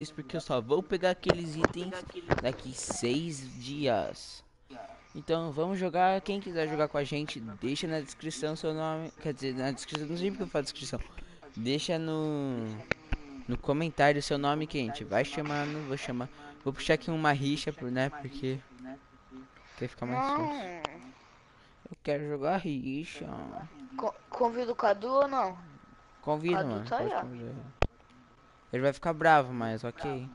Isso porque eu só vou pegar aqueles itens daqui seis dias. Então vamos jogar. Quem quiser jogar com a gente, deixa na descrição seu nome. Quer dizer, na descrição, não sei porque eu falo descrição. Deixa no no comentário seu nome que a gente vai chamando. Vou chamar. Vou puxar aqui uma rixa, né? Porque quer ficar mais fácil. Eu quero jogar rixa. Co convido o Cadu ou não? Convido, Cadu mano. tá aí. Ele vai ficar bravo, mas ok.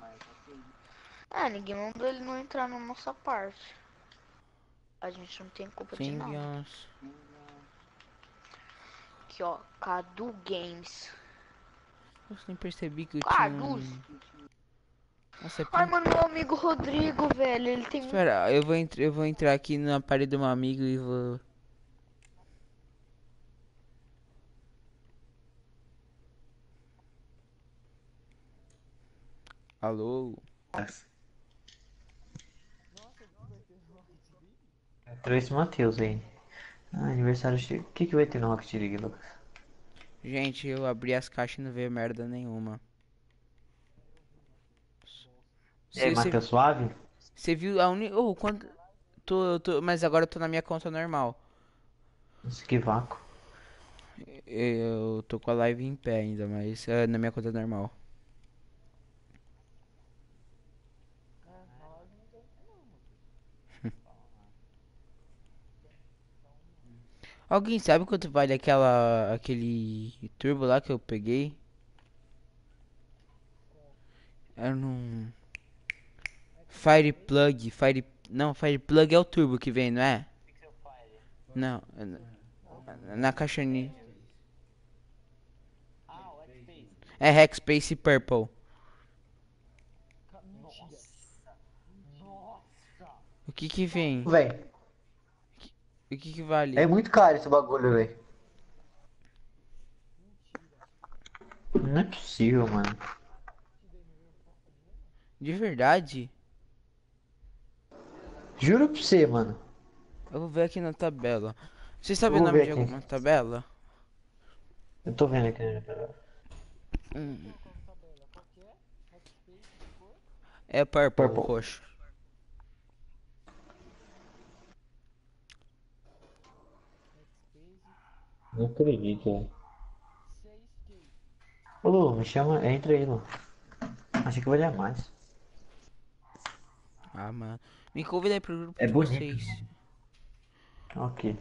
Ah, ninguém mandou ele não entrar na nossa parte. A gente não tem culpa de nada. Aqui, ó. Cadu Games. Eu nem percebi que eu Cadu. tinha. Nossa, é Ai, mano, meu amigo Rodrigo, velho. Ele tem. Espera, eu vou, eu vou entrar aqui na parede do meu amigo e vou... Alô? Entrou esse Matheus aí. Ah, aniversário cheio. O que, que vai ter no Rocket League, Lucas? Gente, eu abri as caixas e não veio merda nenhuma. Aí, Matheus Suave? Você viu a uni... Oh, quando... Tô, tô... Mas agora eu tô na minha conta normal. Nossa, que vácuo. Eu tô com a live em pé ainda, mas é na minha conta normal. Alguém sabe quanto vale aquela aquele turbo lá que eu peguei? Era num Fire Plug, Fire não, Fire Plug é o turbo que vem, não é? Não, é na- caixa ni- É Hackspace Purple. O que que vem? Véi, O que que vale? é muito caro esse bagulho, véi. Não é possível, mano. De verdade? Juro pra você, mano. Eu vou ver aqui na tabela. Você sabe o nome de aqui. alguma tabela? Eu tô vendo aqui. né? Hum. É purple, Purple. roxo. Não acredito. Ô Lu, me chama. Entra aí, Lu. Achei que valia mais. Ah, mano. Me convida aí pro grupo É de bonito. vocês. Ok.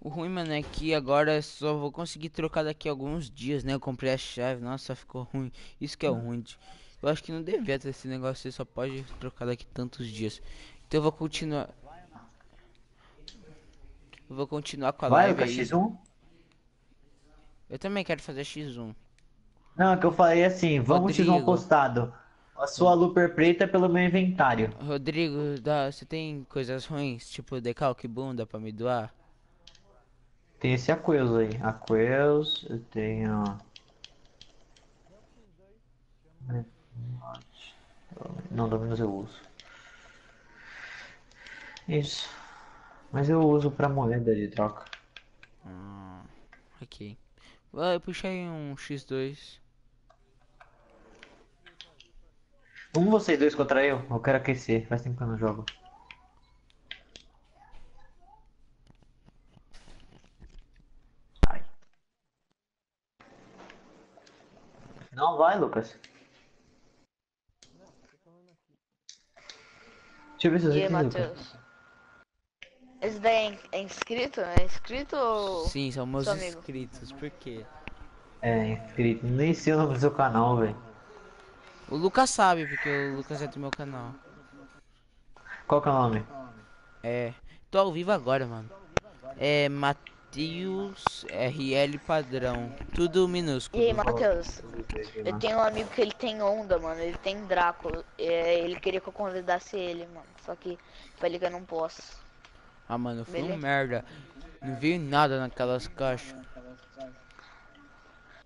O ruim, mano, é que agora eu só vou conseguir trocar daqui a alguns dias, né? Eu comprei a chave, nossa, ficou ruim. Isso que é ruim. de- Eu acho que não devia ter esse negócio, você só pode trocar daqui tantos dias. Então eu vou continuar. Eu vou continuar com a Vai, live aí. X1? Eu também quero fazer X1. Não, é que eu falei assim, vamos X1 Rodrigo. apostado. A sua Luper preta é pelo meu inventário. Rodrigo, dá, você tem coisas ruins, tipo decalque bunda pra me doar? Tem esse Aqueus aí. Aqueus, eu tenho. Não, Dominus eu uso. Isso. Mas eu uso pra moeda de troca. Ah, ok. Vai, puxa aí um X2. Vamos vocês dois contra eu? Eu quero aquecer, faz tempo que eu não jogo. Ai. Não vai, Lucas. Deixa eu ver se eu E sei aí. Matheus? Esse daí é é inscrito? É inscrito ou. Sim, são meus seu amigo. inscritos, por quê? É, inscrito. Nem sei o nome do seu canal, velho. O Lucas sabe, porque o Lucas é do meu canal. Qual que é o nome? É, tô ao vivo agora, mano. É Matheus RL padrão, tudo minúsculo. E aí, Matheus? Eu tenho um amigo que ele tem onda, mano. Ele tem Drácula. É, ele queria que eu convidasse ele, mano. Só que falei que eu não posso. Ah, mano, foi um merda. Não veio nada naquelas caixas.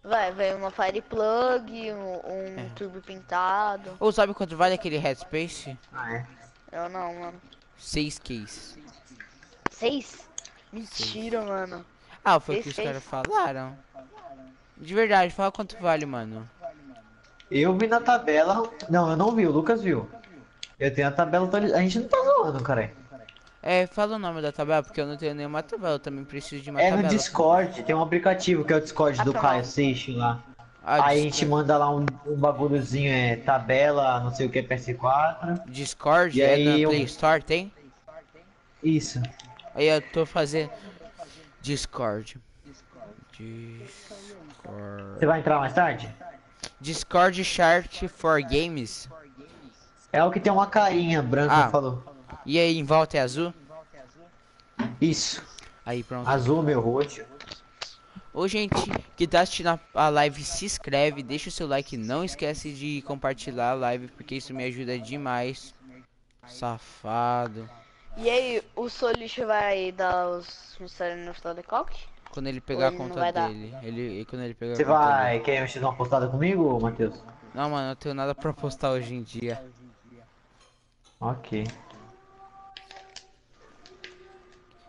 Vai, veio uma Fire Plug, um, um É. turbo pintado. Ou sabe quanto vale aquele Headspace? Ah, é? Eu não, mano. 6 case. Seis? Mentira, mano. Ah, foi o que Seis os caras falaram. De verdade, fala quanto vale, mano. Eu vi na tabela. Não, eu não vi, o Lucas viu. Eu tenho a tabela. A gente não tá zoando, cara. É, fala o nome da tabela, porque eu não tenho nenhuma tabela, eu também preciso de uma É tabela. no Discord, tem um aplicativo que é o Discord do Ah, tá Caio. Seixo lá. Ah, Aí a Dis- gente manda lá um, um bagulhozinho, é tabela, não sei o que, PS4. Discord, E é aí na eu- Play Store, tem? Isso. Aí eu tô fazendo Discord. Discord. Você vai entrar mais tarde? Discord Chart for Games. É o que tem uma carinha branca, Ah. falou. E aí em volta é azul? Isso. Aí pronto. Azul, meu roxo. Ô gente que tá assistindo a- a live, se inscreve, deixa o seu like, não esquece de compartilhar a live, porque isso me ajuda demais. Safado. E aí, o Solich vai dar os mistérios no Storycock? Quando ele pegar a Ele não conta dele. Ele, quando ele pegar Você a conta vai querer mexer numa postada comigo, Matheus? dele. Não, mano, eu não tenho nada pra postar hoje em dia. Ok.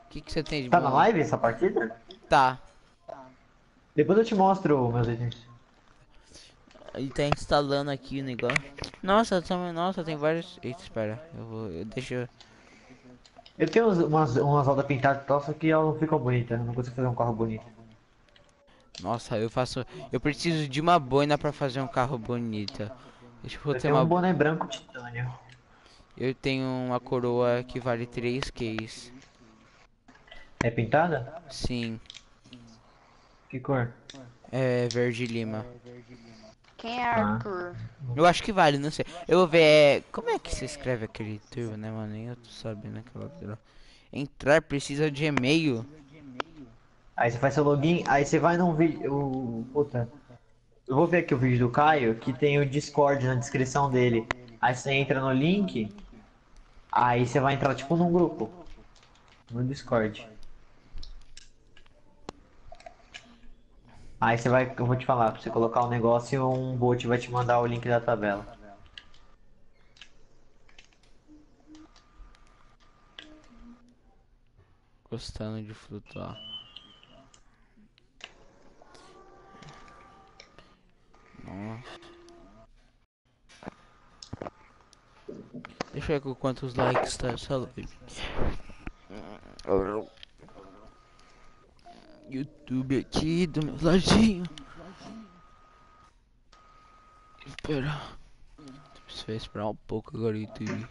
O que, que você tem de Tá bom? na live essa partida? Tá. Depois eu te mostro meus itens. Ele tá instalando aqui o negócio. Nossa, também, nossa, tem vários. Eita, espera. Eu vou. Eu, deixa eu. Eu tenho umas, umas rodas pintadas e tal, só que elas não ficam bonitas. Eu não consigo fazer um carro bonito. Nossa, eu faço. Eu preciso de uma boina pra fazer um carro bonito. Deixa eu Eu ter tenho uma. um boné branco titânio. Eu tenho uma coroa que vale 3 Ks. É pintada? Sim. Que cor? É verde lima. Quem é Ah. Arthur? Eu acho que vale, não sei. Eu vou ver. é, Como é que se escreve aquele turbo, né, mano? Nem eu tô sabendo aquela. droga. Entrar precisa de e-mail. Aí você faz seu login, aí você vai num vídeo. Puta. Eu vou ver aqui o vídeo do Caio, que tem o Discord na descrição dele. Aí você entra no link, aí você vai entrar tipo num grupo. No Discord. Aí você vai, eu vou te falar, pra você colocar o negócio e um bot vai te mandar o link da tabela. Gostando de flutuar. Nossa. Deixa eu ver quantos likes tá essa live. YouTube aqui do meu ladinho. Espera. Você vai esperar um pouco agora, YouTube.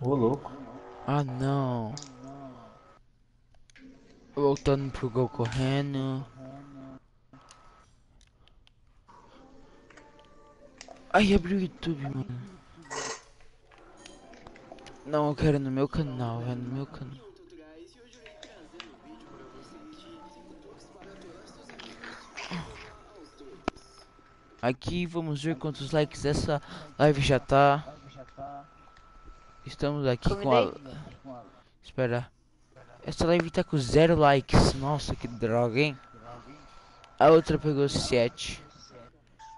Ô louco. Ah não. Voltando pro gol correndo. Ai, abriu o YouTube, mano. Não, eu quero no meu canal, é no meu canal. Aqui vamos ver quantos likes essa live já tá. Estamos aqui com a. Espera. Essa live tá com zero likes. Nossa, que droga, hein? A outra pegou 7.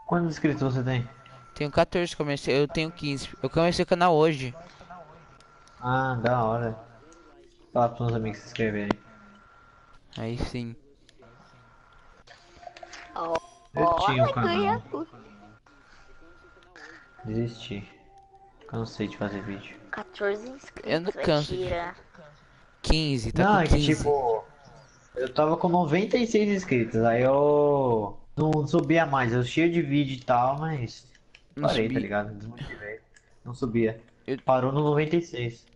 Quantos inscritos você tem? Tenho 14, comecei. Eu tenho 15. Eu comecei o canal hoje. Ah, da hora. Fala pros meus amigos se inscreverem. Aí sim. Ó, Eu tinha um Olha, canal. Desisti. Cansei de fazer vídeo. 14 inscritos. Eu não canso de- Mentira. 15, tá não, com é que 15. tipo. Eu tava com 96 inscritos, aí eu não subia mais, eu cheio de vídeo e tal, mas. Não Parei, subi. tá ligado? Desmotivei. Não subia. Eu- Parou no 96.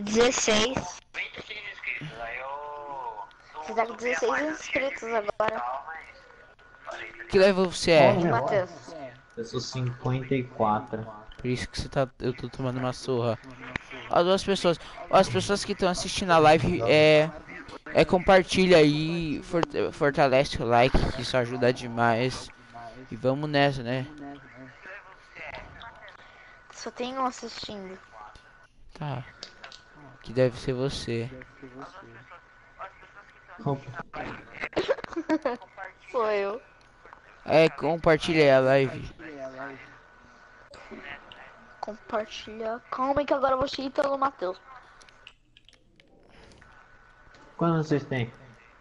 16. 96 inscritos, aí eu. Você tá com 16 inscritos agora. Que level você é? Matheus. Eu sou 54. Por isso que você tá. Eu tô tomando uma surra. Ó, duas pessoas. As pessoas que estão assistindo a live é. É compartilha aí, for- fortalece o like, que isso ajuda demais. E vamos nessa, né? Só tem um assistindo. Tá. Que deve ser você. Sou eu. É, compartilha a live. Compartilhar. Calma aí que agora eu vou chegar no Matheus. Quantos vocês têm?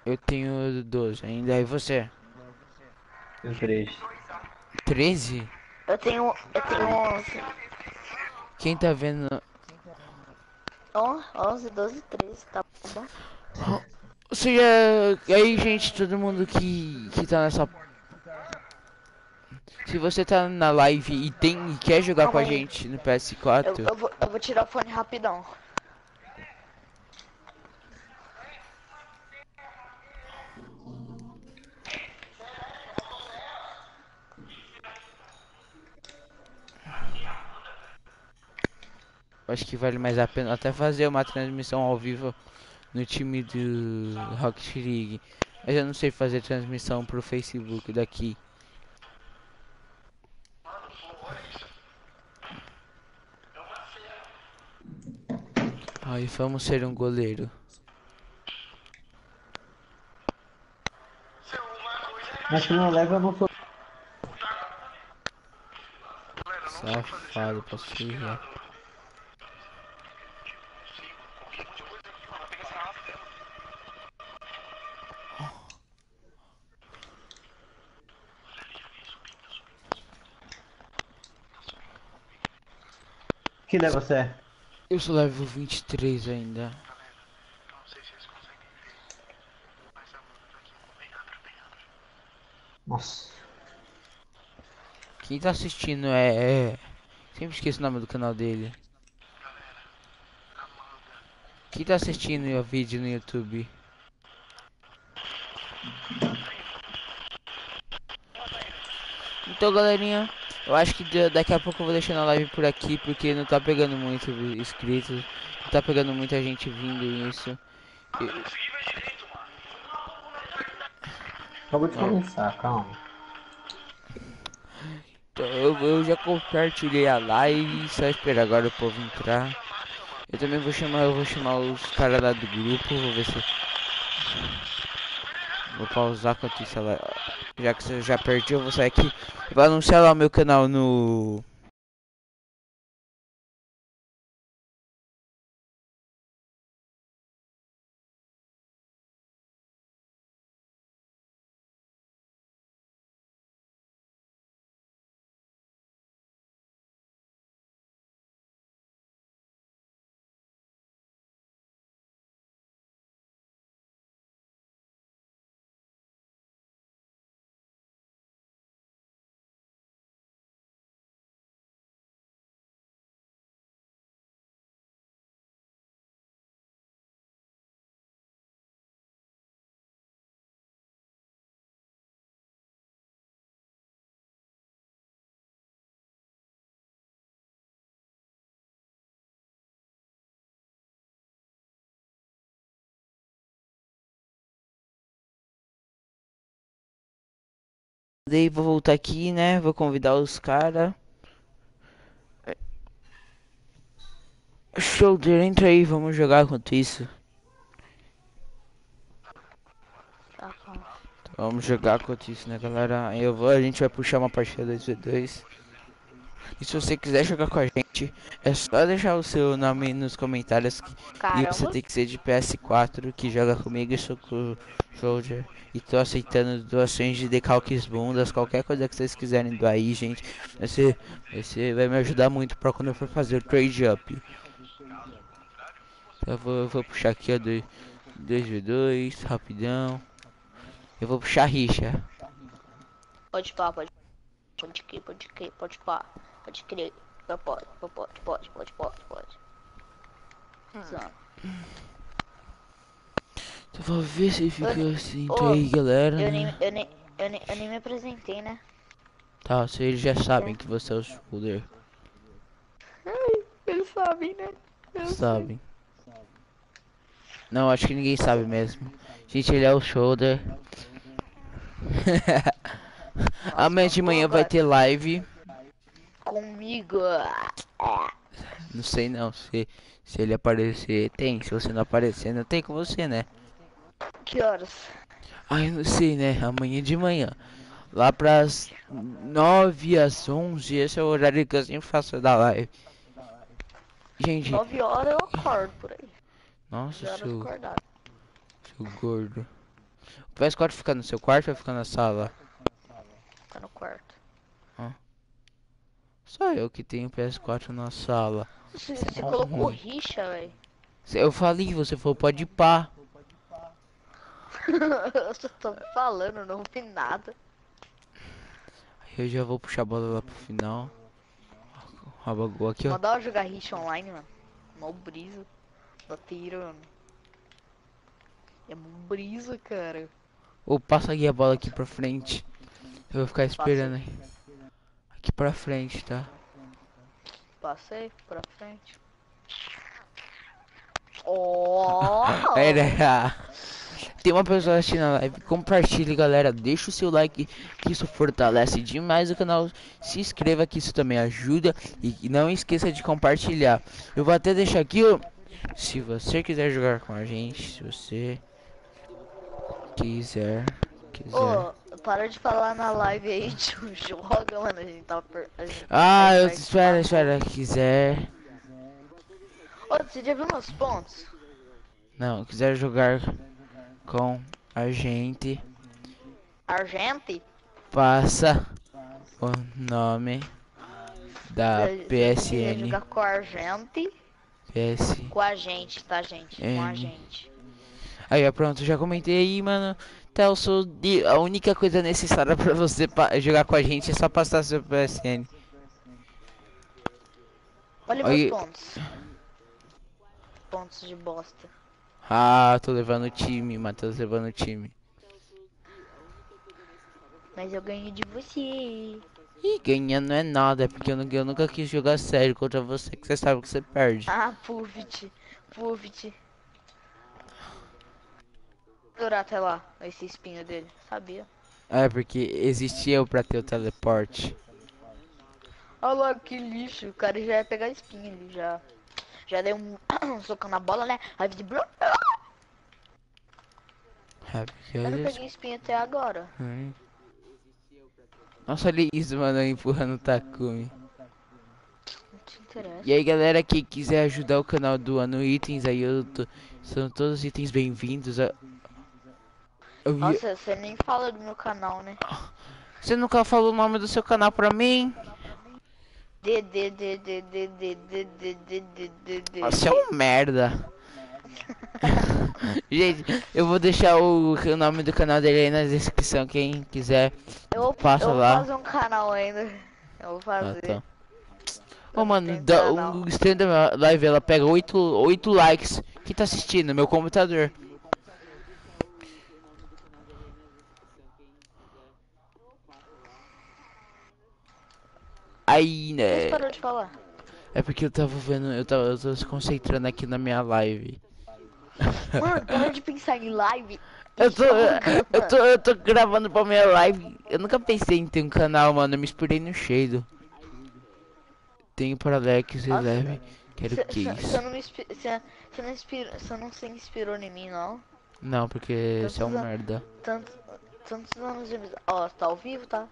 Eu tenho 12 ainda. E você? Eu 13. 13? Eu tenho. Eu tenho 11. Quem tá vendo. 11, 12, 13, tá bom? Seja, aí gente, todo mundo que, que tá nessa. Se você tá na live e tem e quer jogar Calma com a aí. gente no Eu, PS4, eu, vou, eu vou tirar o fone rapidão. Acho que vale mais a pena até fazer uma transmissão ao vivo no time do Rocket League. Mas eu não sei fazer transmissão pro Facebook daqui. Ai, vamos ser um goleiro. Mas que não leva não sou. Safado, posso ir. né? Que leva você? é? Eu sou level 23 ainda. Nossa. Quem tá assistindo é, é. Sempre esqueço o nome do canal dele. Quem tá assistindo o vídeo no YouTube? Então, galerinha, eu acho que da- daqui a pouco eu vou deixando a live por aqui, porque não tá pegando muito inscritos, não tá pegando muita gente vindo isso. Eu- Acabou de começar, calma. Então, eu, eu já compartilhei a live, só esperar agora o povo entrar. Eu também vou chamar, eu vou chamar os caras lá do grupo, vou ver se. Vou pausar quanto isso ela. Já que você já perdi, eu vou sair aqui. Vou anunciar lá o meu canal no. Daí vou voltar aqui, né? Vou convidar os caras. Shoulder, entra aí, vamos jogar quanto isso. Tá bom. Vamos jogar quanto isso, né, galera? Eu vou, a gente vai puxar uma partida 2v2. E se você quiser jogar com a gente, é só deixar o seu nome nos comentários. que- E você Caramba. tem que ser de PS4 que joga comigo e sou com Soldier. E tô aceitando doações de decalques bundas, qualquer coisa que vocês quiserem doar aí, gente. Você, você vai me ajudar muito pra quando eu for fazer o trade up. Eu vou, eu vou puxar aqui, ó, 2v2, rapidão. Eu vou puxar rixa. Pode pá, pode. Pode crer, pode crer, pode pá. Pode crer. Pode, pode, pode, pode, pode, pode, pode. Zano. Eu vou ver se fica Eu- assim. Então aí, galera. Eu né? nem, eu, nem, eu, nem, eu nem me apresentei, né? Tá, vocês já sabem que você é o shoulder. Eles sabem, né? Sabem. Não, acho que ninguém sabe mesmo. Gente, ele é o shoulder. Amanhã de manhã vai ter live. Comigo. Não sei não se, se ele aparecer. Tem, se você não aparecer, não tem com você, né? Que horas? Ai, eu não sei, né? Amanhã de manhã. Lá pras 9 às 11, esse é o horário que eu sempre faço da live. Gente, 9 horas eu acordo por aí. nossa, 9 horas seu, seu gordo. O PS4 fica no seu quarto ou fica na sala? Tá no quarto. Só eu que tenho PS4 na sala. Você, você colocou ruim. rixa, velho. Eu falei, você falou pode ir pá. eu só tô falando, não vi nada. Eu já vou puxar a bola lá pro final. Rouba gol aqui, ó. Mandar eu jogar rixa online, mano. Mó brisa. Mano. É mó brisa, cara. Ou passa aqui a bola aqui pra frente. Eu vou ficar esperando aí. Aqui pra frente, tá? Passei pra frente. Oh! Era. Tem uma pessoa assistindo a live, compartilhe galera, deixa o seu like que isso fortalece demais o canal, se inscreva que isso também ajuda e não esqueça de compartilhar. Eu vou até deixar aqui, ó, se você quiser jogar com a gente, se você quiser, quiser. Ô, para de falar na live aí, tio. Joga, mano. A gente tá. Per... a gente Ah, tá eu perto. espera, espera, quiser. Ô, você já viu meus pontos? Não, quiser jogar com a gente, Argente? passa o nome da Você- você PSN. jogar com a gente? PS. Com a gente, tá, gente? Com a gente. Aí, ó, pronto, já comentei aí, mano. Telso, a única coisa necessária pra você pa- jogar com a gente é só passar seu PSN. Olha meus pontos. Pontos de bosta. Ah, tô levando o time, Matheus levando o time. Mas eu ganhei de você. Ih, ganhar não é nada, é porque eu, nu- eu nunca quis jogar sério contra você, que você sabe que você perde. Ah, Puvit. Puvit. Durar até lá, esse espinho dele. Sabia? É, porque existe eu pra ter o teleporte. Olha lá que lixo. O cara já ia pegar a espinha ali já. Já deu um, um socão na bola, né? Aí de blu- É, Eu não peguei espinha até agora. Hum. Nossa, olha isso, mano, empurrando o Takumi. E aí, galera, quem quiser ajudar o canal do Ano Itens, aí eu tô... São todos itens bem-vindos. a- eu vi... Nossa, você nem fala do meu canal, né? Você nunca falou o nome do seu canal pra mim? Você é um merda. Gente, eu vou deixar o, o, nome do canal dele aí na descrição, quem quiser eu, passa eu lá. Eu fazer um canal ainda. Eu vou fazer. Ah, tá. Ô mano, da, o um, da live ela pega 8, 8 likes. Quem tá assistindo? Meu computador. Aí, Você né? parou de falar. É porque eu tava vendo, eu tava, eu tô se concentrando aqui na minha live. Mano, para de pensar em live. Eu tô, eu tô, eu tô gravando pra minha live. Eu nunca pensei em ter um canal, mano. Eu me inspirei no Shado. Tenho para Alex e. Leve. Quero que Você isso. não me inspi- cê- cê não inspira- cê não se inspirou em mim, não? Não, porque você é um merda. Tanto, tantos anos de amizade. Ó, tá ao vivo, tá?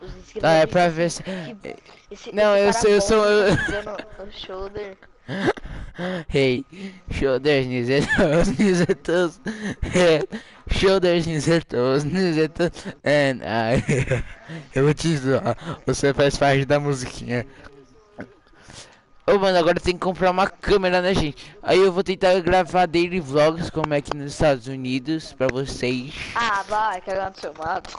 Os inscritos Tá, é pra ver se. esse- Não, esse eu sou- eu sou- eu- o shoulder. Hey, shoulders nizetos, nizetos. Hey, shoulders nizetos, nizetos. And I. Eu vou te zoar. Você faz parte da musiquinha. Ô, mano, agora tem que comprar uma câmera, né, gente? Aí eu vou tentar gravar daily vlogs como é que nos Estados Unidos pra vocês. Ah, vai, cagar no seu mato.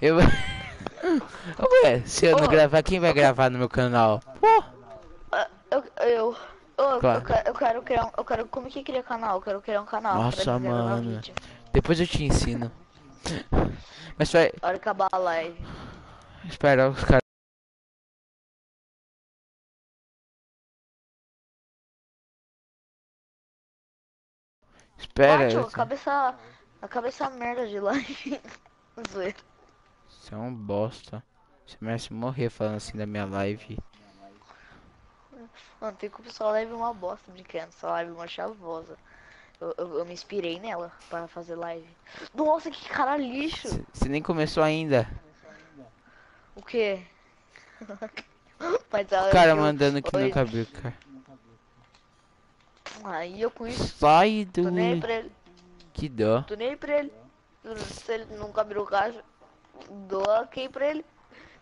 Eu. Ué, se eu não Ô, gravar, quem vai gravar no meu canal? Pô, Ah, Eu, eu, eu, Claro. eu, quero, eu quero criar um, eu quero, como que cria canal? Eu quero criar um canal. Nossa, mano. depois eu te ensino. Mas vai. Hora que acabar a live. Espera os caras. Espera. Ó, esse- acaba essa, acaba essa merda de live. Zoeira. Você é um bosta. Você merece morrer falando assim da minha live. Mano, tem que o pessoal live uma bosta brincando. Essa live é uma chavosa. Eu, eu, eu me inspirei nela para fazer live. Nossa, que cara lixo! Você nem começou ainda. O quê? Mas O cara eu- mandando aqui Oi. no cabelo, cara. Aí eu com isso, Sai do. Que dó. Tô nem pra ele. Se ele nunca abriu caixa, quem pra ele.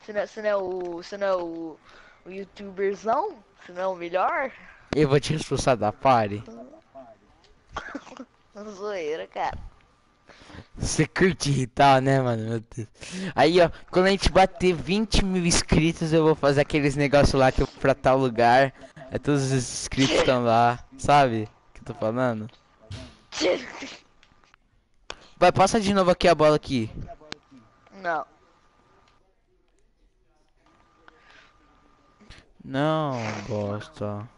Se não, é- se não é o. Se não é o, o youtuberzão, se não é o melhor, Eu vou te expulsar da party. zoeira, cara. Você curte irritar, né, mano? Aí, ó, quando a gente bater 20 mil inscritos, eu vou fazer aqueles negócios lá que eu pra tal lugar. É todos os inscritos estão lá, sabe? O que eu tô falando? Vai, passa de novo aqui a bola aqui. Não. Não, bosta.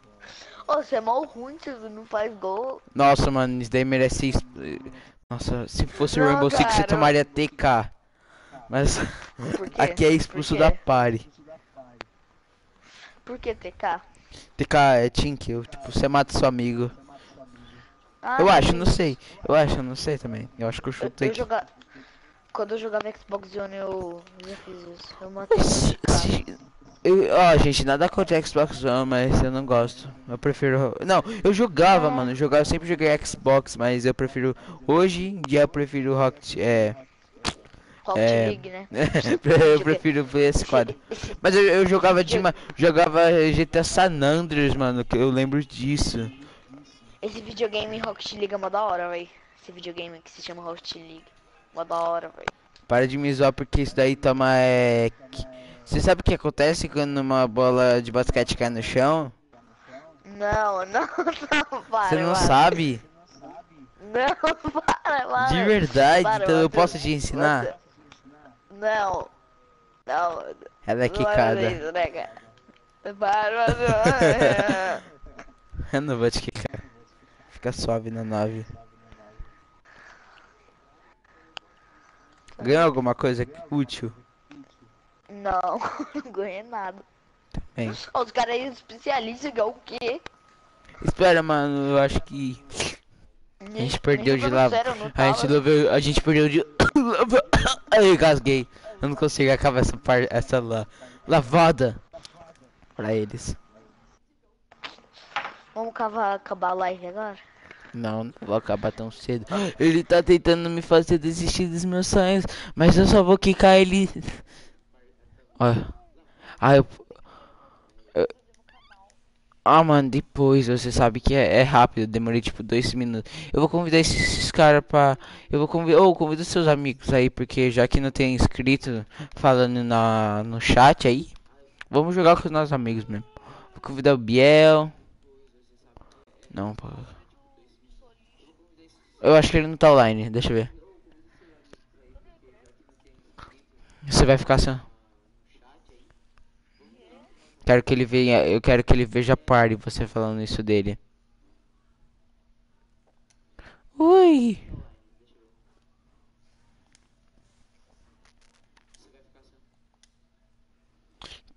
Ô, você é mal ruim, você não faz gol. Nossa, mano, isso daí merece. Nossa, se fosse o Não, Rainbow Six, você tomaria TK. Mas aqui é expulso da party. Por que TK? TK é team kill, tipo, você mata seu amigo. Ah, Eu acho, não sei. Eu acho, eu não sei também. Eu acho que eu Eu, chutei eu que. joga... Quando eu jogava Xbox One, eu já fiz isso. Eu matei Ó, gente, nada contra Xbox One, mas eu não gosto. Eu prefiro. Não, eu jogava, Ah. mano. Eu, jogava, eu sempre joguei Xbox, mas eu prefiro. Hoje em dia eu prefiro Rocket. É. Rocket é- League, né? eu prefiro PS4. Mas eu, eu jogava de jogava GTA San Andreas, mano, que eu lembro disso. Esse videogame Rocket League é mó da hora, véi. Esse videogame que se chama Rocket League. Mó da hora, véi. Para de me zoar porque isso daí toma é. Você sabe o que acontece quando uma bola de basquete cai no chão? Não, não, não, para. Você não para. sabe? Não, para, para. De verdade, Para, então eu posso te ensinar? Não. Não. Ela é não quicada. isso, né, cara? Para, Matheus. Eu não vou te quicar. Fica suave na nave. Ganhou alguma coisa útil? Não, não ganhei nada. Ó, Os caras aí especialistas igual o quê? Espera, mano, eu acho que a gente perdeu de lava. A gente levou, a gente perdeu de Ai, gasguei. Eu não consigo acabar essa parte, essa la... lavada pra eles. Vamos cavar, acabar a live agora? Não, não vou acabar tão cedo. Ele tá tentando me fazer desistir dos meus sonhos, mas eu só vou quicar ele. Olha. Ah, eu... Ah, mano, depois você sabe que é, é rápido, demorei tipo dois minutos. Eu vou convidar esses, esses caras pra. Eu vou convidar. Ou convida seus amigos aí, porque já que não tem inscrito falando na, no chat aí, vamos jogar com os nossos amigos mesmo. Vou convidar o Biel. Não, pô. Eu acho que ele não tá online, deixa eu ver. Você vai ficar assim. Quero que ele venha, eu quero que ele veja a party você falando isso dele. Ui.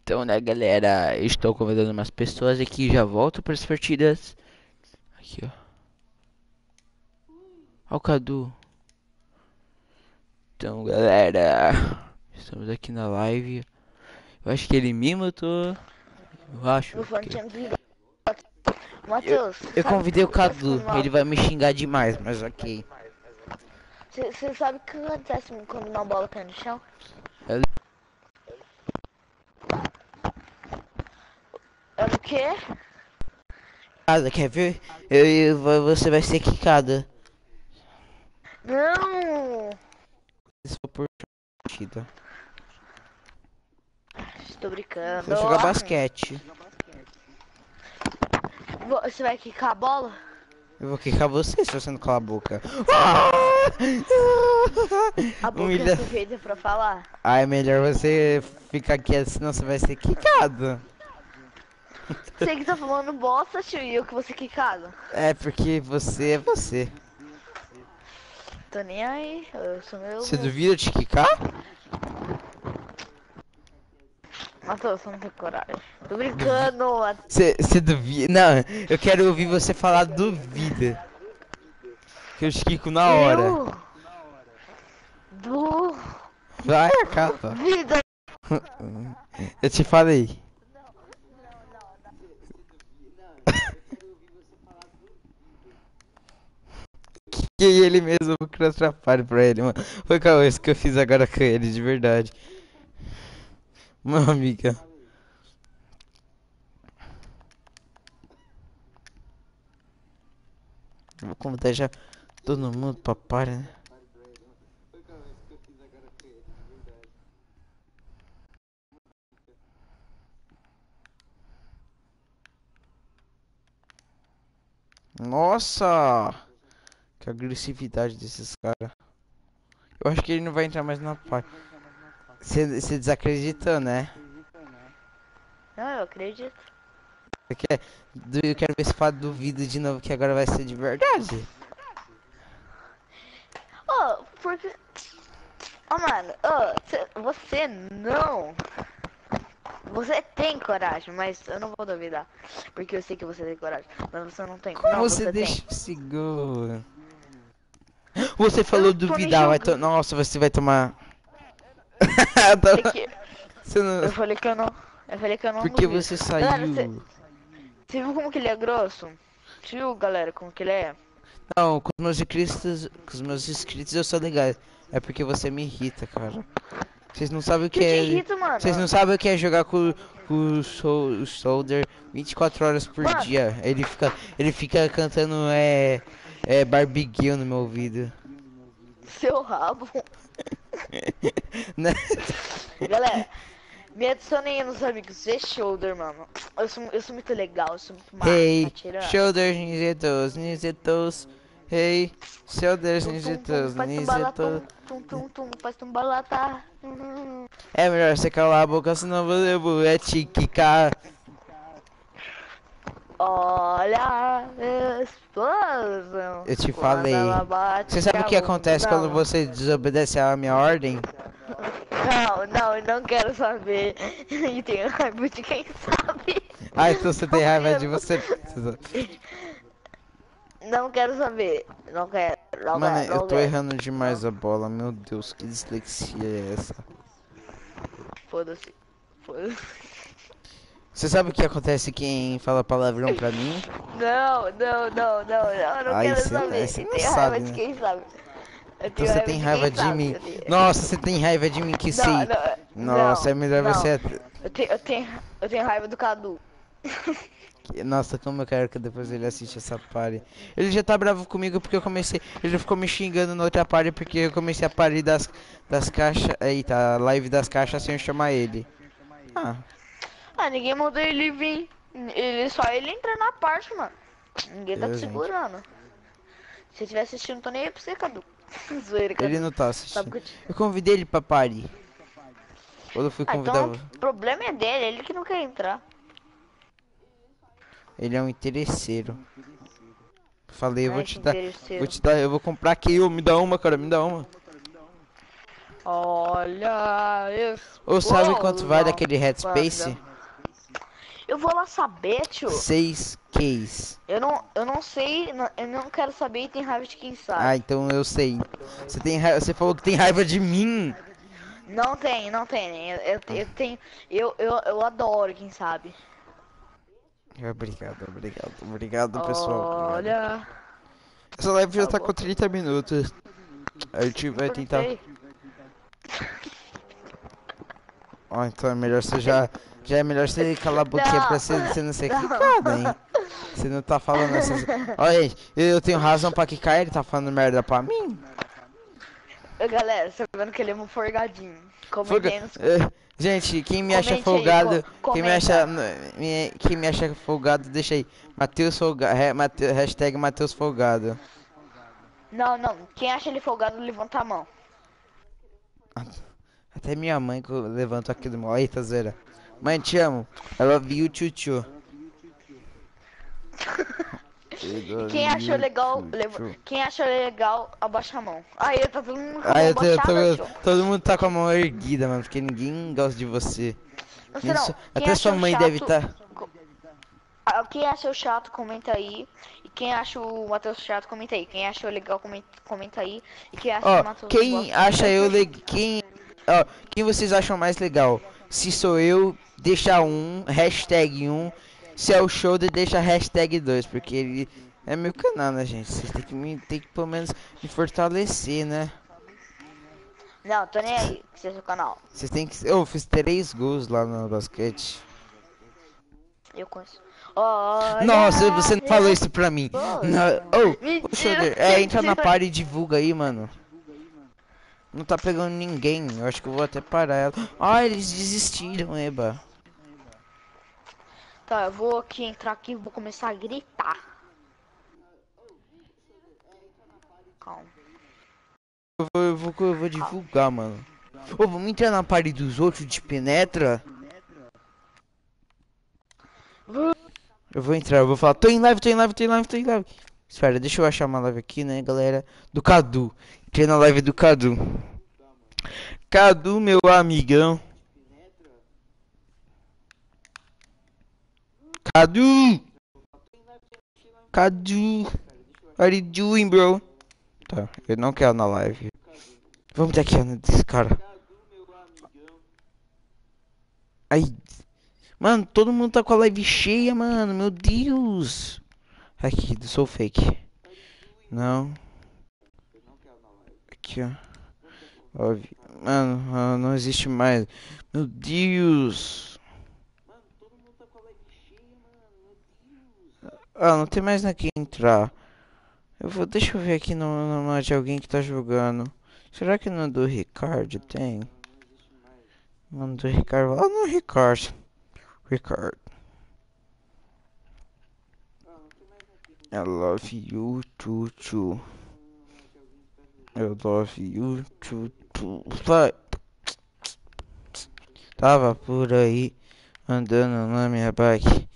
Então, né, galera, estou convidando umas pessoas aqui, já volto para as partidas. Aqui, ó. Ó o Cadu. Então, galera, estamos aqui na live. Eu acho que ele me matou. Eu acho. Meu fone que- tinha desligado. Matheus, Eu sabe convidei o Cadu, ele vai me xingar demais, mas ok. Você sabe o que acontece quando uma bola cai no chão? Eu- É o quê? Casa, quer ver? Eu, eu- você vai ser quicada. Não! Se for por partida. Estou brincando. Vou jogar basquete. Vo- Você vai quicar a bola? Eu vou quicar você se você não calar a boca. A boca Humilha- é sujeita pra falar. Ah, é melhor você ficar quieto, senão você vai ser quicado. Você que tá falando bosta, tio, e eu que vou ser quicado. É porque você é você. Tô nem aí, eu sou meu. Você duvida de quicar? Matheus, você não tem coragem. Tô brincando, Matheus. Você duvida? Não, eu quero ouvir você falar duvida. Que eu te quico na hora. Eu? Du... Vai, acaba. Vida. Eu te falei. Criei ele mesmo, atrapalho pra ele, mano. Foi Cauê, isso que eu fiz agora com ele, de verdade. Meu amiga. Vou convidar já todo mundo pra par, né? Nossa! Que agressividade desses caras. Eu acho que ele não vai entrar mais na parte. Você desacreditou, né? Não, eu acredito. Eu quero, eu quero ver se fala duvido de novo que agora vai ser de verdade. Oh, porque. Oh, mano, oh, cê- você não. Você tem coragem, mas eu não vou duvidar. Porque eu sei que você tem coragem. Mas você não tem. Como não, você, tem. deixa seguro? Você falou me duvidar, vai to... Nossa, você vai tomar. Que- Você não- Eu falei que eu não. Eu falei que eu não. Porque duvido. você Galera, saiu. você- Você viu como que ele é grosso? Você viu, galera, como que ele é? Não, com os meus inscritos, com os meus inscritos eu sou legal. É porque você me irrita, cara. Vocês não sabem o Que que é. mano? Vocês não sabem o que é jogar com, com o, Sol, o Soldier 24 horas por Mano. dia. Ele fica, ele fica cantando é, é Barbie Girl no meu ouvido. Seu rabo. Né? Galera, me adicionem aí nos amigos. Vê shoulder, mano. Eu sou, eu sou muito legal, eu sou muito massa. Hey, tá tirando? shoulders, ninjetos, ninjetos. Hey, shoulders, ninjetos, ninjetos. tum, tum, tum, faz tumbalata. Hum. É melhor você calar a boca, senão você vou é tiquicar. Olha explosão. Eu te falei. Você sabe o que acontece bunda. quando você desobedece a minha ordem? Não, não, eu não quero saber. E tenho raiva de quem sabe. Ah, então você tem raiva de você. Não quero saber. Não quero. Não Mano, quero, eu não tô quero. errando demais a bola. Meu Deus, que dislexia é essa? Foda-se. Foda-se. Você sabe o que acontece quem fala palavrão pra mim? Não, não, não, não, não, eu não Ai, quero cê- saber. cê Eu não sabe, raiva né? de quem sabe. Então você tem raiva de sabe, mim. Nossa, você tem raiva de mim que Não, sei. não, Nossa, não, é melhor não. você. Eu tenho, eu tenho, eu tenho raiva do Cadu. Nossa, como eu quero que depois ele assista essa party. Ele já tá bravo comigo porque eu comecei. Ele ficou me xingando na outra party porque eu comecei a party das, das caixas. Eita, a live das caixas sem eu chamar ele. Ah, Ah, ninguém mandou ele vir. Ele só ele entra na parte, mano. Ninguém tá Eu, te gente. segurando. Se eu estiver assistindo, tô nem aí pra você, Cadu. Zoeira, Cadu. ele não tá assistindo. eu te... Eu convidei ele pra party. Quando eu fui Ah, convidar. então o problema é dele, ele que não quer entrar. Ele é um interesseiro. Falei, eu vou Ai, te dar. Vou te dar, eu vou comprar aqui, ô, me dá uma, cara, me dá uma. Olha isso. Ou sabe Uou, quanto vale aquele Headspace? Eu vou lá saber, tio. 6 Ks. Eu não, eu não sei, eu não quero saber e tem raiva de quem sabe. Ah, então eu sei. Você tem raiva, você falou que tem raiva de mim. Não tem, não tem. Eu, eu, eu tenho, eu, eu, eu adoro quem sabe. Obrigado, obrigado, obrigado, pessoal. Olha. Essa live já Tá tá com 30 minutos. A gente vai tentar. Ó, então é melhor você já. Já é melhor você calar a boquinha Não. pra você, você não ser quicada, hein? Você não tá falando essas. Olha, gente, eu tenho razão pra quicar, ele tá falando merda pra mim. Ô, Galera, você tá vendo que ele é um forgadinho. Nos... Eh, Gente, quem me acha Comente aí, folgado, co- quem me acha, me- quem me acha folgado, deixa aí. Matheus folgado, hashtag Matheus folgado. Não, não. Quem acha ele folgado, levanta a mão. Até minha mãe que eu levanto aqui do meu. Eita, zera. Mãe, te amo. I love you, tchutchu. Quem achou legal, leva... quem achou legal, abaixa a mão. Aí tá todo mundo com a mão abaixada, todo mundo tá com a mão erguida, mano, porque ninguém gosta de você. Não Quem até sua achou mãe deve tá- chato- estar. co- Ah, Quem achou chato, comenta aí. E quem acha o Matheus chato, comenta aí. Quem achou legal, comenta, comenta aí. E quem acha o Ó, Matheus quem gosta, acha eu legal. Quem, ó, quem vocês acham mais legal? Se sou eu, deixa um, hashtag um. Se é o shoulder, deixa hashtag dois, porque ele É meu canal, né, gente? Vocês têm que me, tem que pelo menos me fortalecer, né? Não, tô nem aí, que seja o canal. Vocês têm que. Eu fiz três gols lá no basquete. Eu conheço. Olha, Nossa, você não falou isso pra mim. Não, oh, ô, Shoulder, é, entra na party e divulga aí, mano. Não tá pegando ninguém. Eu acho que eu vou até parar ela. Ah, eles desistiram, Eba. Tá, eu vou aqui entrar aqui e vou começar a gritar. Calma. Eu vou, eu vou, eu vou divulgar, mano. Ô, vamos entrar na party dos outros de penetra? Eu vou entrar, eu vou falar, tô em live, tô em live, tô em live, tô em live. Espera, deixa eu achar uma live aqui, né, galera? Do Cadu. Entrei na live do Cadu. Cadu, meu amigão. Cadu! Cadu! What are you doing, bro? Tá, eu não quero na live. Vamos daqui, Ana, desse cara. Ai. Mano, todo mundo tá com a live cheia, mano. Meu Deus. Aqui, sou fake. Não. Aqui, ó. Óbvio. Mano, não existe mais. Meu Deus. Ah, não tem mais na que entrar. Eu vou, deixa eu ver aqui no, no de alguém que tá jogando. Será que no do Ricardo tem? Mano do Ricardo. Ah, no Ricardo. Ricardo. I love you, too, too. Eu love you, too, too. Vai. Tava por aí, andando na minha bike.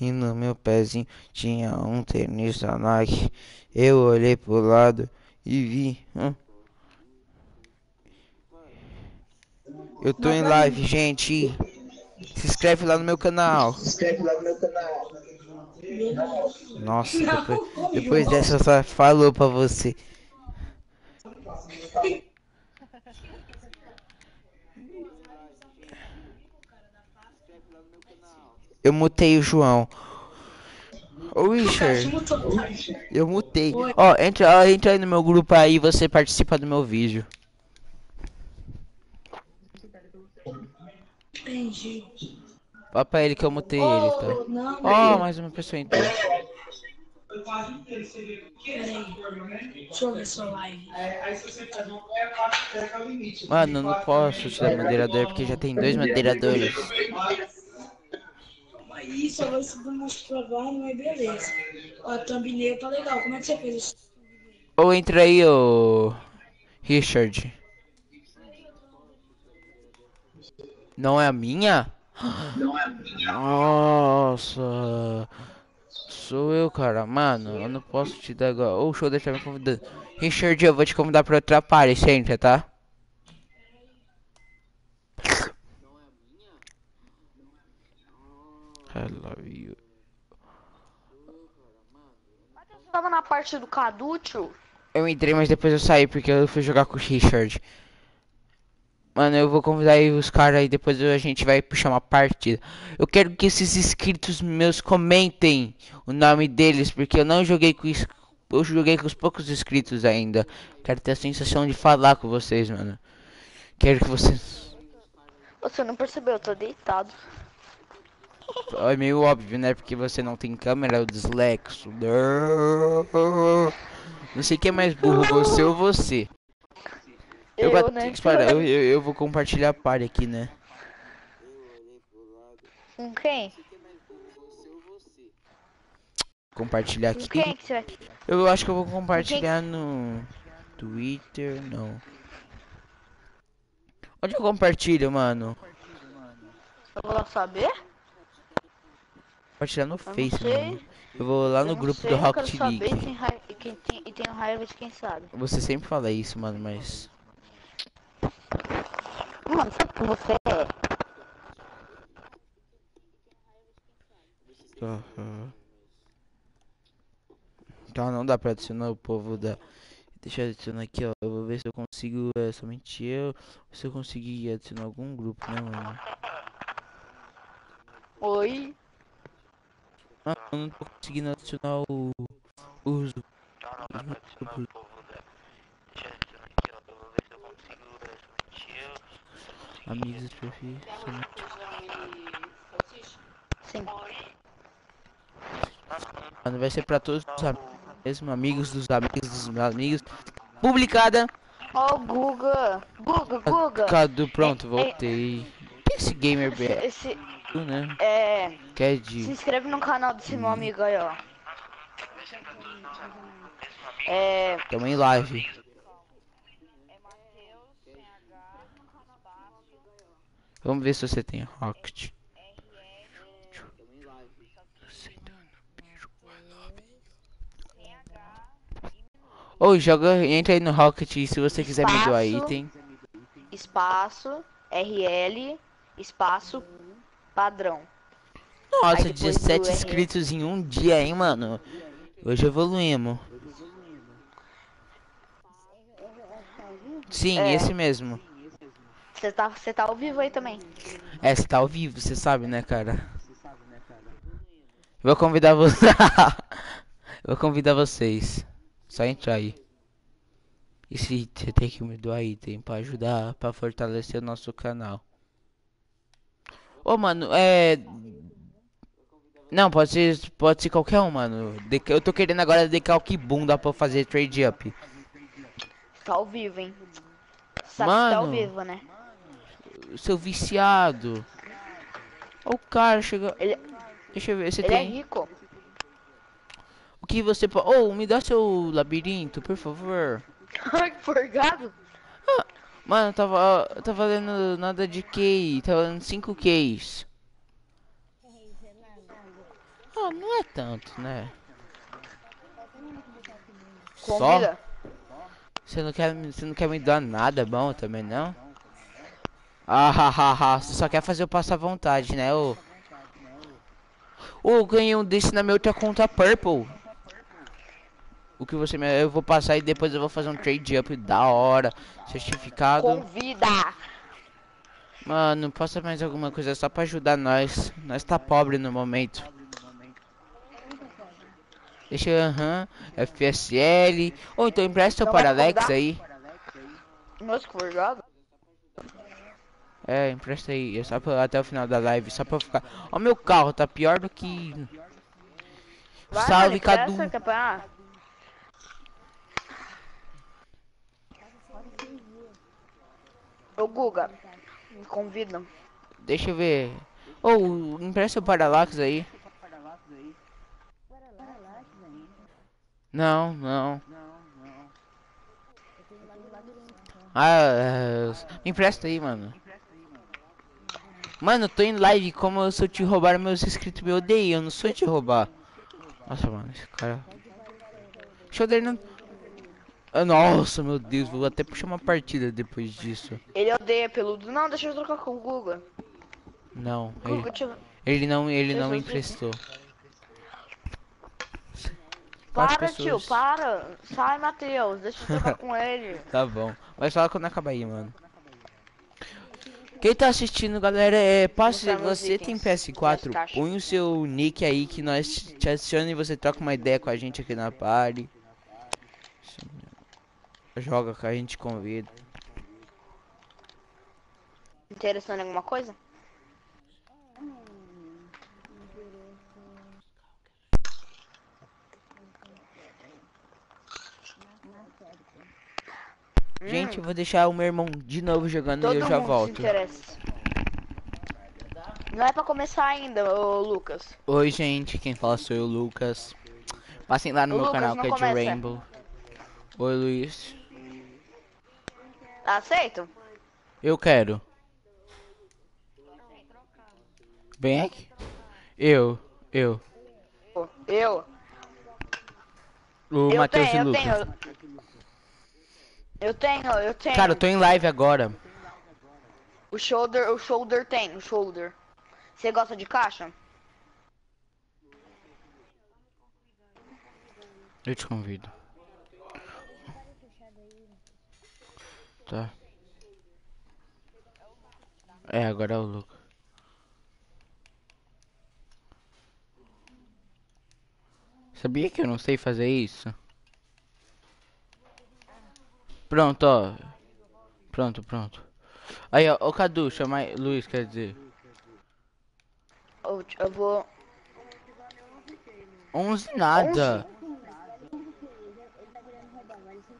E no meu pezinho tinha um tênis da Nike. Eu olhei pro lado e vi. hã? Eu tô em live, gente. Se inscreve lá no meu canal. Nossa, depois, depois dessa só falou pra você. Eu mutei o João. Ô Richard, eu mutei. Ó, entra, ó, entra aí no meu grupo aí, você participa do meu vídeo. Entendi. Fala pra ele que eu mutei ele, tá? Não, Ó, mais uma pessoa entrou. Deixa eu ver sua live. Mano, eu não posso te dar moderador porque já tem dois moderadores. Aí só vai subir umas travando, mas beleza. Ó, a thumbnail tá legal. Como é que você fez isso? Ou entra aí, ô. Richard. Não é a minha? Nossa. Sou eu, cara. Mano, eu não posso te dar agora. Ou o show deixar me convidando. Richard, eu vou te convidar pra outra entra, tá? I love you. Tava na parte do Cadu, tio? Eu entrei, mas depois eu saí porque eu fui jogar com o Richard. Mano, eu vou convidar aí os caras aí, depois a gente vai puxar uma partida. Eu quero que esses inscritos meus comentem o nome deles, porque eu não joguei com isso. Eu joguei com os poucos inscritos ainda. Quero ter a sensação de falar com vocês, mano. Quero que vocês. Você não percebeu, eu tô deitado. É meio óbvio, né? Porque você não tem câmera, o dislexo. Não sei quem é mais burro, você ou você. Eu, Eu, né? Espera, eu, eu, eu vou compartilhar a par aqui, né? Com quem? Compartilhar Com aqui. quem que você vai... Eu acho que eu vou compartilhar no Twitter, não. Onde eu compartilho, mano? Eu vou lá saber? Compartilhar no não Face, sei. mano. Eu vou lá Eu no grupo sei, do Rocket quero saber League. E, tem ra- e tem... raiva de quem sabe. Você sempre fala isso, mano, mas. Mano, sabe que você é? Aham. Então não dá pra adicionar o povo da. Deixa eu adicionar aqui, ó. Eu vou ver se eu consigo. É somente eu. ou Se eu conseguir adicionar algum grupo, né, mano? Oi? Ah, eu não tô conseguindo adicionar o. Os Então não vai pra adicionar o povo da. Deixa eu adicionar aqui, ó. Eu vou ver se eu consigo somente eu. Amigos de perfil. somente- Sim. Mano, vai ser pra todos os amigos, mesmo amigos dos amigos dos meus amigos. Publicada. Ó, o Guga. Guga, Guga. Cadu, pronto, É, é- voltei. É esse gamer BR, esse- né? é. Que é Se de. inscreve no canal desse meu amigo aí, ó. É. Tamo em live. Vamos ver se você tem Rocket. Ou joga, entra aí no Rocket se você quiser me doar Espaço. item. Espaço. RL. Espaço. Padrão. Nossa, Aí depois do 17 RL. inscritos em um dia, hein, mano. Hoje evoluímos. Sim, É. esse mesmo. Você tá, você tá ao vivo aí também. É, você tá ao vivo, você sabe, né, cara? Vou convidar você. Vou convidar vocês. Só entrar aí. E se você tem que me doar item pra ajudar, pra fortalecer o nosso canal. Ô, mano, é. Não, pode ser, pode ser qualquer um, mano. Eu tô querendo agora decalque bunda pra fazer trade up. Tá ao vivo, hein? Sabe que tá ao Mano. vivo, né? Seu viciado. Ó, o cara chega. Ele, Deixa eu ver, você ele é tem. rico. O que você pode. Oh, me dá seu labirinto, por favor. Ai, que forgado. Mano, tava, tá valendo nada de key, tá valendo 5 keys. Ah, não é tanto, né? Só? Convida. Você não quer, você não quer me dar nada bom também, não? Ah, ha. Você só quer fazer eu passar vontade, né, ô? Ô, eu ganhei um desse na minha outra conta Purple. O que você me... Eu vou passar e depois eu vou fazer um trade up da hora. Certificado. Convida. Mano, passa mais alguma coisa só pra ajudar nós. Nós tá pobre no momento. Deixa eu, aham, FSL. Ou então empresta Não para vai Alex convidar? aí. Nossa, que. É, empresta aí. É só pra, até o final da live. Só pra ficar. Ó, meu carro tá pior do que. Vai, Salve, Cadu. pra- Ô, Guga. Me convidam. Deixa eu ver. Ou empresta o Parallax aí. Não, não. Ah, é, me empresta aí, mano. Mano, eu tô em live, como se eu te roubar meus inscritos me odeiam, eu não sou te roubar. Nossa, mano, esse cara. Deixa eu dar não. Ah, nossa, meu Deus, vou até puxar uma partida depois disso. Ele odeia peludo. Não, deixa eu trocar com o Guga. Não, ele, Guga, eu... ele não, ele não me emprestou. Para, tio, pessoas. para. Sai, Matheus. Deixa eu trocar com ele. Tá bom. Mas fala quando acabar aí, mano. Quem tá assistindo, galera, é passe, você tem itens. PS4, Minhas caixas. põe o seu nick aí que nós te adiciona e você troca uma ideia com a gente aqui na party. Joga com a gente, convida. Interessando em alguma coisa? Gente, eu vou deixar o meu irmão de novo jogando Todo e eu já volto. Não é pra começar ainda, ô Lucas. Oi, gente, quem fala sou eu, Lucas. Passem lá no Ô, meu Lucas, canal que é de começa. Rainbow. Oi, Luiz. Aceito? Eu quero. Vem aqui. Eu, eu. Eu. O eu Matheus e Lucas. tenho. Eu tenho, eu tenho. Cara, eu tô em live agora. O shoulder, o shoulder tem, o shoulder. Você gosta de caixa? Eu te convido. Tá. É, agora é o Lucas. Sabia que eu não sei fazer isso? Pronto, ó. Pronto, pronto. Aí, ó, ô Cadu, chama aí, Luiz, quer dizer. Eu, eu vou. 11 nada.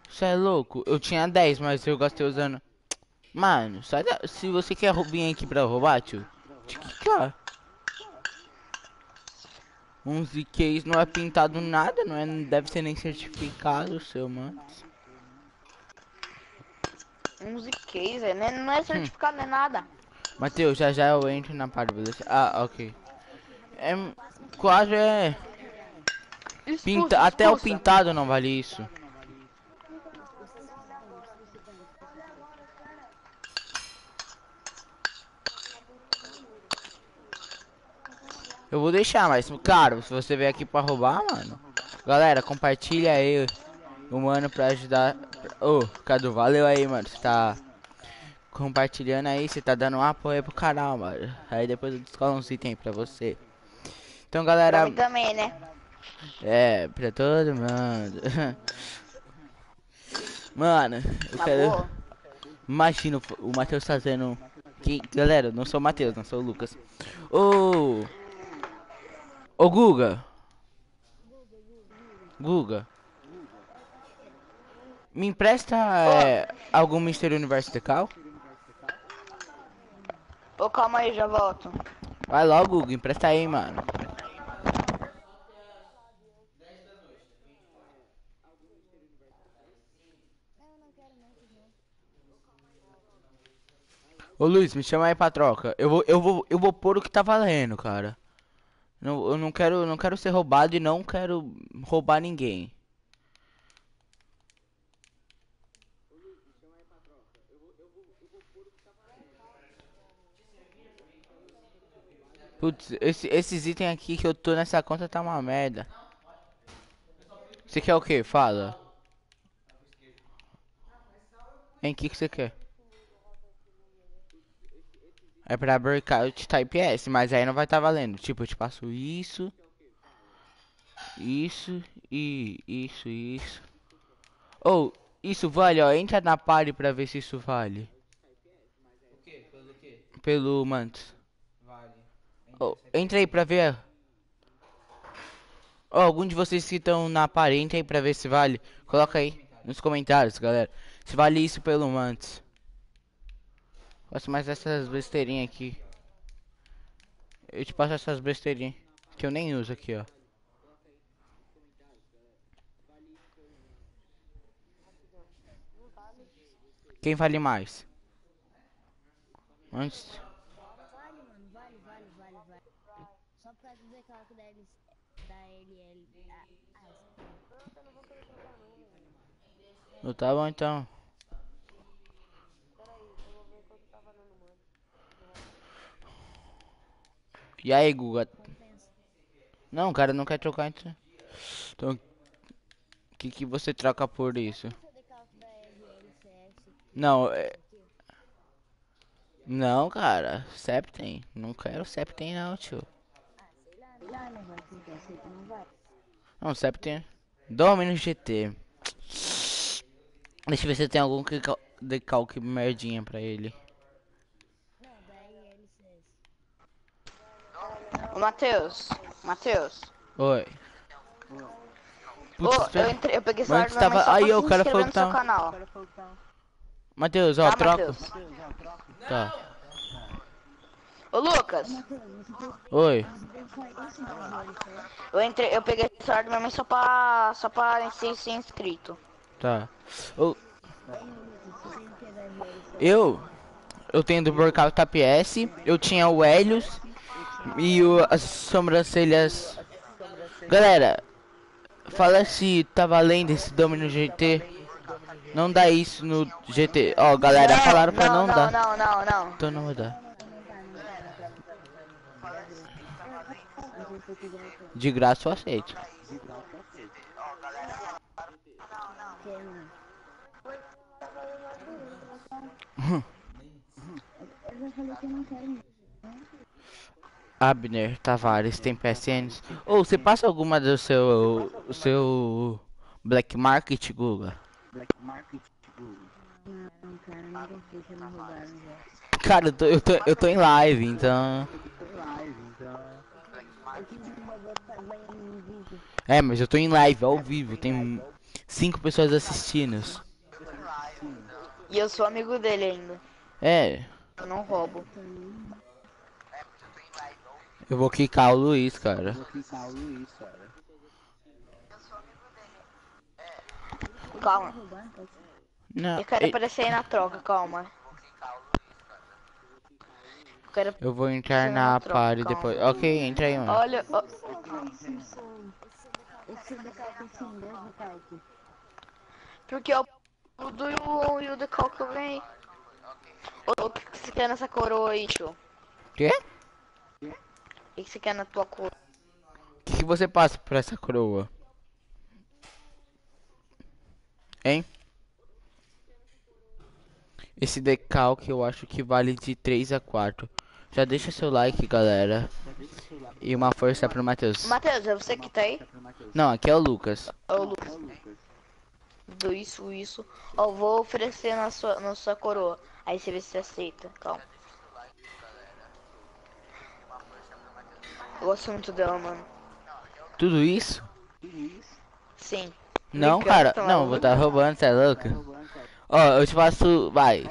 Você é louco? Eu tinha 10, mas eu gastei usando. Mano, sai da... se você quer vir aqui pra roubar, tio, te quicar. 11 keys não é pintado nada, não é, não deve ser nem certificado, seu mano. Uns IKs, né? Não é certificado, nem nada. Matheus, já já eu entro na parte, beleza? Ah, ok. É, quase é. Expulsa, Pinta, até o expulsa. pintado não vale isso. Eu vou deixar, mas, claro, se você vier aqui pra roubar, mano. Galera, compartilha aí o mano pra ajudar. Ô, Cadu, valeu aí, mano. Você tá compartilhando aí, você tá dando um apoio pro canal, mano. Aí depois eu descolo uns itens pra você. Então, Pra galera. mim também, né? É, pra todo mundo. Mano, eu Tá quero. boa? Imagina o- Matheus fazendo. Que... Galera, não sou o Matheus, não sou o Lucas. Ô. Ô Guga. Guga. Me empresta é, algum Mystery Universe Decal? Ô, calma aí, já volto. Vai logo, Guga, empresta aí, mano. Ô Luiz, me chama aí pra troca. Eu vou, eu vou, eu vou pôr o que tá valendo, cara. Não, eu não quero, não quero ser roubado e não quero roubar ninguém. Putz, esse, esses itens aqui que eu tô nessa conta tá uma merda. Você quer o que? Fala. Em que que você quer? É pra breakout type S, mas aí não vai tá valendo. Tipo, eu te passo isso. Isso e isso isso. Ou, isso vale, ó. Entra na party pra ver se isso vale. O quê? Pelo quê? Pelo. Oh, entra aí pra ver. Ó, algum de vocês que estão na party, entra aí pra ver se vale. Coloca aí nos comentários, galera. Se vale isso pelo Mantis. Gosto mais dessas besteirinhas aqui. Eu te passo essas besteirinhas. Que eu nem uso aqui, ó. Quem vale mais? Antes. Vale, mano, vale, vale, vale, vale. Só por causa do decalque da, L, da LL. Ah, ah, Não tá bom então. E aí, Guga? Não, o cara não quer trocar então. Então, o que que você troca por isso? Não, é... Não, cara. Septem. Não quero Septem não, tio. Não, Septem. Domino GT. Deixa eu ver se tem algum que cal- decalque merdinha pra ele. Ô, Matheus. Matheus. Oi. Ô, Putz, eu, entrei, eu peguei celular tava- só aí, o cara falou que tá- canal. Matheus, ó, Tá, troca. Matheus? Tá. Ô, Lucas. Oi. Eu entrei, eu peguei o celular da minha mãe só pra, só pra ser, ser inscrito. Tá. Ô. Eu. Eu tenho do Workout TPS. Eu tinha o Helios. E o, as sobrancelhas. Galera. Fala se tá valendo esse Domino GT. Não dá isso no GT. Ó, galera, falaram pra não, não, dar. não, não, não. Então não vai dar. De graça eu aceito. Abner Tavares tem PSNs. Ou você passa alguma do seu. seu. Black Market, Guga? Não, cara, não que não já. Cara, eu tô, eu tô, eu tô em live, então. Eu. É, mas eu tô em live, ao vivo. Tem cinco pessoas assistindo. E eu sou amigo dele ainda. É, Eu não roubo. eu vou quicar o Luiz, cara. Calma. Não, Eu quero e- aparecer aí na troca, calma. Eu quero. eu vou entrar Você na troca, party calma. depois. Ok, entra aí, mano. Olha, ó, porque eu o do e o, e o eu ganhei. Ô, O que que você quer nessa coroa aí, tio? Quê? O que que você quer na tua coroa? O que, que você passa por essa coroa? Hein? Esse decalque eu acho que vale de 3 a 4. Já deixa seu like, galera. E uma força pro Matheus. Matheus, é você que tá aí? Não, aqui é o Lucas. Ô, Lucas. Do isso, isso. Ó, eu vou oferecer na sua, na sua coroa. Aí você vê se você aceita. Calma. Eu gosto muito dela, mano. Tudo isso? Sim. Não, Brincando, cara. tá Não, vou tá roubando, você é louco? Ó, eu te faço. Vai.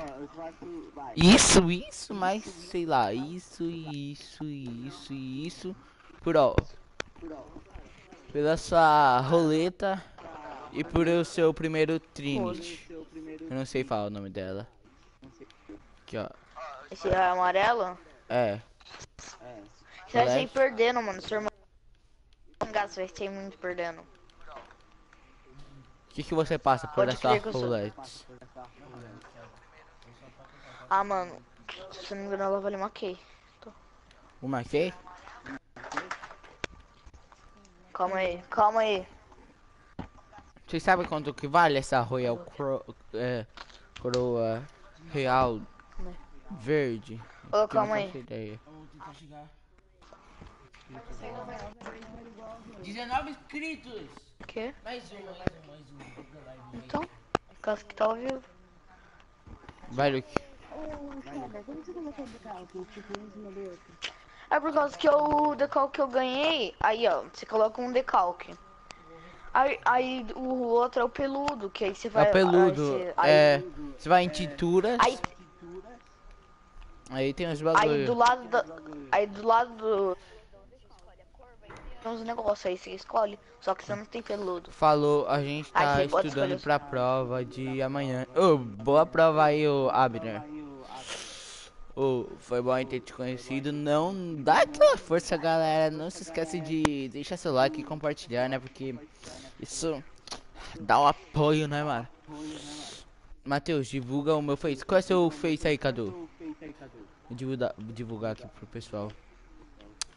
Isso, isso, mas sei lá. Isso, isso, isso, isso. Por ó. Pela sua roleta e por o seu primeiro Trinity. Eu não sei falar o nome dela. Aqui, ó. Esse é amarelo? É. Você vai sair Moleque. perdendo, mano. Seu irmão. Gato, você vai sair muito perdendo. O que, que você passa por Pode essa eu roleta? Ah, mano. Se não me engano, ela vale uma K. Uma K? Calma aí, calma aí. Vocês sabem quanto que vale essa Royal Cro é, Coroa Real Verde? Ô, calma aí. ideia. Vamos tentar chegar. 19 inscritos! O quê? Mais um, mais um, mais um. Então? Caso que tá ao vivo. Vai, Luke. É por causa que o decalque que eu ganhei, aí ó, você coloca um decalque. Aí, aí o outro é o peludo, que aí você É vai. o peludo. Aí, você- aí- É. Você vai em tinturas. aí, Aí tem os aí bagulho. do lado da. Aí do lado do. Tem uns negócios aí, você escolhe. Só que você não tem peludo. Falou, a gente Aí tá estudando pra prova de amanhã. Ô, boa prova aí, ô Abner. Ô, foi bom ter te conhecido. Não dá aquela força, galera. Não se esquece de deixar seu like e compartilhar, né? Porque isso dá um apoio, né, mano? Matheus, divulga o meu Face. Qual é seu Face aí, Cadu? Vou divulgar, aqui pro pessoal.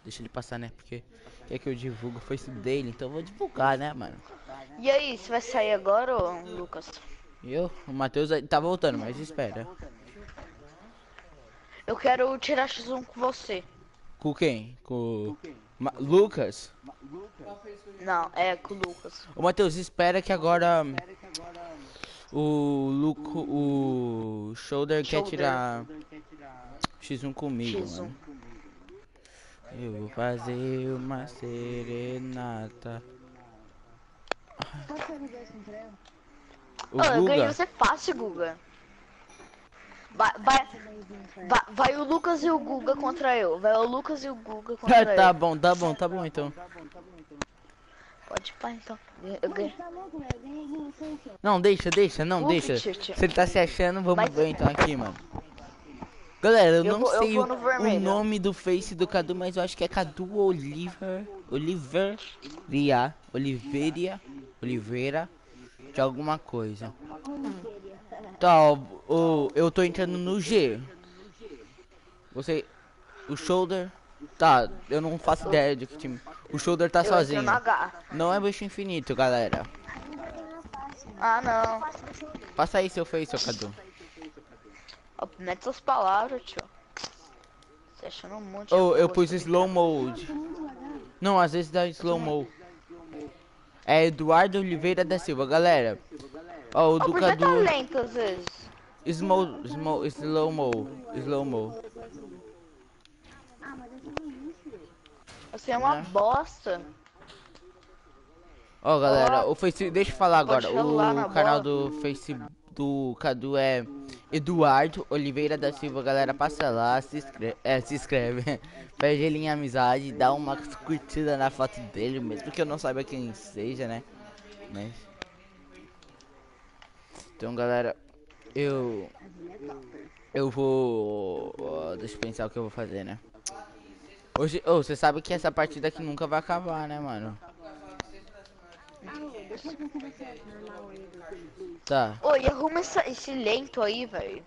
Deixa ele passar, né? Porque quer que eu divulgue o Face dele, então eu vou divulgar, né, mano? E aí, você vai sair agora, ô Lucas? Eu? O Matheus tá voltando, mas espera. Eu quero tirar X1 com você. Com quem? Com o Ma- Lucas? Não, é com o Lucas. Ô Matheus, espera que agora o Luco, o Shoulder quer Shoulder. tirar X1 comigo, X1. mano. Eu vou fazer uma serenata. Qual que é o dois contra ela? O Ô, eu ganhei você fácil, Guga. Vai, vai, vai, vai o Lucas e o Guga contra eu. Vai o Lucas e o Guga contra tá eu. bom, tá bom, tá bom então. Pode pá, então. Eu. Tá? Eu você, tio. Não, deixa, deixa, não, Ufa, deixa. Se ele tá se achando, vamos ver então aqui, mano. Galera, eu, Eu não vou- eu sei vou o, no o nome do Face do Cadu, mas eu acho que é Cadu Oliver. Oliver. Ria. Oliveira. Oliveira. De alguma coisa. Tá, o, eu tô entrando no G. Você. O shoulder. Tá, eu não faço ideia de que time. O shoulder tá Eu sozinho. Não é bicho infinito, galera. Ah, não. Passa aí seu Face, ô Cadu. Mete suas palavras, tio. Tá achando um monte Oh, eu pus slow mode. Não, às vezes dá slow mo. É Eduardo Oliveira da Silva, galera. Ó, o Ô, do por que tá Cadu. lento às vezes? Small, small, slow mo. Slow mo. Você é uma É. bosta. Ó, galera, o Face, deixa eu falar agora. O canal bola. do Face do Cadu é Eduardo Oliveira da Silva, galera, passa lá, se inscreve, é, se inscreve. Pede ele em amizade, dá uma curtida na foto dele, mesmo que eu não saiba quem seja, né? Mas Então, galera, eu eu vou ó, deixa eu pensar o que eu vou fazer, né? Hoje, ô, você sabe que essa partida aqui nunca vai acabar, né, mano? Tá. E arruma essa- esse lento aí, velho.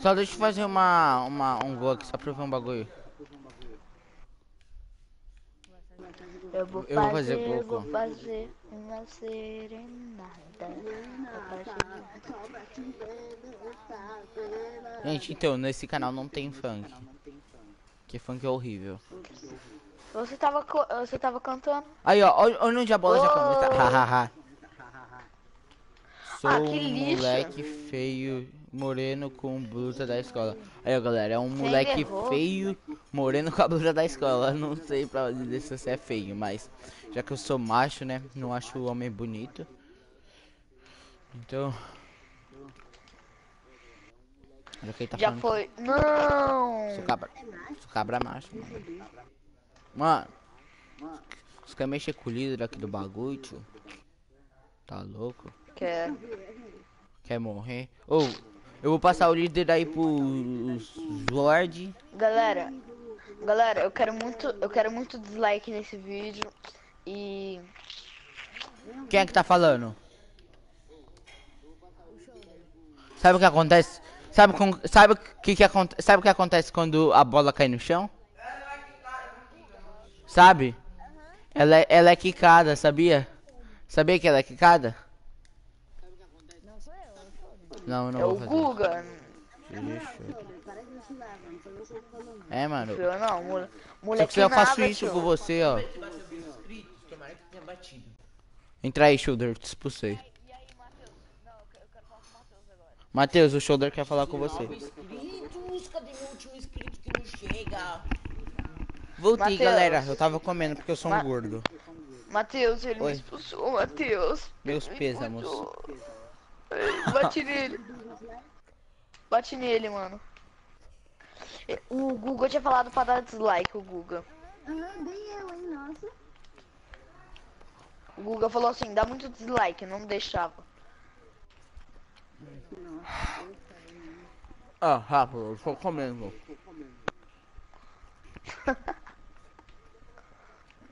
Só deixa eu fazer uma, uma, um gol aqui só pra eu ver um bagulho. Eu vou Eu vou fazer, fazer eu vou fazer uma serenata. Gente, então, nesse canal não tem funk. Que funk é horrível. Você tava, co- você tava cantando? Aí, ó, olha onde a bola já começa. Oh. Hahaha. Sou Ah, um moleque feio, moreno com blusa da escola. Aí, ó, galera, é um moleque errou. feio, moreno com a blusa da escola. Não sei pra dizer se você é feio, mas já que eu sou macho, né, não acho o homem bonito. Então... Já que ele tá Já falando foi. Não! Sou cabra. Sou cabra macho, mano. Mano. Você quer mexer com o líder aqui do bagulho, tio? Tá louco? Quer. Quer morrer? Ou, eu vou passar o líder aí pro Lord. Galera, galera, eu quero muito, eu quero muito dislike nesse vídeo e Quem é que tá falando? Sabe o que acontece? Sabe com, sabe o que que acontece? Sabe o que acontece quando a bola cai no chão? Sabe? Ela é, ela é quicada, sabia? Sabia que ela é quicada? Não, eu não é vou o fazer. Guga. Ixi. É, mano. Eu não, mole, Só moleque que eu faço nada, isso tio. com você, ó. Entra aí, Shoulder, te expulsei. Matheus, o Shoulder quer falar com você. Inscritos, cadê meu último inscrito que não chega? Voltei, Matheus. galera. Eu tava comendo porque eu sou um Ma- gordo. Matheus, ele Oi. me expulsou, Matheus. Meus Ele me Bate nele. Bate nele, mano. O Guga tinha falado pra dar dislike, o Guga. Aham, bem eu, hein, nossa. O Guga falou assim, dá muito dislike, não deixava. Ah, rápido, eu tô comendo.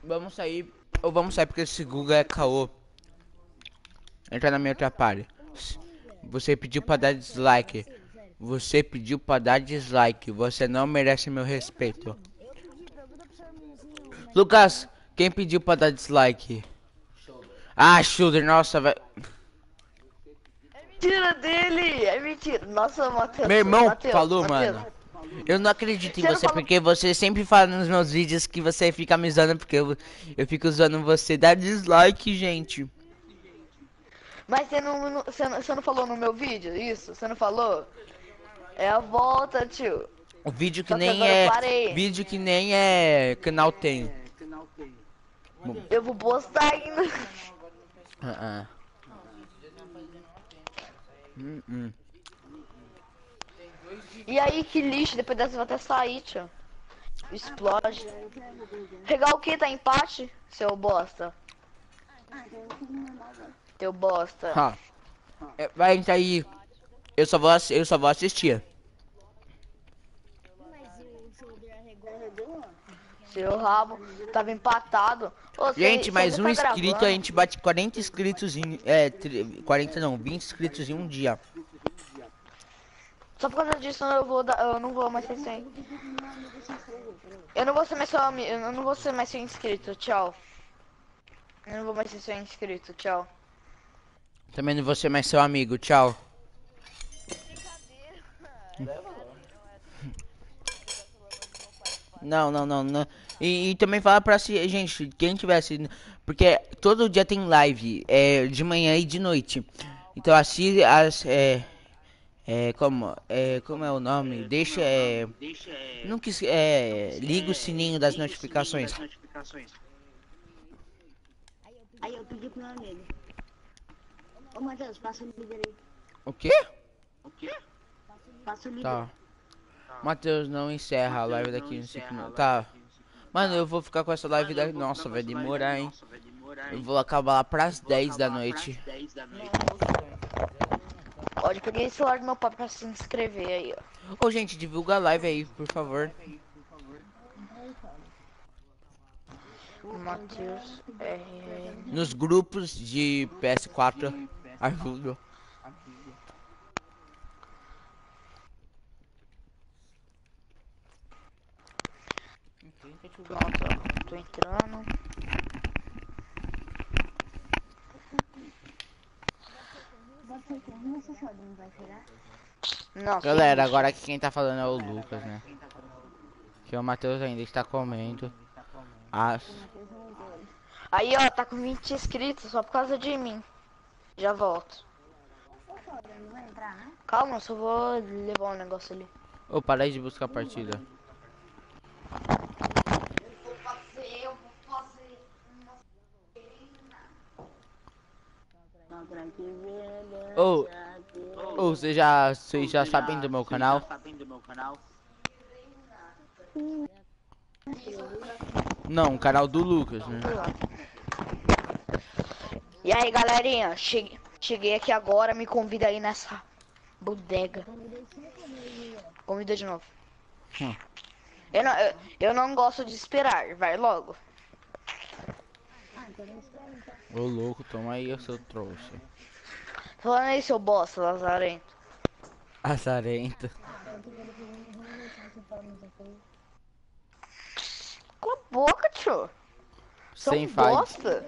vamos sair. Ou vamos sair porque esse Guga é caô. Entra na minha atrapalha. Você pediu pra dar dislike. Você pediu pra dar dislike. Você não merece meu respeito. Lucas, quem pediu pra dar dislike? Ah, Shoulder, nossa, velho. Mentira dele! É mentira. Nossa, Matheus. Meu irmão Matheus, falou, Matheus. mano. Eu não acredito em Você você, porque você sempre fala nos meus vídeos que você fica me zoando, porque eu, eu fico zoando você. Dá dislike, gente. Mas você não, você não, você não falou no meu vídeo isso? Você não falou? É a volta, tio. O vídeo que Só nem é. parei. Vídeo que nem é canal tem. Eu vou postar ainda. Ah, ah. Hum, hum. E aí, que lixo. Depois dessa eu vou até sair, tio. Explode. Regal o que? Tá empate? Seu bosta. Teu bosta. Ah. Vai entrar aí. Eu só vou, eu só vou assistir. Seu rabo. Tava empatado. Ô, cê- Gente, cê mais ainda um tá inscrito, gravando? a gente bate 40 inscritos em. É, tri- 40 não, 20 inscritos em um dia. Só por causa disso eu vou dar, eu não vou mais ser sem. Eu não vou ser mais seu amigo, eu não vou ser mais seu inscrito, tchau. Eu não vou mais ser seu inscrito, tchau. Também não vou ser mais seu amigo, tchau. Não, não, não, não. E, e também fala pra si, gente, quem tivesse. Porque todo dia tem live, é, de manhã e de noite. Então assim, as. É, é, como, é, como é o nome? Deixa. É, não é, liga o sininho das notificações. Aí eu pedi pro meu amigo. Ô Matheus, passa o líder aí. O quê? Passa o líder. Tá. Matheus, não encerra a live daqui uns 5 minutos. Tá. Mano, eu vou ficar com essa live da. Nossa, vai demorar, hein? Eu vou acabar lá pras 10 da noite. Pode pegar esse celular do meu pai pra se inscrever aí, ó. Ô, gente, divulga a live aí, por favor. Matheus RN. Nos grupos de PS4. Ajuda. Pronto. Tô entrando. Não Galera, agora aqui quem tá falando é o Lucas, né? Que o Matheus ainda está comendo. As. Aí, ó, tá com 20 inscritos só por causa de mim. Já volto. Calma, só vou levar um negócio ali. Ô, para aí de buscar a partida. Tranquilo. Ô, ô, vocês já, vocês já sabem do meu canal? Não, o canal do Lucas, né? E aí, galerinha, cheguei, cheguei aqui agora, me convida aí nessa bodega. Convida de novo. Hum. Eu não, eu, eu não gosto de esperar, vai logo. Ô, louco, toma aí o seu trouxa. Falando aí, seu bosta, Lazarento. Azarento. Cala a boca, tio. Sem bosta.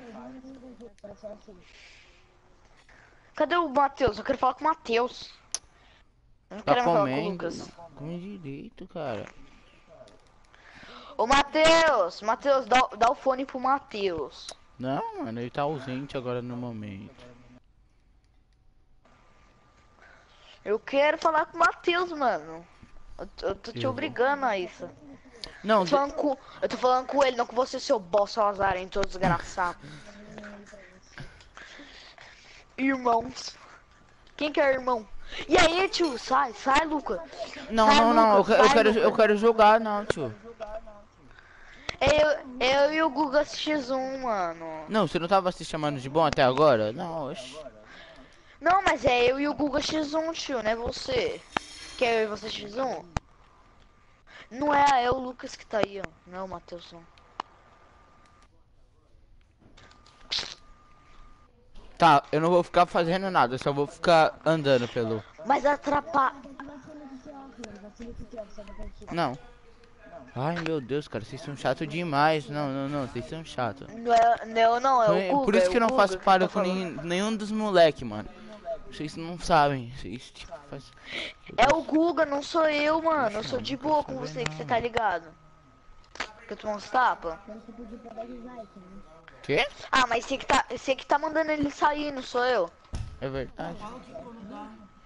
Cadê o Matheus? Eu quero falar com o Matheus. Eu Não Tá quero falar com o. Lucas. Come direito, cara. Ô, Matheus! Matheus, dá, dá o fone pro Matheus. Não, mano, ele tá ausente agora no momento. Eu quero falar com o Matheus, mano. Eu, eu tô te Eu- obrigando a isso. Não, Eu tô, falando com, eu tô falando com ele, não com você, seu bosta lazarento, desgraçado. Irmãos. Quem que é irmão? E aí, tio? Sai, sai, Luca. não, Sai, não, não, eu, que- eu sai, quero, Lucas. eu quero jogar, não, tio. Eu, eu e o Guga X1, mano. Não, você não tava se chamando de bom até agora? Não, oxe. Não, mas é eu e o Guga X1, tio, não é você. Que é eu e você X1? Não é, é o Lucas que tá aí, ó. Não é o Matheus, não. Tá, eu não vou ficar fazendo nada, eu só vou ficar andando pelo. Mas atrapalha. Não. Ai meu Deus, cara, vocês são chatos demais. Não, não, não, vocês são chatos. Não é, não, não, é o Por- Guga. Por isso é que eu não faço tá com falando. nenhum, nenhum dos moleque, mano. Vocês não sabem. Vocês, tipo, faz... É o Guga, não sou eu, mano. Eu sou de boa com você, que você tá ligado. Que eu tomo uns tapa. Quê? Ah, mas você que, tá, você que tá mandando ele sair, não sou eu. É verdade.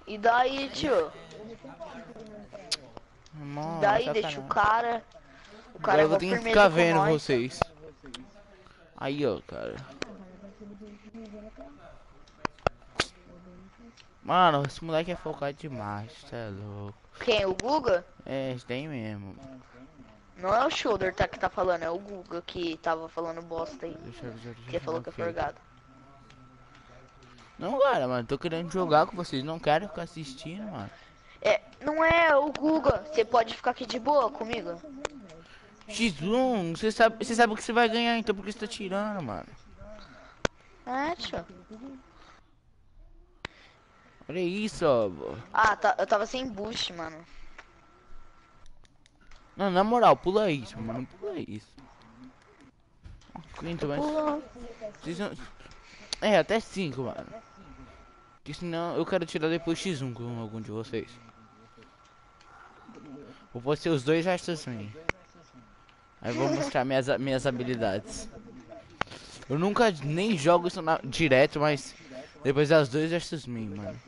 E daí, tio? Mano, Daí sacanagem. deixa o cara. O Agora cara é eu vou ter que ficar vendo nós. vocês. Aí, ó, cara. Mano, esse moleque é focado demais, cê é louco. Quem? O Guga? É, esse daí mesmo. Não é o Shoulder tá, que tá falando, é o Guga que tava falando bosta aí. Deixa eu deixa eu- Que falou que é forgado. Não, cara, mano, tô querendo jogar com vocês, não quero ficar assistindo, mano. É, não é o Guga. Você pode ficar aqui de boa comigo? X1, você sabe, você sabe o que você vai ganhar, então por que você tá tirando, mano? É, tio. Olha isso, ó. Ah, tá, eu tava sem boost, mano. Não, na moral, pula isso, mano, pula isso. Quinto, mas... É, até 5, mano. Porque senão eu quero tirar depois X1 com algum de vocês. Ou pode ser os dois versus mim. Aí vou mostrar minhas, minhas habilidades. Eu nunca nem jogo isso na- direto, mas depois das dois versus mim, mano.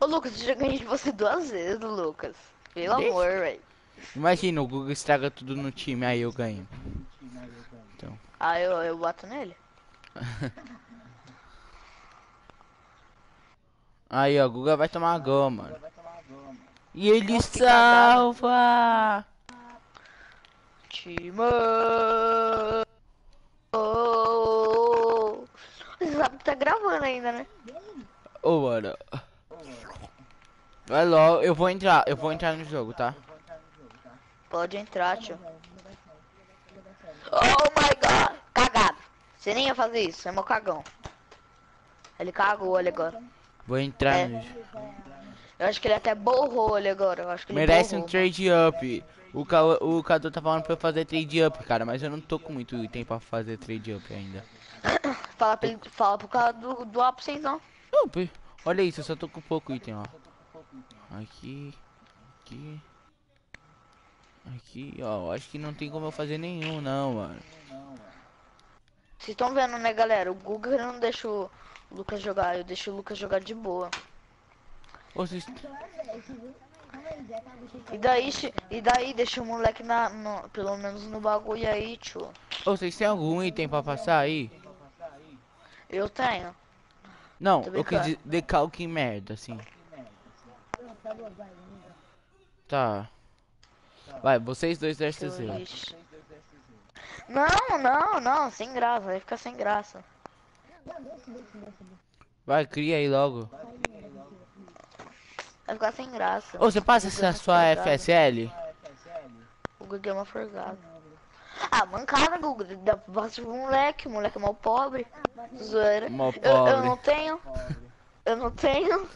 Ô, Lucas, eu já ganhei de você duas vezes, Lucas. Pelo Deixa. amor, velho. Imagina, o Google estraga tudo no time, aí eu ganho. Ah, eu, eu bato nele. Aí, ó, o Guga vai tomar gol, mano. E ele salva! Time. Oh. Sabe que tá gravando ainda, né? Ô, mano. Vai logo, eu vou entrar, eu vou entrar no jogo, tá? Pode entrar, tio. Oh my god! Cagado. Você nem ia fazer isso, é meu cagão. Ele cagou ele agora. Vou entrar É. no jogo. Eu acho que ele até borrou ele agora. Eu acho que Merece um trade up. O, Ca... o Cadu tá falando pra eu fazer trade up, cara, mas eu não tô com muito item pra fazer trade up ainda. Fala, pra ele, fala pro cara do, do up sem não. Não, olha isso, eu só tô com pouco item, ó. Aqui, aqui, aqui, ó. Acho que não tem como eu fazer nenhum, não, mano. Vocês estão vendo, né, galera? O Guga não deixa o Lucas jogar. Eu deixo o Lucas jogar de boa. Ô, vocês... E daí, e daí deixa o moleque na, no- pelo menos no bagulho aí, tio. Ô, vocês têm algum item pra passar aí? Eu tenho. Não, eu quis decalque merda, assim. Tá. Vai, vocês dois versus eu. Ixi. Não, não, não, sem graça, vai ficar sem graça. Vai, cria aí logo. Vai ficar sem graça. Ô, você passa essa sua FSL? O Guga é uma forgada. Ah, mancada, Guga. Dá pra passar pro moleque, o moleque é mal pobre. Zoeira. Mó Eu, eu pobre. não tenho. Eu não tenho.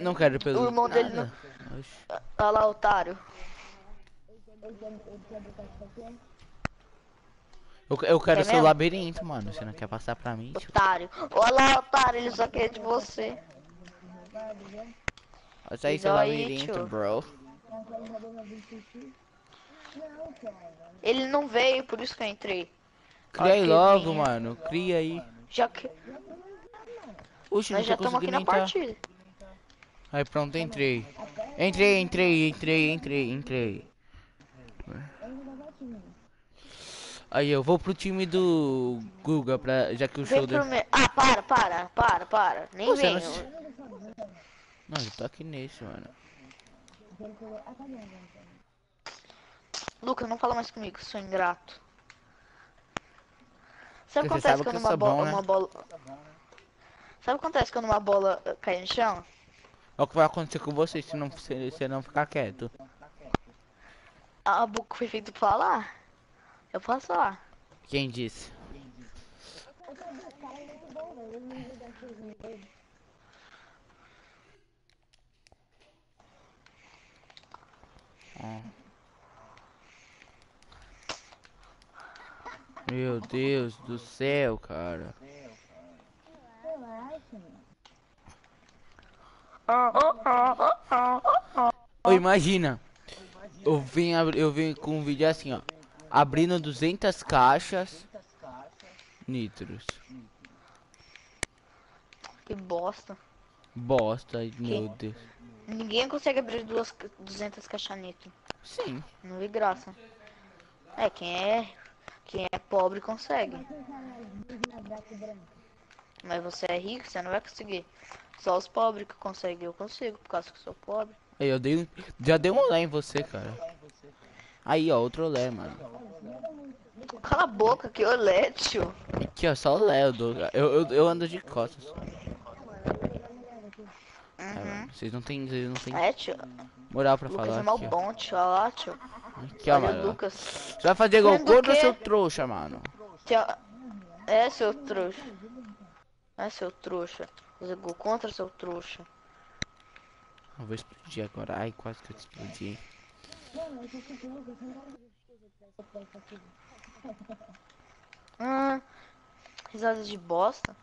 Não quero pelo O irmão dele nada. Oxi. Olha lá, otário. Eu, eu quero Quer seu mesmo? labirinto, mano. Você não quer passar pra mim? Otário. Olha lá, otário, ele só quer de você. Olha aí seu labirinto, tio? bro. Ele não veio, por isso que eu entrei. Cria aí logo, vinha. mano. Cria aí. Já que não nós já estamos aqui na entrar. partida. Aí pronto, entrei. Entrei, entrei, entrei, entrei, entrei. Aí eu vou pro time do Guga, pra, já que o Vem shoulder... pro meu. Ah, para, para, para, para. Nem Você vem. não Não, eu tô aqui nesse, mano. Lucas, não fala mais comigo, sou ingrato. Sabe o que acontece quando uma sou bola, bom, né? uma bola. Sabe o que acontece quando uma bola eh, cai no chão? É o que vai acontecer com você se não, se, se não ficar quieto. A boca foi feito pra falar. Eu posso falar. Quem disse? Ó. Meu Deus do céu, cara. Ô, imagina. Eu vim, eu vim com um vídeo assim, ó. Abrindo 200 caixas. Nitros. Que bosta. Bosta, meu Deus. Ninguém consegue abrir duas, ca- 200 caixanitas. Sim. Não vi graça. É, quem é. Quem é pobre consegue. Mas você é rico, você não vai conseguir. Só os pobres que conseguem. Eu consigo, por causa que eu sou pobre. Aí, eu dei, um- já dei um olé em você, cara. Aí, ó, outro olé, mano. Cala a boca, que olé, tio. Aqui, ó, só olé eu dou. Eu, eu, eu ando de costas. É, mano, vocês não tem, vocês não tem É, tio. moral pra Lucas falar é mal aqui, bom, tio. Olha lá, tio. Aqui, ó, Olha mano. Lucas. Você vai fazer gol contra seu trouxa, mano. Tio. É, seu trouxa. É, seu trouxa. Fazer gol contra seu trouxa. Eu vou explodir agora. Ai, quase que eu explodi. Hum. Risada de bosta.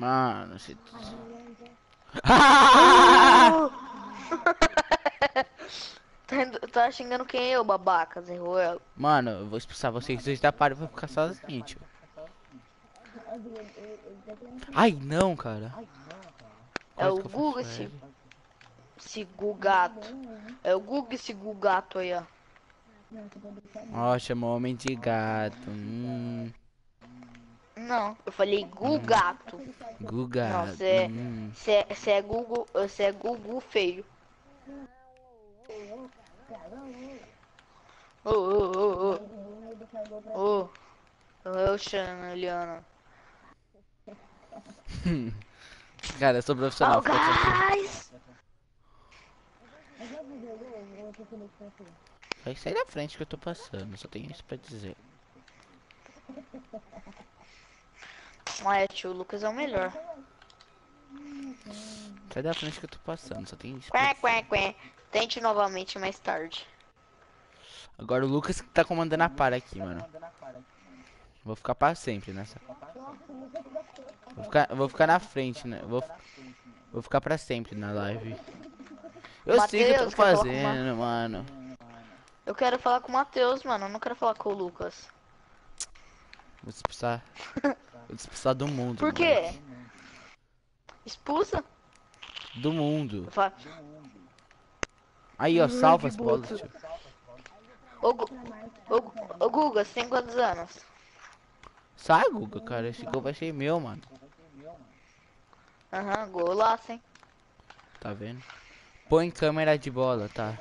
Mano, você... Tá, tá xingando quem eu, babaca, Zé Ruelo? Mano, eu vou expulsar vocês dois da party pra ficar sozinho, tio. Ai, não, cara. É o Guga, esse, esse Gugato. É o Guga, esse Gugato aí, ó. Ó, chamou homem de gato. Hum, Não, eu falei Gugato. Guga. Não, cê- Hum. Você é Google, você é Gugu feio. Ô, ô, ô, ô. Ô. Eu chamo, Eliana. Cara, eu sou profissional. Oh, guys! Vai sair da frente que eu tô passando, só tenho isso pra dizer. Ah, é, tio, o Lucas é o melhor. Sai da frente que eu tô passando, só tenho isso pra Quá, quá, quá. Tente novamente mais tarde. Agora o Lucas que tá comandando a para aqui, mano. Vou ficar pra sempre nessa. Vou ficar, vou ficar na frente, né? Vou, vou ficar pra sempre na live. Eu sei o que eu tô Mateus, fazendo, mano. Eu quero falar com o Matheus, mano. Eu não quero falar com o Lucas. Vou expulsar. Vou expulsar do mundo. Por mano. quê? Expulsa? Do mundo. Falo, Aí, ó, salva as bolas, tio. Ô, Gu- ô, Gu- ô, Guga, você tem quantos anos? Sai, Guga, cara. Esse gol vai ser meu, mano. Aham, golaço, hein? Tá vendo? Põe câmera de bola, tá?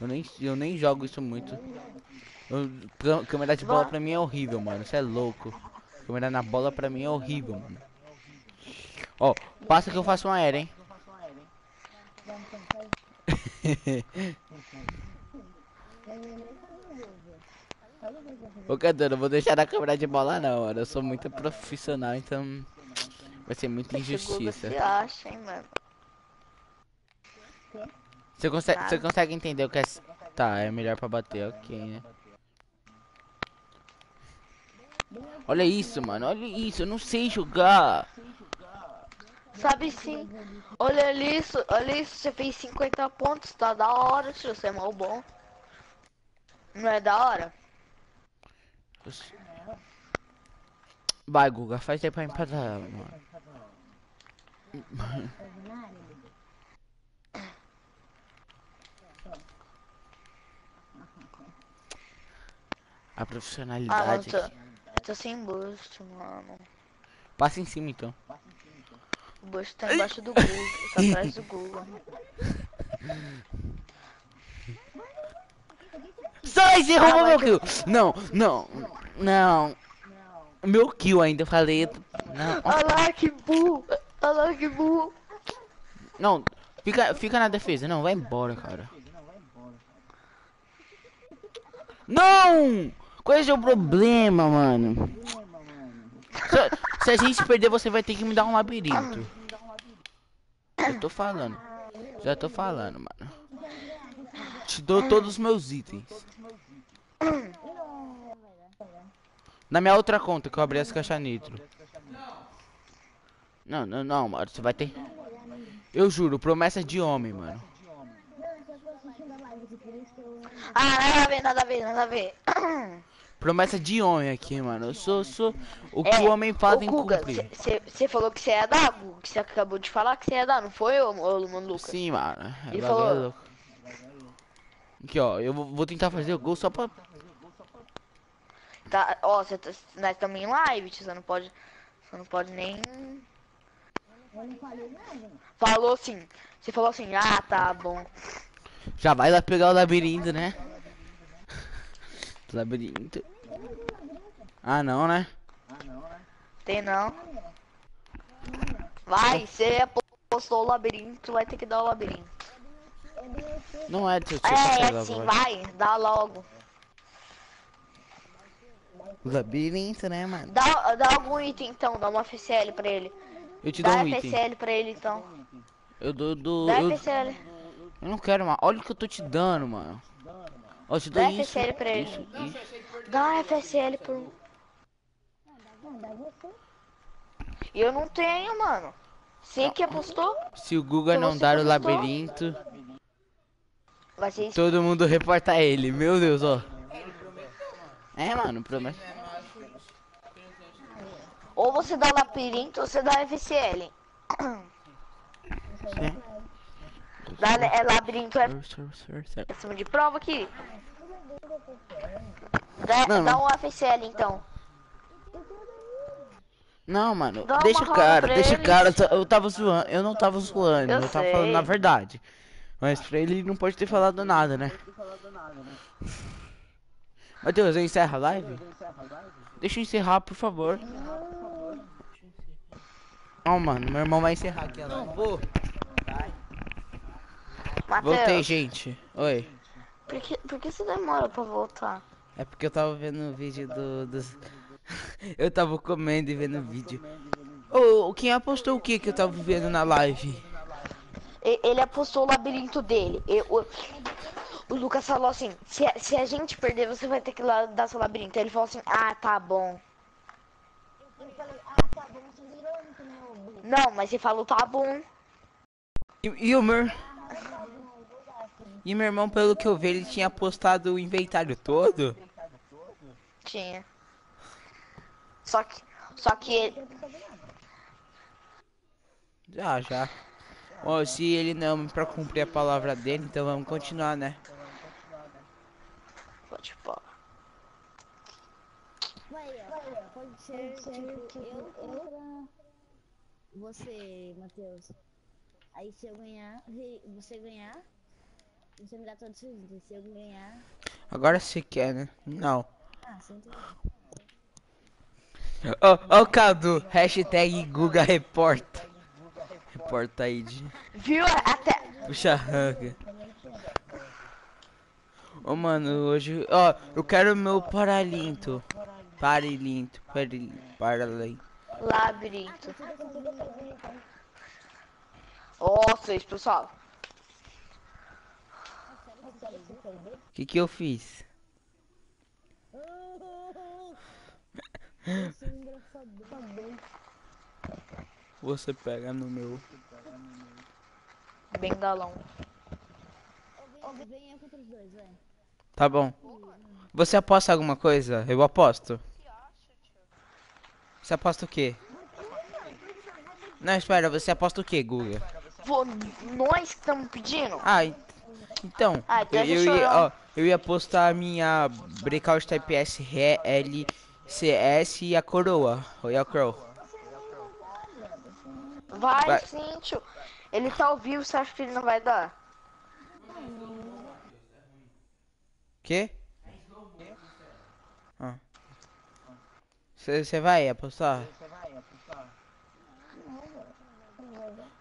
Eu nem, eu nem jogo isso muito. Eu- câmera de bola pra mim é horrível, mano. Você é louco. Câmera na bola pra mim é horrível, mano. Ó, passa que eu faço uma aérea, hein? Ô, Cadano, eu vou deixar na câmera de bola não, mano. Eu sou muito profissional, então vai ser muita injustiça. se acha, hein, mano? Você consegue, você consegue entender o que é. Tá, é melhor pra bater, ok, né? Olha isso, mano, olha isso, eu não sei jogar. Sabe sim. Olha isso, olha isso. Você fez 50 pontos, tá da hora, tio. Você é mal bom. Não é da hora? Vai, Guga, faz aí pra empatar, mano. A Ah, mano, profissionalidade tô, tô sem boost, mano. Passa em cima então. O boost tá embaixo do Google, tá atrás do Google. Sai, você roubou meu kill! Não, não, não. Meu kill ainda, eu falei. Não, Olha lá que burro! Olha lá que burro! não, fica, fica na defesa. Não, vai embora, cara. Não! Qual é o seu problema, mano? Se, se a gente perder, você vai ter que me dar um labirinto. Eu tô falando. Já tô falando, mano. Te dou todos os meus itens. Na minha outra conta que eu abri as caixas nitro. Não, não, não, mano. Você vai ter. Eu juro, promessa de homem, mano. Ah, nada a ver, nada a ver, nada a ver. Promessa de homem aqui, mano. Eu sou, sou. O que É, o homem que Guga, cumprir. você falou que você dar, Guga? Que você acabou de falar que você ia dar, não foi, ô, ô mano Lucas? Sim, mano. Ele é falou-. Aqui, ó. Eu vou, tentar fazer o gol só pra. Tá, ó, você tá, nós estamos em live, você não pode. Você não pode nem. Falou assim. Você falou assim, ah, tá bom. Já vai lá pegar o labirinto, né? Labirinto. Ah, não, né? Tem não. Vai, você postou o labirinto, vai ter que dar o labirinto. Não é, tio. É, é sim, vai, dá logo. Labirinto, né, mano? Dá, dá algum item então, dá uma FCL pra ele. Eu te dou Dá um item. FCL pra ele então. Eu dou. dou Dá eu, FCL. eu não quero mais. Olha o que eu tô te dando, mano. Ó, dou Dá isso. FCL pra ele. isso, isso. Dá FSL por. Eu não tenho, mano. Você que apostou? Se o Guga não dar o labirinto. Todo mundo reporta ele, meu Deus, ó. É, mano, promete. Ou você dá labirinto ou você dá FCL. Dá, é labirinto é cima de prova aqui. Dá, Não, dá não. um FCL então. Não, mano, Dá deixa o cara, deixa o cara. Eu tava zoando, eu não tava zoando, eu, Eu tava sei. falando na verdade. Mas pra ele não pode ter falado nada, né? Matheus, eu encerro a live? Deixa eu encerrar, por favor. Ó, mano, meu irmão vai encerrar aqui a live. Não vou. Voltei, Matheus, gente. Oi. por que, por que você demora pra voltar? É porque eu tava vendo o vídeo do, dos. eu tava comendo e vendo o vídeo. Ô, quem apostou o que que eu tava vendo na live? Ele apostou o labirinto dele. E o, o Lucas falou assim: se, a- se a gente perder, você vai ter que ir lá dar seu labirinto. Ele falou assim: ah, tá bom. Não, mas ele falou: tá bom. E, e o meu. E meu irmão, pelo que eu vi, ele tinha postado o inventário todo. Tinha. Só que. Só que ele. Já, já. Ó, se ele não pra cumprir a palavra dele, então vamos continuar, né? Pode pôr. Pode ser, tipo, eu contra você, Matheus. Aí se eu ganhar, você ganhar, você me dá todos os itens. Se eu ganhar, Agora você quer, né? Não. ah, você entendeu. Ó, ó o Cadu, hashtag Guga Reporta. Reporta aí de. Viu? Até. Puxa ranca. Ô mano, hoje. Ó, eu quero meu paralinto. Paralinto. Paralinto. Paralinto. Labirinto. Nossa, isso, pessoal. O que que eu fiz? Você pega no meu. Bengalão. Tá bom. Você aposta alguma coisa? Eu aposto. Você aposta o quê? Não, espera, você aposta o quê, Guga? Pô, nós que estamos pedindo? Ah, en- então. Ah, então eu, eu eu- ia, ó, eu ia postar a minha Breakout Type S Re- L CS e a coroa. Royal Crow. Vai, Vai. sim, tio. Ele tá ao vivo, você acha que ele não vai dar? Ah. Você vai apostar?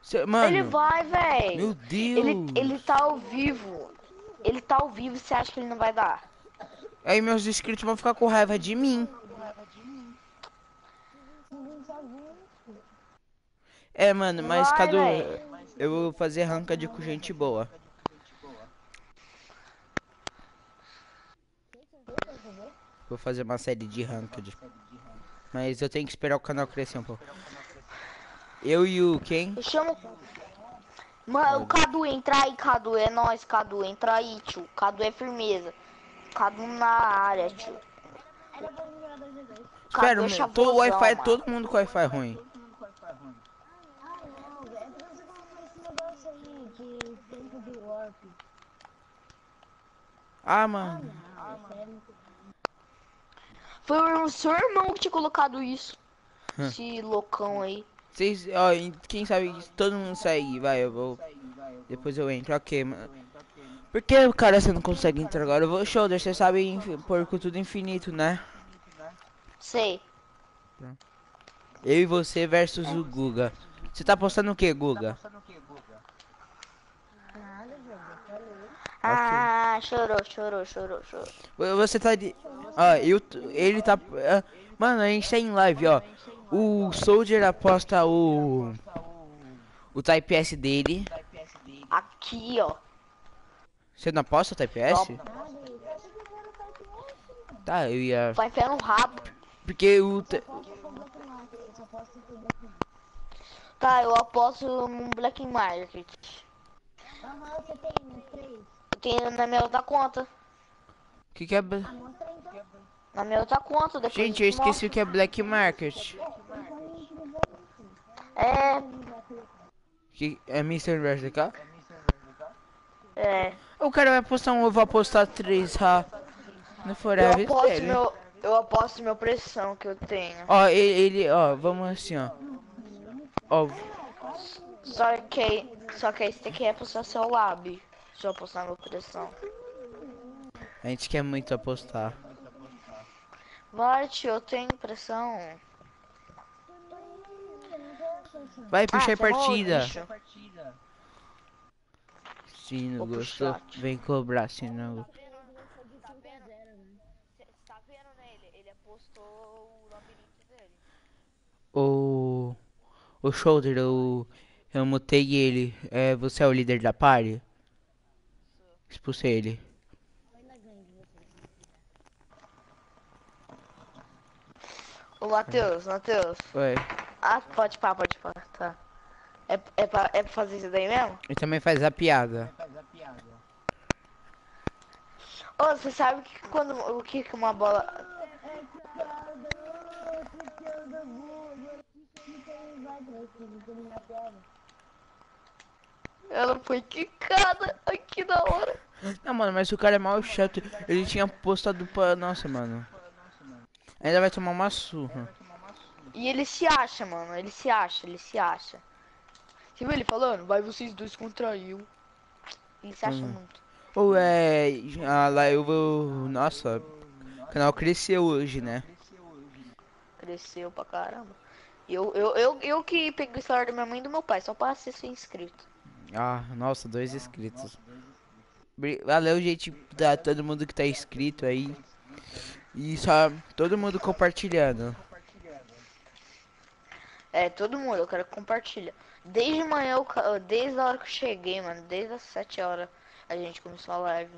Cê, mano, ele vai, meu velho. Deus. Ele, ele tá ao vivo. Ele tá ao vivo, você acha que ele não vai dar? Aí meus inscritos vão ficar com raiva de mim. É, mano, mas Vai, Cadu, véi. eu vou fazer ranca de com gente boa. Vou fazer uma série de ranked. Mas eu tenho que esperar o canal crescer um pouco. Eu e o quem? Eu chamo. Mano, o Cadu entra aí, Cadu. É nóis, Cadu. Entra aí, tio. Cadu é firmeza. Cadu na área, tio. Espera, é meu, chavosão, todo Wi-Fi, mano. todo mundo com Wi-Fi ruim. Ah, mano. Foi o seu irmão que tinha colocado isso. Hum. Esse loucão aí. Vocês, ó, quem sabe todo mundo segue, vai, eu vou. Depois eu entro, ok, mano. Por que o cara você não consegue entrar agora? Eu vou shoulder, você sabe com tudo infinito, né? Sei. Eu e você versus o Guga. Você tá postando o que, Guga? Ah, chorou, chorou, chorou, chorou. Vo- Você tá de. Ó, eu. t- Ele tá. ah, Mano, a gente tá em live, ó. O Soldier aposta o. O Type S dele. Aqui, ó. Você não aposta o Type S? Tá, eu ia. Vai enfiar no rabo. Porque o. t- Tá, eu aposto no Black Market. Você tem três. Eu tem na minha outra conta. O que, que é. Na minha outra conta. Depois Gente, eu esqueci o que é Black Market. É, Que é Mr. Cá? é. O cara vai postar um, eu vou apostar 3 ra no Eu Forever aposto dele. meu, eu aposto meu pressão que eu tenho. Ó, ele, ele, ó, vamos assim, ó. Ó, Só que, só que esse aqui é apostar seu lab. Se eu apostar meu pressão. a gente quer muito apostar. Marte, eu tenho pressão. Vai, puxa Ah, a é mó partida. Se não Vou gostou, chat. vem cobrar, se não. Tá vendo nele? Ele apostou o labirinto dele. O. O Shoulder, eu. Eu mutei ele. É, você é o líder da party? Expulsei ele. Ô, Matheus, Matheus. Ué. Ah, pode pá, pode pá, tá. É, é, pra, é pra fazer isso daí mesmo? E também faz a piada. Ô, você sabe que quando o que que uma bola. Ela foi quicada aqui na hora. Não, mano, mas o cara é mal chato. Ele tinha postado pra. Nossa, mano. Ainda vai tomar uma surra. E ele se acha, mano. Ele se acha, ele se acha. Você viu ele falando? Vai vocês dois contra eu. Ele se acha Uhum. muito. Ou é. Lá eu vou. Nossa. O canal cresceu hoje, né? Cresceu pra caramba. Eu, eu, eu, eu que peguei o celular da minha mãe e do meu pai, só pra ser inscrito. Ah, nossa, dois inscritos. Valeu, gente, pra todo mundo que tá inscrito aí. E só todo mundo compartilhando. É, todo mundo, eu quero que compartilha. Desde manhã, eu desde a hora que eu cheguei, mano, desde as 7 horas a gente começou a live.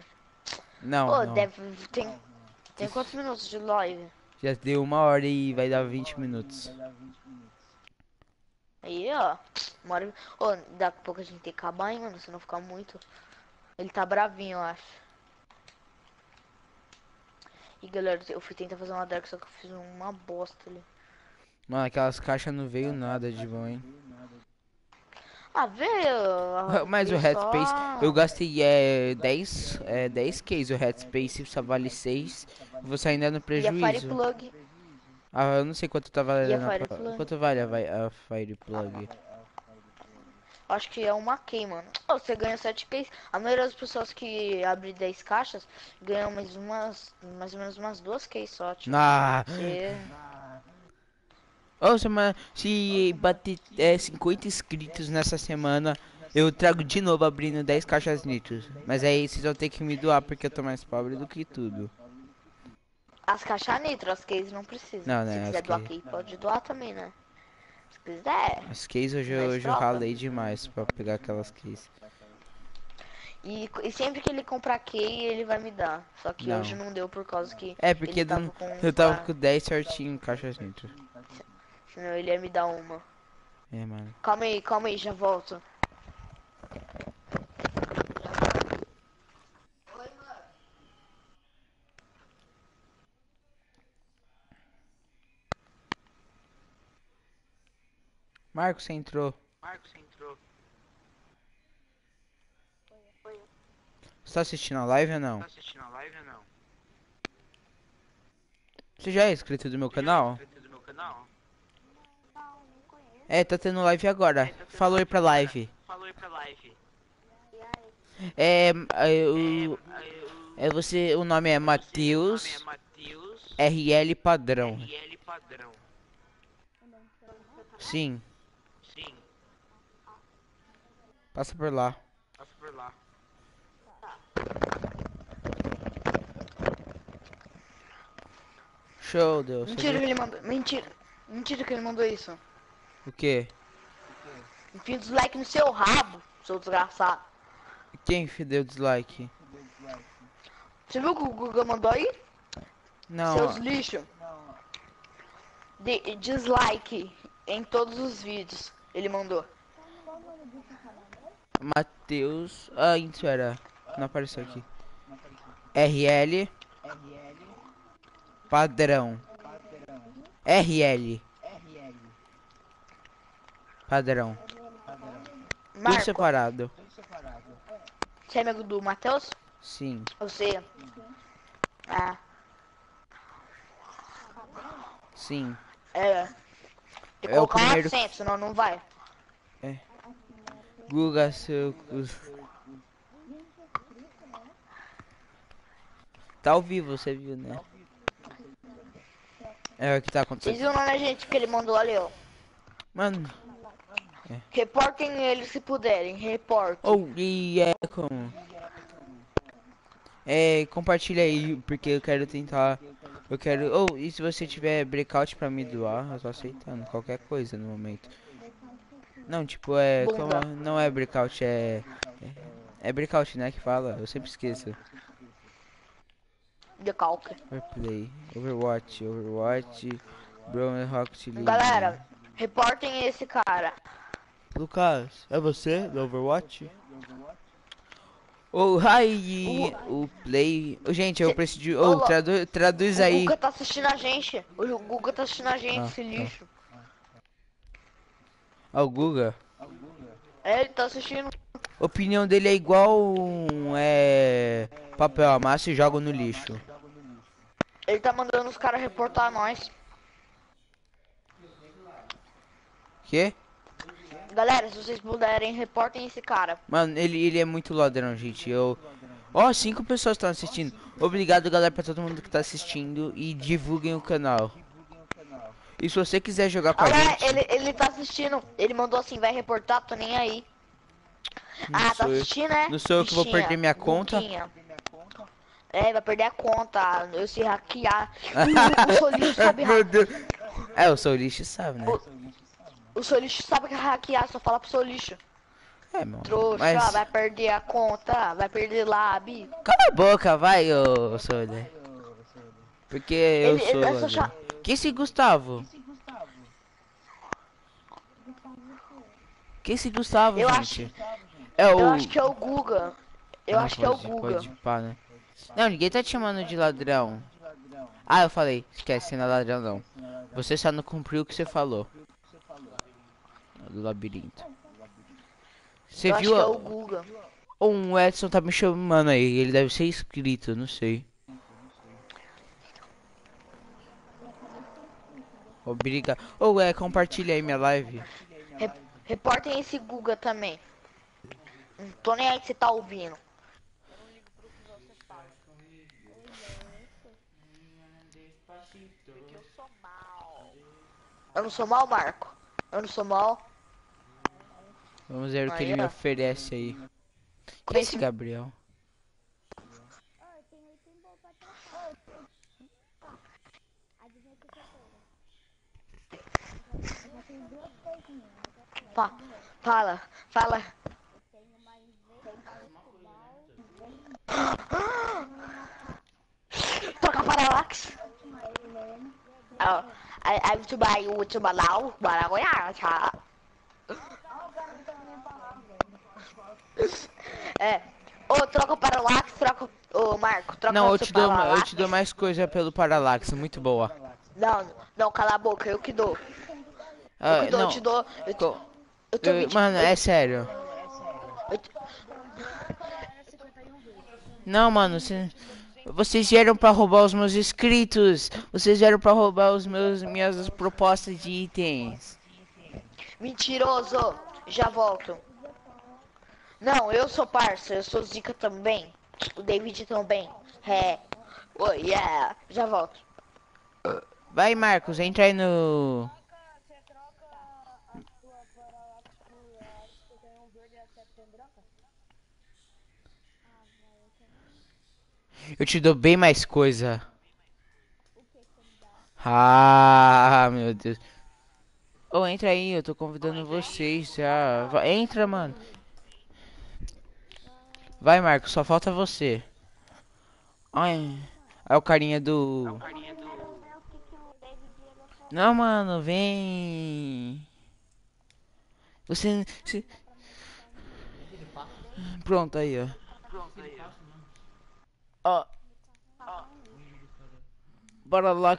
Não, Pô, não. deve. Tem, tem quantos minutos de live? Já deu uma hora e vai dar 20 minutos. Aí, ó. Uma hora... Ô, daqui a pouco a gente tem que acabar, hein, mano, se não ficar muito. Ele tá bravinho, eu acho. E galera, eu fui tentar fazer uma dark, só que eu fiz uma bosta ali. Mano, aquelas caixas não veio nada de bom, hein? Ah, veio. Mas o veio só- Headspace, eu gastei é, 10, é, 10 case, o Headspace só vale 6. Você ainda no E a prejuízo. Fireplug. Ah, eu não sei quanto tá valendo. a- Fireplug? Quanto vale a, a Fireplug? Acho que é uma key, mano. Você ganha 7 keys. A maioria das pessoas que abre 10 caixas ganham mais umas. Mais ou menos umas duas keys só. Tipo, Ah, você- Ô, semana, se bater é, 50 inscritos nessa semana, eu trago de novo abrindo 10 caixas nitros. Mas aí vocês vão ter que me doar porque eu tô mais pobre do que tudo. As caixas nitro, as keys não precisam. Não, Se né, quiser as doar key, pode doar também, né? Se quiser. As keys hoje, eu- hoje eu ralei demais pra pegar aquelas keys. E, e sempre que ele comprar key, ele vai me dar. Só que Não. hoje não deu por causa que. É, porque tava não- com eu tava com 10 certinho em caixas nitros. Senão ele ia me dar uma. É, mano. Calma aí, calma aí, já volto. Marcos, você entrou. Marcos entrou. Você tá assistindo a live ou não? Tá assistindo a live ou não? Você já é inscrito do meu canal? Inscrito do meu canal? É, tá tendo live agora. Falou aí pra live. Falou aí pra live. É, é, eu, o é você, o nome é Matheus é Matheus RL Padrão. RL Padrão. Sim, passa por lá. passa por lá. Show, Deus. Mentira que ele mandou. Mentira. Mentira que ele mandou isso. O quê? Enfia o dislike no seu rabo, seu desgraçado. Quem que deu dislike? Você viu o que o Google mandou aí? Não, Seus lixos. De- dislike em todos os vídeos. Ele mandou. Matheus. Ah, isso era. não apareceu aqui. RL. Padrão. RL. Padrão. Tudo Marco, separado. você é amigo do Matheus? Sim. Você. Ah, Sim. é. Tem que É o colocar primeiro- um acento, senão não vai. Guga seu. Tá ao vivo, você viu, né? É o que tá acontecendo. viram na gente que ele mandou ali, ó. Mano, Reportem ele se puderem, reportem. ou e é como? É, compartilha aí, porque eu quero tentar. Eu quero. Ou e se você tiver breakout pra me doar, eu tô aceitando qualquer coisa no momento. Não, tipo, é. Como- não é breakout, é. É breakout, né? Que fala, eu sempre esqueço. Decalque. Overplay, Overwatch, Overwatch, Brown Rocket League. Galera, reportem esse cara. Lucas, é você do Overwatch? Oh, hi, o Play. Ô, gente, eu preciso de. Oh, tradu traduz O aí. Guga tá assistindo a gente. O Guga tá assistindo a gente, Ah, esse tá. lixo. Ah, o Guga. É, ele tá assistindo. Opinião dele é igual um, é papel amassa e joga no lixo. Ele tá mandando os caras reportar nós. Que? Galera, se vocês puderem, reportem esse cara. Mano, ele, ele é muito ladrão, gente. Eu. Ó, cinco pessoas estão assistindo. Obrigado, galera, pra todo mundo que tá assistindo e divulguem o canal. E se você quiser jogar com a Olha, gente, ele, ele tá assistindo. Ele mandou assim, vai reportar, tô nem aí. ah, tá assistindo, né? Não sou eu que vou Bichinha, perder minha conta. Guguinha. É, vai perder a conta. Eu se hackear. o, o Solixo sabe hackear. É, o seu lixo sabe, né? O Solixo sabe que hackear, só fala pro Solixo. É, mano. Trouxa, Mas vai perder a conta, vai perder lab. cala a boca, vai, ô Solé. Porque eu Ele- ele sou. é cha- Que esse Gustavo? Que esse Gustavo, Eu gente? É o. Eu acho que é o Guga. Eu Ah, acho que é o pode- Guga. Pode pá, né? Não, ninguém tá te chamando de ladrão. Ah, eu falei. Esquece, não é ladrão não. Você só não cumpriu o que você falou. Do labirinto. Você Eu acho viu? que é a- o Guga. Ou um Edson tá me chamando aí. Ele deve ser inscrito, não sei. Obrigado. Ou é, compartilha aí minha live. Re- reportem esse Guga também. Não tô nem aí que você tá ouvindo. Eu não sou mal, Marco. Eu não sou mal. Vamos ver o que ele me oferece aí. Esse Gabriel? Fa- fala, fala. Troca parallax. Oh, I, I'm to buy you to Malau, yeah, cha. É. Ô, troca o parallax, troca. o- Ô, Marco, troca Não, eu te, dou, eu te dou mais coisa pelo Parallax, muito boa. Não, não, cala a boca, eu que dou. Ah, eu que dou, não, eu te dou. Eu, te, eu tô eu- 20 mano, é sério. Não, mano, cê- vocês vieram pra roubar os meus inscritos. Vocês vieram pra roubar os meus minhas propostas de itens. Mentiroso! Já volto. Não, eu sou parça, eu sou Zica também. O David também. É. Oh, yeah. Já volto. Vai, Marcos, entra aí no. Eu te dou bem mais coisa. Ah, meu Deus. Ô, entra aí, eu tô convidando vocês já. Entra, mano. Vai, Marcos, só falta você. Ai, é o carinha do. Não, mano, vem. Você. Pronto, aí, ó. Ó. Bora lá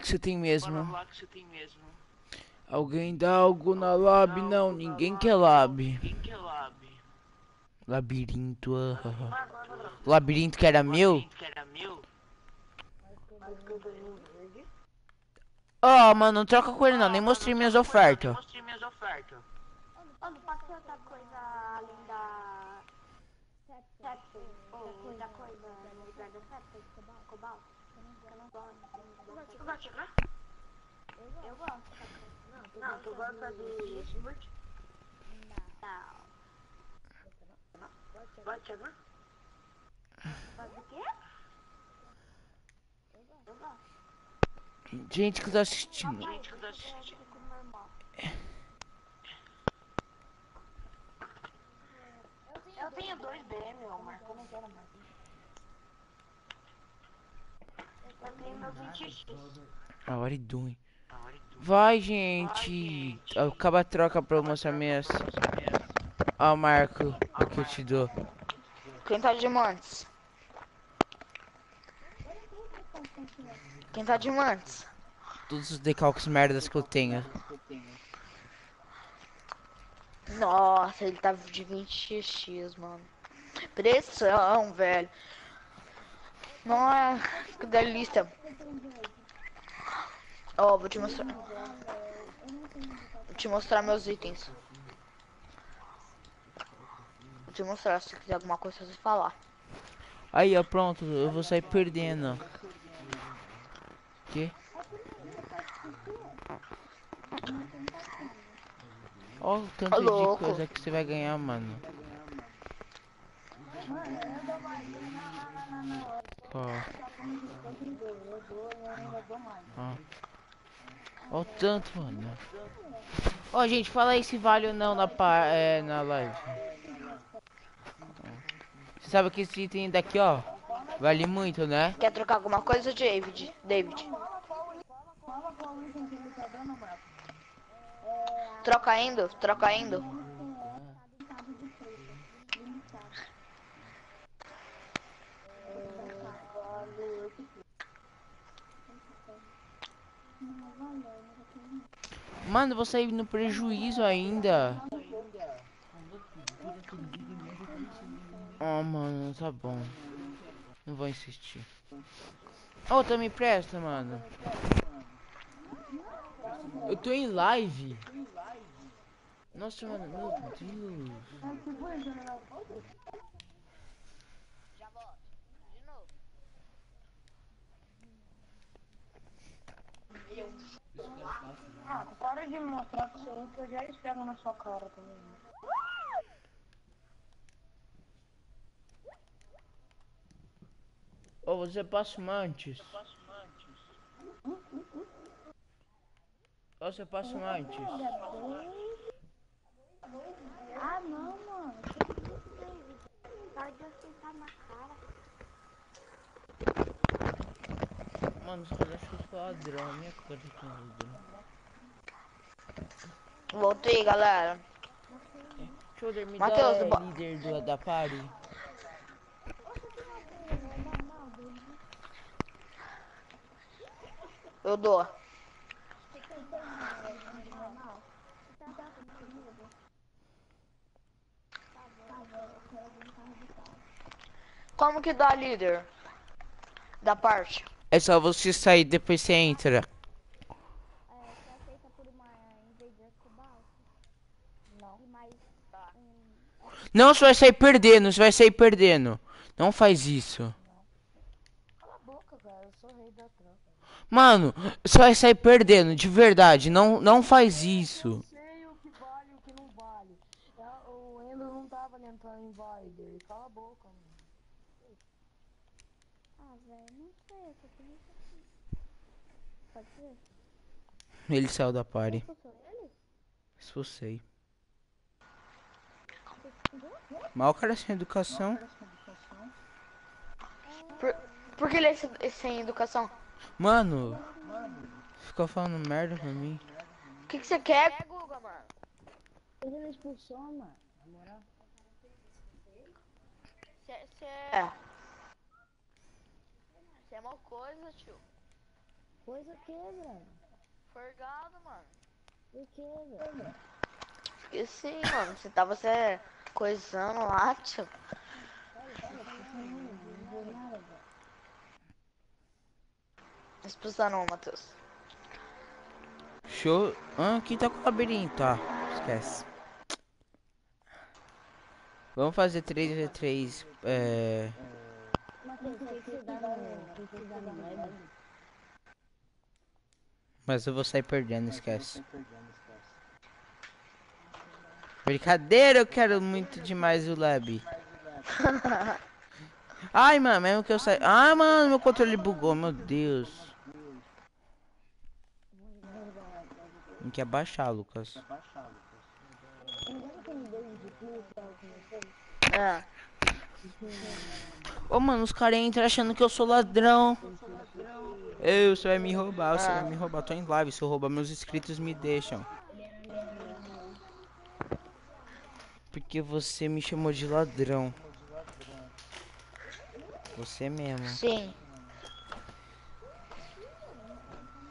que você tem mesmo. lá que você tem mesmo. Alguém dá algo na lab? Não, ninguém quer lab. Labirinto. ah, ah, ah. Labirinto que era meu? Que era meu? Ó, mano, não troca com ele não, nem. Mostrei minhas ofertas. Ô, não pode ser outra coisa além da... Septo, ou da coisa no lugar da septo, cobalto? Eu não Eu. Não, tu gosta de? Não. Do quê? Eu. Gente que tá assistindo. Gente, que tá assistindo. Eu tenho dois BM, Marco, eu não quero mais. Eu tenho meu 20x. A hora e doing. Vai, gente. Acaba a troca pra eu mostrar minhas. Ó, Marco, o que eu te dou. Quem tá de mantes? Quem tá de mantes? Todos os decalques merdas que eu tenho. Nossa, ele tá de 20x, mano. Pressão, velho. Nossa, que delícia. Ó, vou te mostrar. Vou te mostrar meus itens. Vou te mostrar se quiser alguma coisa você falar. Aí, ó, pronto, eu vou sair perdendo. Que? Ó o tanto Ô, de coisa que você vai ganhar, mano. Ó. Ó. Ó o tanto, mano. Ó, gente, fala aí se vale ou não na, pa é, na live. Você sabe que esse item daqui, ó, vale muito, né? Quer trocar alguma coisa, David? David. Troca indo, troca indo. Mano, vou sair no prejuízo ainda. Oh, mano, tá bom. Não vou insistir. Ô, oh, me presta, mano. Eu tô em live. Nossa, mano, meu Deus. Ah, para de me mostrar que você que eu já esfrego na sua cara também. Ô, você passa uma antes. Ô, você passa uma antes. Ah, não, mano. Para de aceitar na cara. Mano, você acha que eu sou ladrão. Minha coisa aqui no vidro. Voltei, galera. Shoulder, me dá bo- líder do, da party. Eu dou. Como que dá líder? Da parte. É só você sair, depois você entra. É, você aceita por uma invader cobalto? Não. E mais um... Não, você vai sair perdendo, você vai sair perdendo. Não faz isso. Cala a boca, cara. Eu sou rei da troca. Mano, você vai sair perdendo, de verdade. Não, não faz isso. sei o que vale e o que não vale. Tá? O Ender não tava entrando em Vider. Cala a boca, mano. Ah, velho, não sei. Eu só tenho isso aqui. Pode ser? Ele saiu da party. Expulsei. Mal cara sem educação. Por, por que ele é sem- é sem educação? Mano, ficou falando merda pra mim. O que, que você quer, Guga, mano? Ele não expulsou, mano. Na moral. Você é. Você é mal coisa, tio. Coisa o que, velho? Forgado, mano. O que, velho? Esqueci, mano. Você tava você coisando lá, tio. Não vou nada, velho. Expulsa não, Matheus. Show. Ah, aqui tá com o labirinto, ó. Esquece. Vamos fazer 3v3. É... Mas eu vou sair perdendo, esquece. Brincadeira, eu quero muito demais o lab. Ai, mano, mesmo que eu saia. Ai, mano, meu controle bugou, meu Deus. Tem que abaixar, Lucas. É. Ô, mano, os caras entram achando que eu sou ladrão. Eu, você vai me roubar, você vai me roubar. Tô em live, se eu roubar, meus inscritos me deixam. Porque você me chamou de ladrão. Você mesmo. Sim.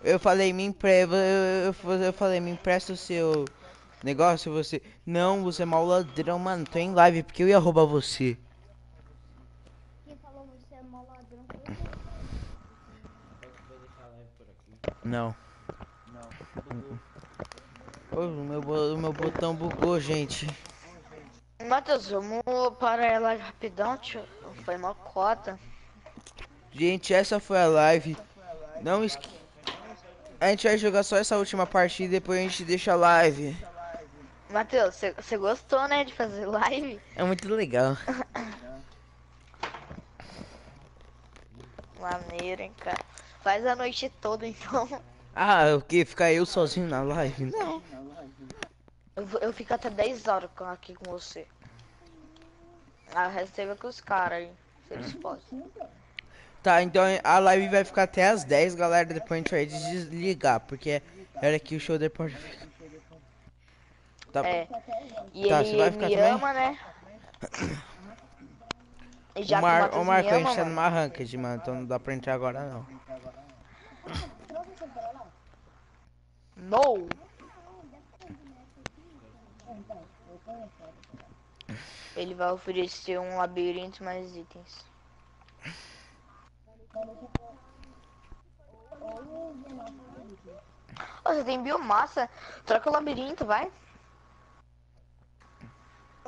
Eu falei, me empre... eu, eu, eu- falei, me empresta o seu negócio, você. Não, você é mau ladrão, mano. Tô em live porque eu ia roubar você. Quem falou você é mau ladrão. Não. Ô, o meu, o meu botão bugou, gente. Matheus, vamos parar ela rapidão, tio. Foi uma cota. Gente, essa foi a live. Não esque... A gente vai jogar só essa última partida e depois a gente deixa a live. Matheus, você gostou, né, de fazer live? É muito legal. Maneiro, hein, cara. Faz a noite toda, então. Ah, o que? Ficar eu sozinho na live? Não. Eu, fico até 10 horas aqui com você. Ah, receba com os caras aí. Se eles podem. Tá, então a live vai ficar até as 10, galera. Depois a gente vai desligar, porque era que o show depois fica. Tá, É. E Tá, você ele vai ficar me também? ama, né? O, Mar... o Marco, a gente tá numa ranked, mano. Então não dá pra entrar agora, não. No! Ele vai oferecer um labirinto mais itens. Ó, você tem biomassa. Troca o labirinto, vai.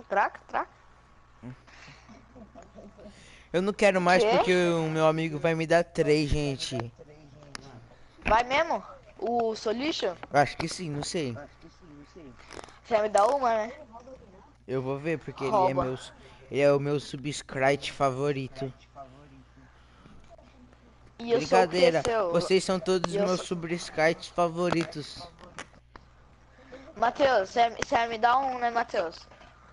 Traca, traca. Eu não quero mais Quê? porque o meu amigo vai me dar 3, gente. Vai mesmo? O Solution? Eu Acho que sim, não sei. Você vai me dar uma, né? Eu vou ver porque ele é meu. Ele é o meu subscribe favorito. E eu sou o que Brincadeira. seu? Vocês são todos eu meus sou- subscribes favoritos. Matheus, você vai me dar um, né, Matheus?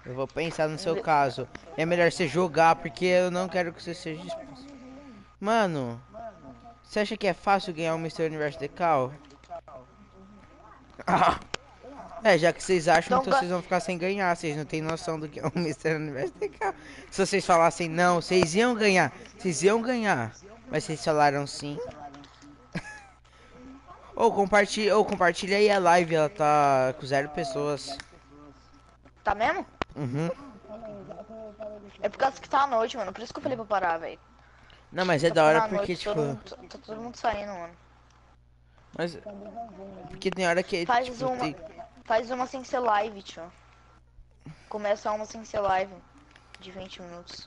Eu vou pensar no seu caso. É melhor você jogar porque eu não quero que você seja expulso. Mano, você acha que é fácil ganhar um Mr. Universo Decal? Ah. É, já que vocês acham, Então então vocês vão ficar sem ganhar. Vocês não têm noção do que é um Mr. Universo Decal. Se vocês falassem não, vocês iam ganhar. Vocês iam ganhar. Mas vocês falaram sim. Ou compartilha, ou compartilha aí a live, ela tá com zero pessoas. Tá mesmo? Uhum. É por causa que tá à noite, mano. Por isso que eu falei pra parar, velho. Não, mas é Tá da hora porque, noite, tipo. Todo mundo, tá todo mundo saindo, mano. Mas. Porque tem hora que. Faz tipo, uma. tem- Faz uma sem ser live, tio. Começa uma sem ser live. De 20 minutos.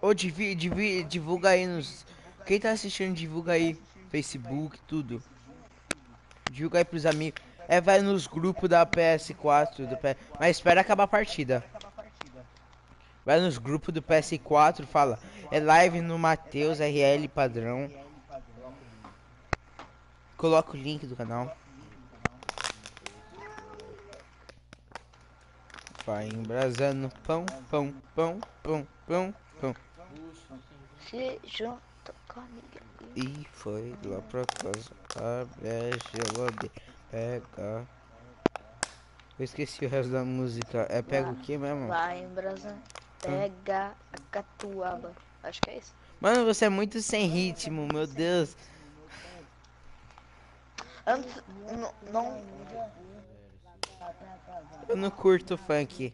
Ou divi, divi- divulga aí nos. Quem tá assistindo, divulga aí. Facebook, tudo. Divulga aí pros amigos. É, vai nos grupos da PS4. Do P... Mas espera acabar a partida. Vai nos grupos do PS4, fala. É live no Matheus RL padrão. Coloca o link do canal. Vai embrasando pão, pão, pão, pão, pão, pão. Se junta comigo. E foi lá pra casa. Abre a geladeira. Pega Eu esqueci o resto da música. É pega o que mesmo? Vai em Brasão. Pega a catuaba. Acho que é isso. Mano, você é muito sem ritmo, meu Deus. Antes, não, Eu não curto funk.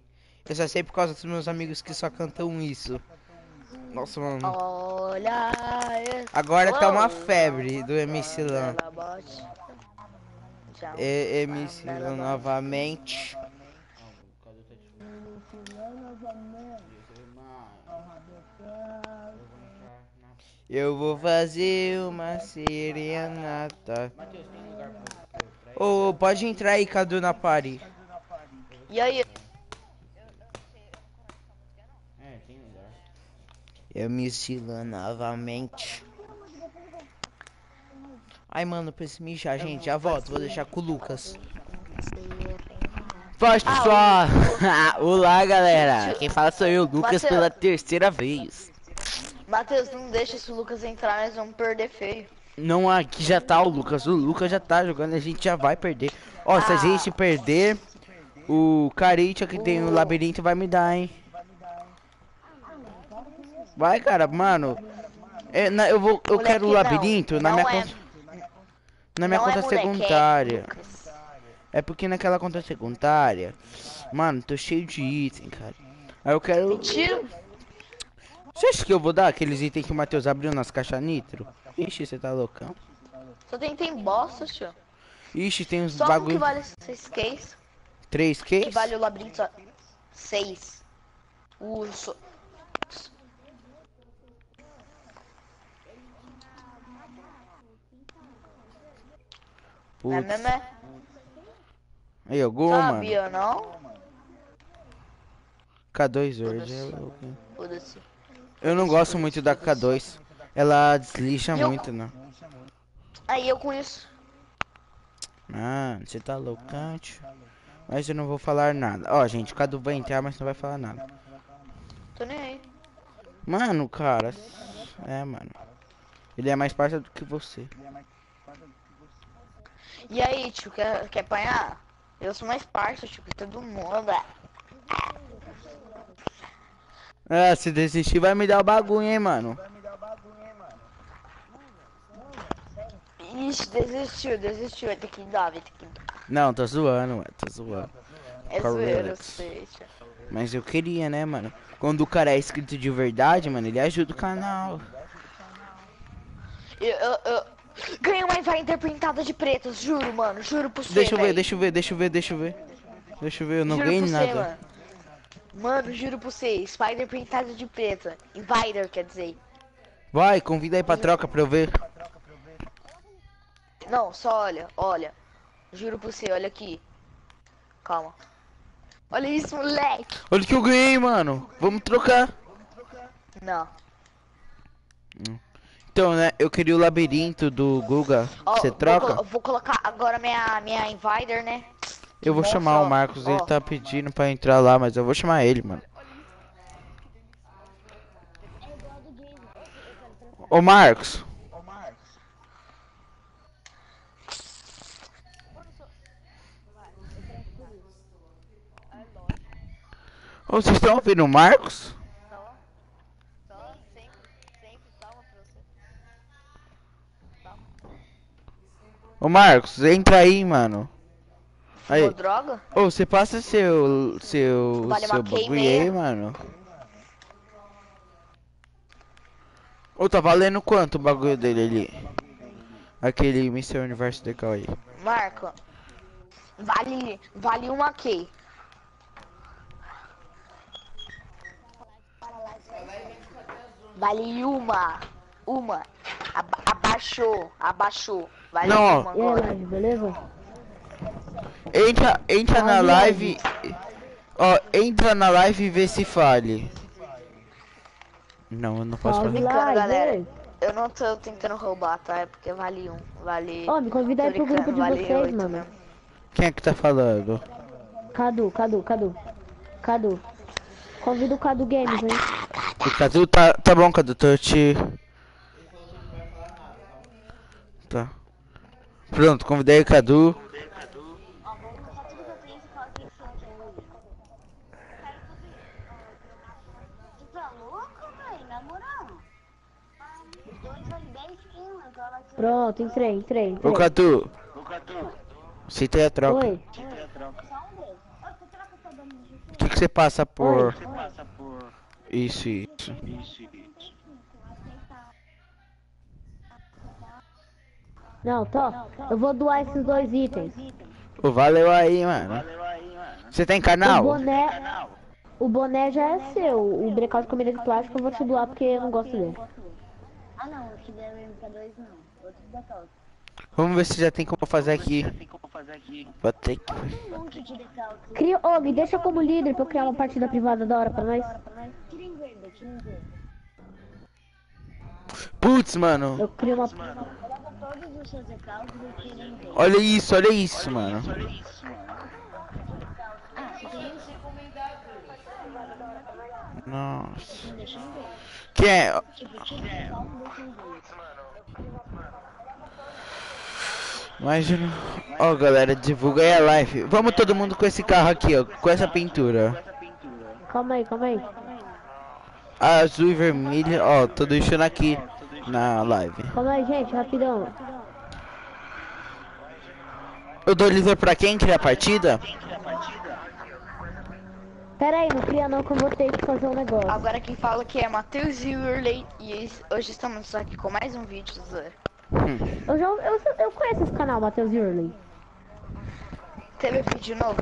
Eu só sei por causa dos meus amigos que só cantam isso. Nossa, mano. olha Agora tá uma febre do MC Lan. É MC Lan novamente. Eu vou fazer uma serenata. Ô, pode entrar aí, Cadu, na party. E aí? MC Lan novamente. Ai, mano, preciso mijar, gente. Já volto, vou deixar com o Lucas. Pode, pessoal. Olá, galera. Quem fala sou eu, Lucas, pela terceira vez. Matheus, não deixa esse Lucas entrar, nós vamos perder feio. Não, aqui já tá o Lucas. O Lucas já tá jogando, a gente já vai perder. Ó, se a Ah. gente perder, o Caritia que tem o labirinto vai me dar, hein? Vai, cara, mano. É, na- eu vou, eu Moleque, quero o não, labirinto na não minha é- conta, na minha é conta moleque, é secundária. É porque naquela conta secundária, mano, tô cheio de item, cara. Aí eu quero. Mentira. Você acha que eu vou dar aqueles itens que o Matheus abriu nas caixas nitro? Ixi, você tá loucão. Só tem, tem bosta, tio. Ixi, tem uns Só um que bagulho. vale seis case. Três Que que? vale o labirinto só. Seis. O. So... Né, né, Putz. né? Aí, algum, mano. Sabia, não? K2 Word. Foda-se. é louco. Foda-se. Eu não gosto muito da K2. Ela deslixa Eu- muito, né? Aí eu isso. Ah, você tá loucante. Mas eu não vou falar nada. Ó, gente, o Cadu vai entrar, mas não vai falar nada. Tô nem aí. Mano, cara. É, mano. Ele é mais parça do que você. E aí, tio, quer, quer apanhar? Eu sou mais parça, tio, que todo mundo. É. Ah, se desistir vai me dar o bagulho, hein, mano. Ixi, desistiu, desistiu. Vai ter que dar, vai ter que dar. Não, tô zoando, mano. Tô zoando. É zoeira, eu sei, tio. Mas eu queria, né, mano? Quando o cara é inscrito de verdade, mano, ele ajuda o canal. Eu, eu, eu... Ganhei uma invader pintada de preto, juro, mano. Juro por você, Deixa eu ver, véi. deixa eu ver, deixa eu ver, deixa eu ver. Deixa eu ver, eu não juro ganhei nada. Você, mano. juro por você. Spider pintada de preto. Invader, quer dizer. Vai, convida aí pra troca pra eu ver. Não, só olha, olha. Juro por você, olha aqui. Calma. Olha isso, moleque. Olha o que eu ganhei, mano. Vamos trocar. Não. Então, né, eu queria o labirinto do Guga. Ó, Você vou troca? colo- Vou, colocar agora minha, minha Invader, né? Eu vou chamar o Marcos, ele tá pedindo pra entrar lá, mas eu vou chamar ele, mano. Ô Marcos. Ô, vocês estão ouvindo o Marcos? Ô Marcos, entra aí, mano. Aí. Fumou droga? Ô, você passa seu. seu. Vale seu bagulho aí, mano. Ô, tá valendo quanto o bagulho dele ali? Aquele Mr. Universo Decal aí. Marco. Vale, vale uma key. Vale uma. Uma. Aba- abaixou. Abaixou. Vale Não, uma agora. beleza? Entra, entra na live. Ó, entra na live e vê se fale. Não, eu não posso fazer. brincando, galera. Eu não tô tentando roubar, tá? É porque vale um. Vale. Ó, me convida aí pro grupo de vale vocês, oito mano. mesmo. Quem é que tá falando? Cadu, Cadu, Cadu. Cadu. Convida o Cadu Games, hein? O Cadu tá, tá bom, Cadu, tô te. Tá. Pronto, convidei o Cadu. Pronto, entrei, entrei, Ô entrei. Catu. Aceitei a troca. Oi. O que, que você passa por. Isso, isso. Não, tô. Eu vou doar esses dois itens. Ô, valeu aí, mano. Você tem O canal? boné. O boné já é seu. O brecal de comida de plástico eu vou te doar porque eu não gosto dele. Ah não, o que deram MK2 não. Decalque. Vamos ver se já tem como fazer aqui. Vou ter que. Cria. Ô, me deixa como líder pra eu criar uma partida privada da hora pra nós. Putz, mano. Eu crio uma. Olha isso, olha isso, mano. Nossa. Quem é? Tipo, tira o decalque e deixa em verde. Imagina. Ó, galera, divulga aí a live. Vamos todo mundo com esse carro aqui, ó. Com essa pintura. Calma aí, calma aí. Azul e vermelho. Ó, tô deixando aqui na live. Calma aí, gente, rapidão. Eu dou líder pra quem criar a partida? Pera aí, não cria não que eu vou ter que fazer um negócio. Agora quem fala que é Matheus e es- hoje estamos aqui com mais um vídeo do Zé. Hum. Eu já eu, eu conheço esse canal, Matheus Yurley. Teve vídeo novo?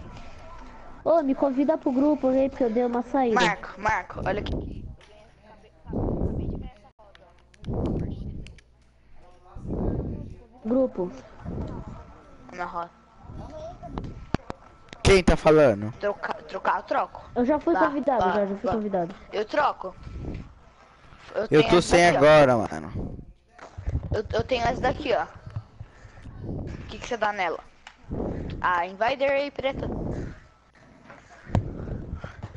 Ô, me convida pro grupo aí, porque eu dei uma saída. Marco, Marco, olha aqui. Grupo. Na roda. Quem tá falando? Trocar, trocar, eu troco. Eu já fui Tá, convidado, tá, já, já fui tá. convidado. Eu troco. Eu tenho tô sem daqui, ó. agora, mano. Eu, eu tenho essa daqui, ó. O que, que você dá nela? Ah, Invader aí, preta.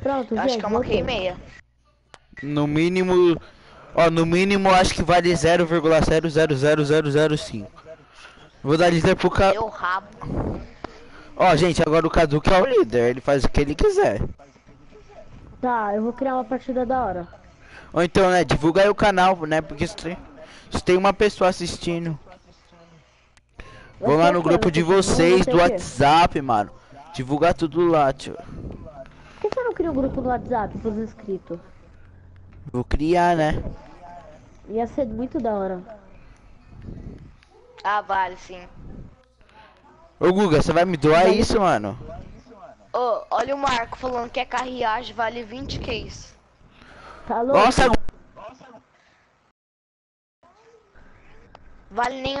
Pronto, Eu gente, acho que é uma voltei. Q6. No mínimo. Ó, no mínimo acho que vale 0,00005. Vou dar líder pro Ca... Meu rabo. Ó, gente, agora o Cadu que é o líder. Ele faz o que ele quiser. Tá, eu vou criar uma partida da hora. Ou então, né, divulga aí o canal, né? Porque se tem, se tem uma pessoa assistindo. Vou lá no o grupo de Você- vocês você do o? WhatsApp, mano. Divulgar tudo lá, tio. Por que você não cria um grupo no WhatsApp pros inscritos? Vou criar, né? Ia ser muito da hora. Ah, vale, sim. Ô Guga, você vai me doar isso, mano? Ô, olha o Marco falando que a carreagem vale 20 Ks. Tá louco? Nossa, Vale nem.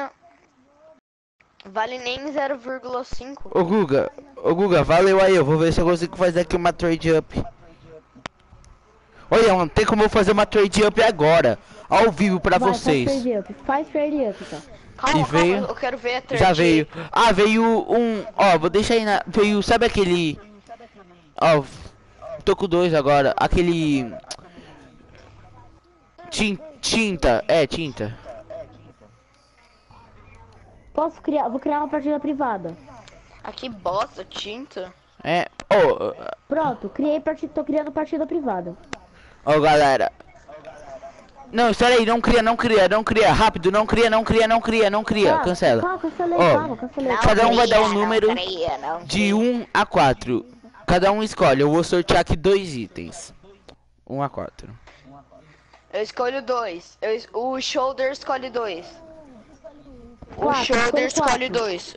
Vale nem 0,5. ô Guga, ô Guga, valeu aí. Eu vou ver se eu consigo fazer aqui uma trade up. Olha, não tem como eu fazer uma trade up agora. Ao vivo pra Vai, vocês. Faz trade up. Faz trade up, tá? Calma, E calma, veio- eu quero ver a trade. Já veio. Ah, veio um. Ó, vou deixar aí na. Veio. Sabe aquele. Ó, tô com dois agora. Aquele. Tin- Tinta. É, tinta. Posso criar? Vou criar uma partida privada. Aqui bosta, tinta. É. Ô, Pronto, criei partida, tô criando partida privada. ó, galera. Não, espera aí, não cria, não cria, não cria. Rápido, não cria, não cria, não cria, não cria. Tá, Cancela. Calma, cancelei, Ó, calma, cancelei. Cada um vai dar um cria, número Não cria, não De cria. 1 a 4. Cada um escolhe. Eu vou sortear aqui dois itens. 1 a 4. Eu escolho dois. Eu O shoulder escolhe dois. O Quatro, shoulder escolhe quatro. dois.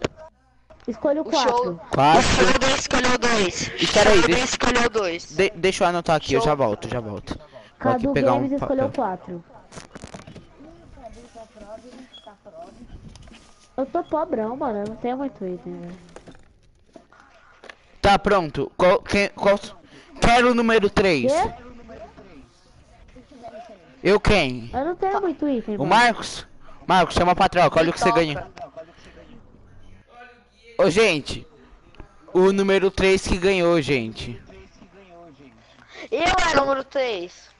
Escolha o O show- 4. O 4. shoulder escolheu dois. Espera aí, shoulder deixa- escolheu dois. De- deixa eu anotar aqui, eu já volto, já volto. Vou aqui Cadu pegar Games um escolheu papel. 4. Eu tô pobrão, mano. Eu não tenho muito item, velho. Tá pronto. Qual, quem, qual, quero o número 3. Quê? Eu quem? Eu não tenho muito item, O mano. Marcos? Marcos, chama pra troca, olha o que você ganhou. Ô, gente. O número 3 que ganhou, gente. Eu era o número 3.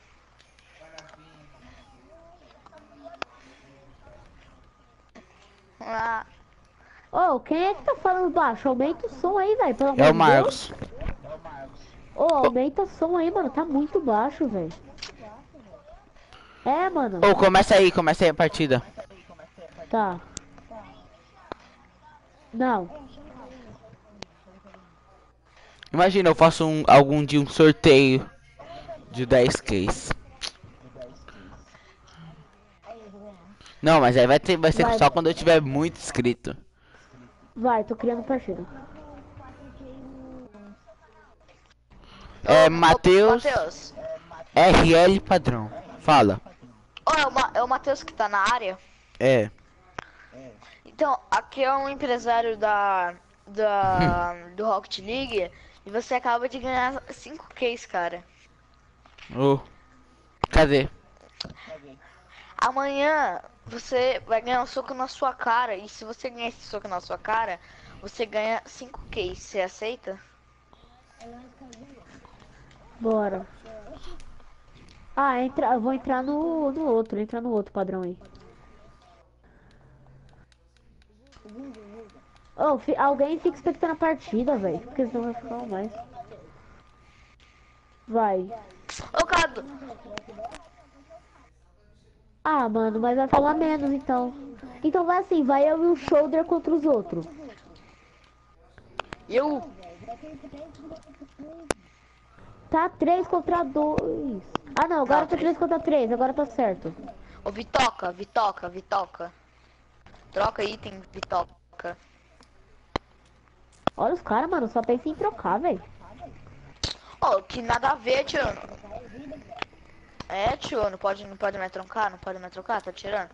Ah, Ô, quem é que tá falando baixo? Aumenta o som aí, velho. Pelo amor É o Marcos. Ô, aumenta o som aí, mano. Tá muito baixo, velho. É, mano. Ô, começa aí, começa aí a partida. Tá. Não. Imagina, eu faço um, algum dia um sorteio de 10 Ks. Não, mas aí vai, ter, vai ser Vai. só quando eu tiver muito inscrito. Vai, tô criando partida. É, Matheus Matheus. RL padrão. Fala. Ô, é o, Ma- é o Matheus que tá na área? É. Então, aqui é um empresário da, da do Rocket League e você acaba de ganhar 5 Ks, cara. Ô. Cadê? Amanhã você vai ganhar um soco na sua cara e se você ganhar esse soco na sua cara, você ganha 5 Ks. Você aceita? Bora. Ah, entra, eu vou entrar no, no outro, entrar no outro padrão aí. Ô, fi- alguém fica expectando a partida, velho. Porque senão vai ficar mais. Vai. Ô, Cado, Ah, mano, mas vai falar menos então. Então vai assim, vai eu e o Shoulder contra os outros. eu. Tá 3 contra 2. Ah não, agora tá 3 contra 3, agora tá certo. Ô, Vitoca, Vitoca, Vitoca. Troca item, Vitoca. Olha os caras, mano, só pensa em trocar, velho. Ô, que nada a ver, tio. É, tio, não pode, não pode mais trocar, não pode mais trocar, tá tirando?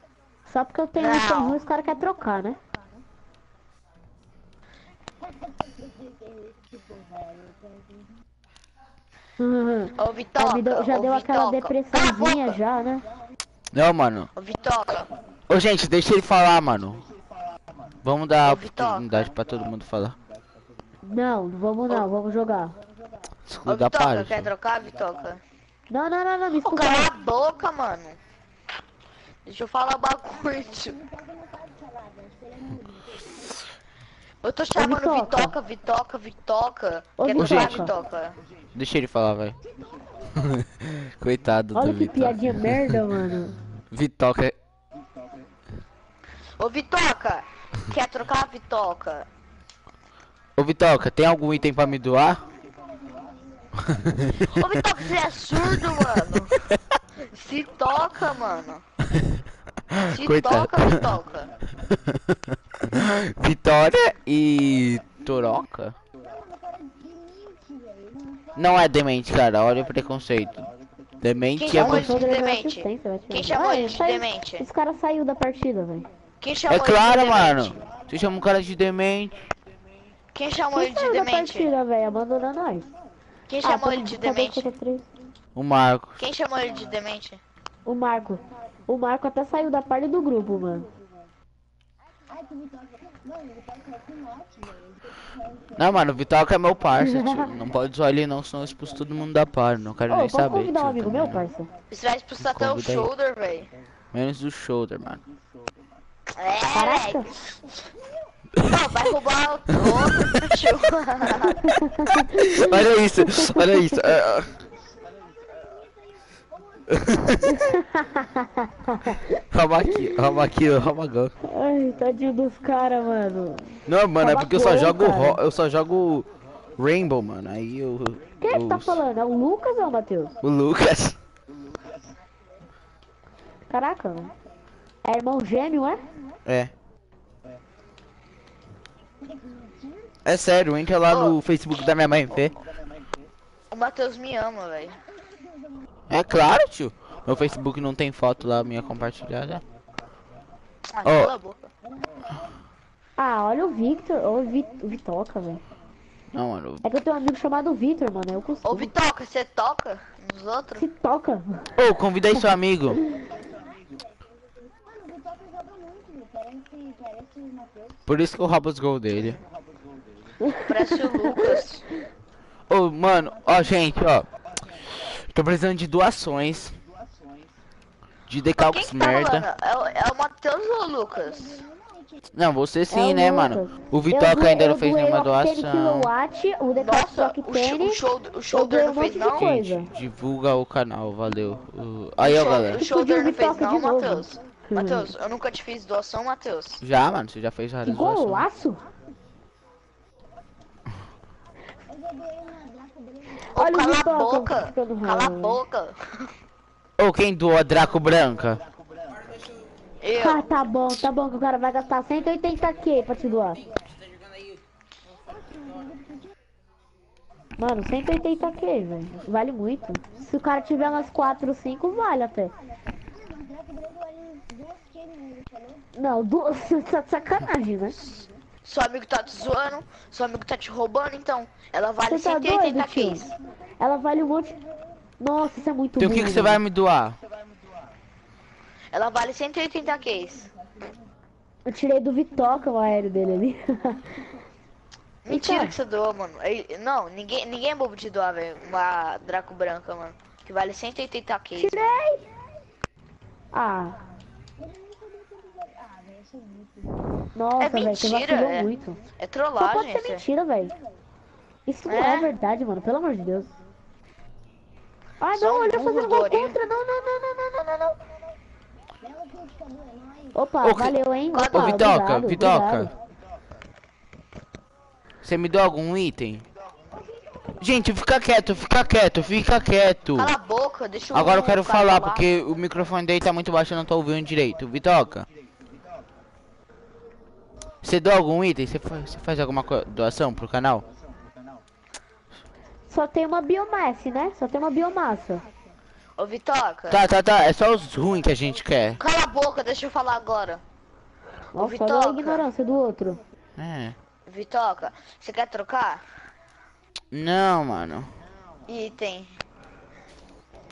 Só porque eu tenho ruim, os caras querem trocar, né? Uhum. Ô, Já, Vitoca, já ô, deu aquela Vitoca. Cala a depressãozinha já, né? Não, mano. Ô, Vitoca. Ô, gente, deixa ele falar, mano. Vamos dar Vitoca. oportunidade pra todo mundo falar. Não, vamos não, vamos jogar. Ô, Vitoca, página. quer trocar, Vitoca? Não, não, não, não, me Ô, escuta. cala a boca, mano. Deixa eu falar bagulho. tio. Eu tô chamando Vitoca. Vitoca, Vitoca, Vitoca. Ô, Quer trocar, Vitoca. Vitoca? Deixa ele falar, vai. Coitado Olha do que Vitor. piadinha merda, mano. Vitoca. Ô, Vitoca. Quer trocar, Vitoca? Ô, Vitoca, tem algum item pra me doar? Ô, Vitoca, você é surdo, mano. Se toca, mano. Se Coitado. toca, Vitoca. Vitória e Toroca? Não é demente, cara. Olha o preconceito. Demente Quem é chamou você. ele de é demente? Quem chamou ele de demente? Esse cara saiu da partida, velho. Quem chamou É ele de claro, demente? mano. Você chama um cara de demente. Quem chamou Quem ele de demente? partida, velho? Abandonou nós. Quem Ah, chamou ele de tá demente? O Marco. Quem chamou ele de demente? O Marco. O Marco até saiu da parte do grupo, mano. Não, mano, o Vitoca é meu parça, tio. Não pode zoar ele não, senão eu expulso todo mundo da par. Não quero Ô, nem saber. convidar um tio, amigo também, meu, não. parça? Você vai expulsar até o shoulder, velho. Menos do shoulder, mano. É, Caraca. Não, vai roubar o outro cachorro. Olha isso, olha isso. é, Calma aqui, calma aqui. Ai, tadinho dos caras, mano. Não, mano, é porque eu só jogo cara. eu só jogo Rainbow, mano. Aí eu. Quem é que tá falando? É o Lucas ou é o Matheus? O Lucas. Caraca, mano. É irmão gêmeo, é? É. É sério, entra lá no Facebook da minha mãe vê. o Matheus me ama, velho. É claro, tio. Meu Facebook não tem foto lá minha compartilhada. Ah, boca. Ah, olha o Victor. Ô, o Vi- o Vitoca, velho. Não, mano. É que eu tenho um amigo chamado Victor, mano. Eu Ô, costumo. Vitoca, você toca nos outros? Se toca. Ô, convida aí seu amigo. Por isso que eu roubo os gols dele. Parece o Lucas. Ô, mano, ó, gente, ó. Tô precisando de doações. De decalques que tá merda. falando? É, o- é o Matheus ou o Lucas? Não, você sim, É o né, Lucas. mano? O Vitoca ainda não fez nenhuma o doação. Kilowatt, o Nossa, o, sh o, shoulder, o shoulder não fez não? Gente, divulga o canal, valeu. Uh, Aí, ó, O galera. shoulder não fez não. Matheus? Matheus, hum. eu nunca te fiz doação, Matheus. Já, mano, você já fez várias doação. doações. Golaço? Ô, Olha cala a boca! Cala a boca! Ou quem doa Draco Branca? Eu. Ah, tá bom, tá bom, que o cara vai gastar 180 aqui pra te doar. Mano, 180 aqui, velho. Vale muito. Se o cara tiver umas 4 ou 5, vale até. Não, duas. Tá de sacanagem, né? Seu amigo tá te zoando, seu amigo tá te roubando, então. Ela vale Você tá 180 doido, tio? Ela vale um monte. Nossa, isso é muito E o que, que você vai me doar? Ela vale 180 quilos. Eu tirei do Vitoca o aéreo dele ali. Mentira Então. que você doou, mano. Não, ninguém, ninguém é bobo de doar, velho. Uma Draco branca, mano. Que vale 180 quilos. Tirei! Ah. Nossa, É velho, você mentira, vacilou é. muito. É Só trollagem, pode ser esse. mentira, velho. Isso não É? é verdade, mano. Pelo amor de Deus. Ai, Só não, um olha fazendo gol contra. Não, não, não, não, não, não, não, não. Opa, Ô, valeu, hein? Ô, Opa, Vitoca, obrigado, Vitoca. obrigado. Você me deu algum item? Gente, fica quieto, fica quieto, fica quieto. Cala a boca, deixa o Agora eu quero falar, porque o microfone dele tá muito baixo, eu não tô ouvindo direito. Vitoca. Você deu algum item? Você faz, você faz alguma doação pro canal? Só tem uma biomassa, né? Só tem uma biomassa. Ô, Vitoca. Tá, tá, tá. É só os ruins que a gente quer. Cala a boca, deixa eu falar agora. Ô, Nossa, a Vitoca. ignorância do outro. É. Vitoca, você quer trocar? Não, mano. Item.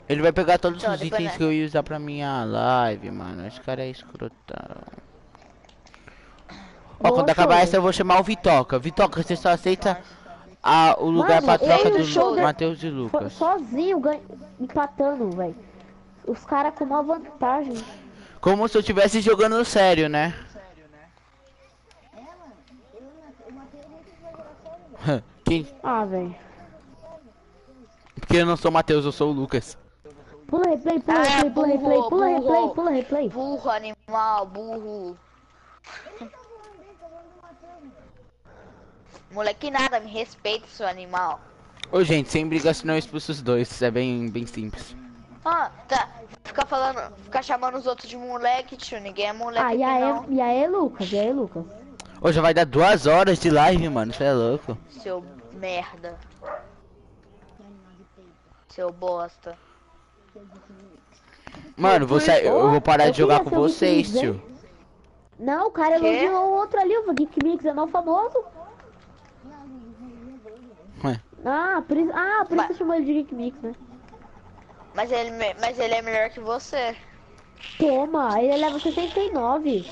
Ele vai pegar todos os itens né? que eu ia usar pra minha live, mano. Esse cara é escrotão. Ó, quando acabar essa eu vou chamar o Vitoca. Vitoca, você só aceita a, o lugar Mano, pra troca eu do Matheus e Lucas. Sozinho, ganha... empatando, velho. Os caras com uma vantagem. Como se eu estivesse jogando sério, né? Quem? Ah, velho. Porque eu não sou o Matheus, eu sou o Lucas. Pula replay, pula Ah, replay, pula burro, replay, pula replay, pula replay. Burro, animal, burro. Moleque nada, me respeita, seu animal. Ô, gente, sem briga, senão eu expulso os dois. É bem, bem simples. Ah, tá. Ficar falando, ficar chamando os outros de moleque, tio. Ninguém é moleque Ah, e aí, não. e aí, Lucas, e aí, Lucas? Hoje vai dar duas horas de live, mano. Você é louco. Seu merda. Seu bosta. Mano, você, eu vou parar Eu de jogar com vocês, tio. Não, o cara Quê? elogiou o outro ali, o Geek Mix é não famoso. Ué. Ah, por isso, ah, por isso Mas- você chamou ele de Geek Mix, né? Mas ele, me- mas ele é melhor que você. Toma, ele leva 69.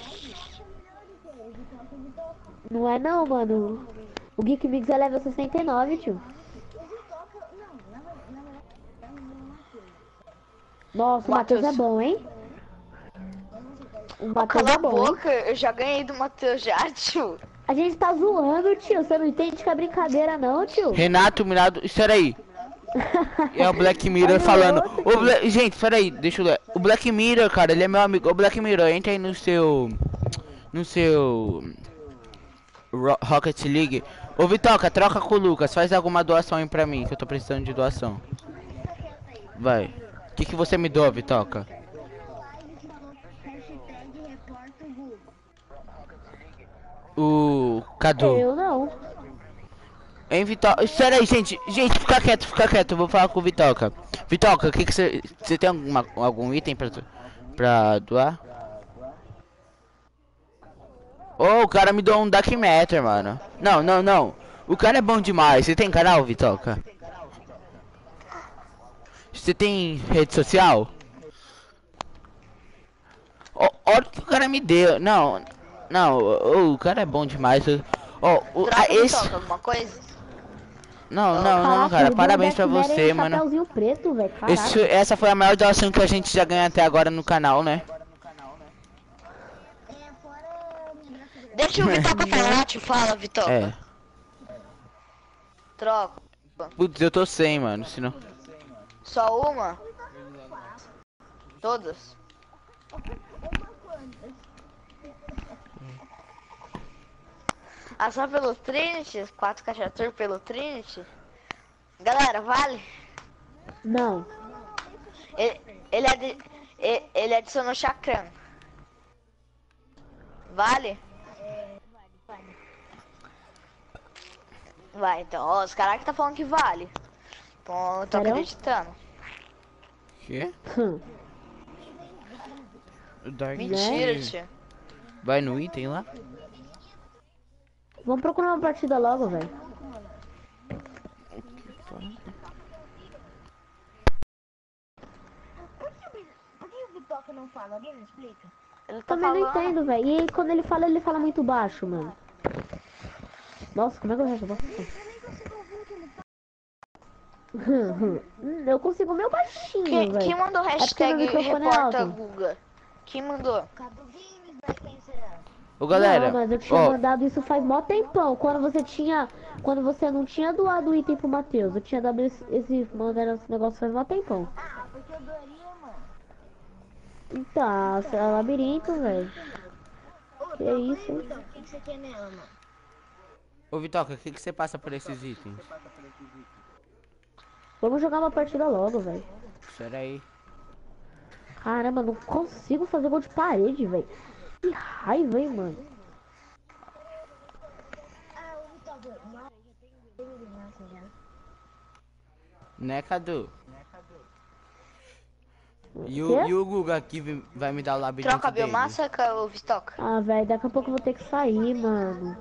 Não é não, mano. O Geek Mix é level 69, tio. Nossa, o Matheus é Matheus. bom, hein? O Matheus Cala é a bom, hein? boca, eu já ganhei do Matheus já, tio. A gente tá zoando, tio. Você não entende que é brincadeira, não, tio? Renato Mirado. Espera aí. É o Black Mirror falando. outro, O Bla- Gente, espera aí. Deixa eu ler. O Black Mirror, cara, ele é meu amigo. O Black Mirror, entra aí no seu. No seu. Ro- Rocket League. Ô Vitoca, troca com o Lucas. Faz alguma doação aí pra mim, que eu tô precisando de doação. Vai. O que, que você me doa, Vitoca? O Cadu. Eu não. Hein, Vitoca? Espera aí, gente. Gente, fica quieto, fica quieto. Eu vou falar com o Vitoca. Vitoca, o que que você... Você tem alguma, algum item pra, pra doar? Ô, o cara me deu um Dark Matter, mano. Não, não, não. O cara é bom demais. Você tem canal, Vitoca? Você tem rede social? Ó, Olha o que o cara me deu. Não, não. ô, o cara é bom demais. Ó, o- Troca ah, esse... alguma coisa? Não, não, Caraca, não, cara. Parabéns pra você, mano. preto. Esse- essa foi a maior doação que a gente já ganhou até agora no canal, né? Deixa o Vitoca falar, tio. Fala, Vitoca. É. Troca. Putz, eu tô sem, mano. Senão. Só uma? Todas? Ah, só pelo Trinity? Quatro caixas tour pelo Trinity? Galera, vale? Não. Ele, ele, adi- ele adicionou chacrã. Vale? Vai, então. Ó, os caras que tá falando que vale. Então, eu tô acreditando. Quê? Hum. O Dark Mentira, tia. Vai no item lá? Vamos procurar uma partida logo, velho. Por que o Bitoca não fala? Alguém me explica? Ele tá Também não entendo, velho. E aí, quando ele fala, ele fala muito baixo, mano. Nossa, como é que eu bosta? Hum, Eu consigo meu baixinho, Quem, quem mandou É hashtag é reporta alto. Guga? Quem mandou? Será? Ô galera, Não, mas eu tinha ó, mandado isso faz mó tempão. Quando você tinha. Quando você não tinha doado o item pro Matheus. Eu tinha dado esse, esse mandando esse negócio faz mó tempão. Ah, porque eu daria, mano. Então, é labirinto, velho. Que troca isso, então. O que, que você quer nela, mano? Ô Vitoca, o que, que você passa por esses itens? Vamos jogar uma partida logo, velho. Espera aí. Caramba, não consigo fazer gol de parede, velho. Que raiva, hein, mano. O. Né, Cadu? E o, e o Guga aqui vai me dar o labirinto Troca a dele. biomassa, ô Vistoca? Ah, velho, daqui a pouco eu vou ter que sair, mano.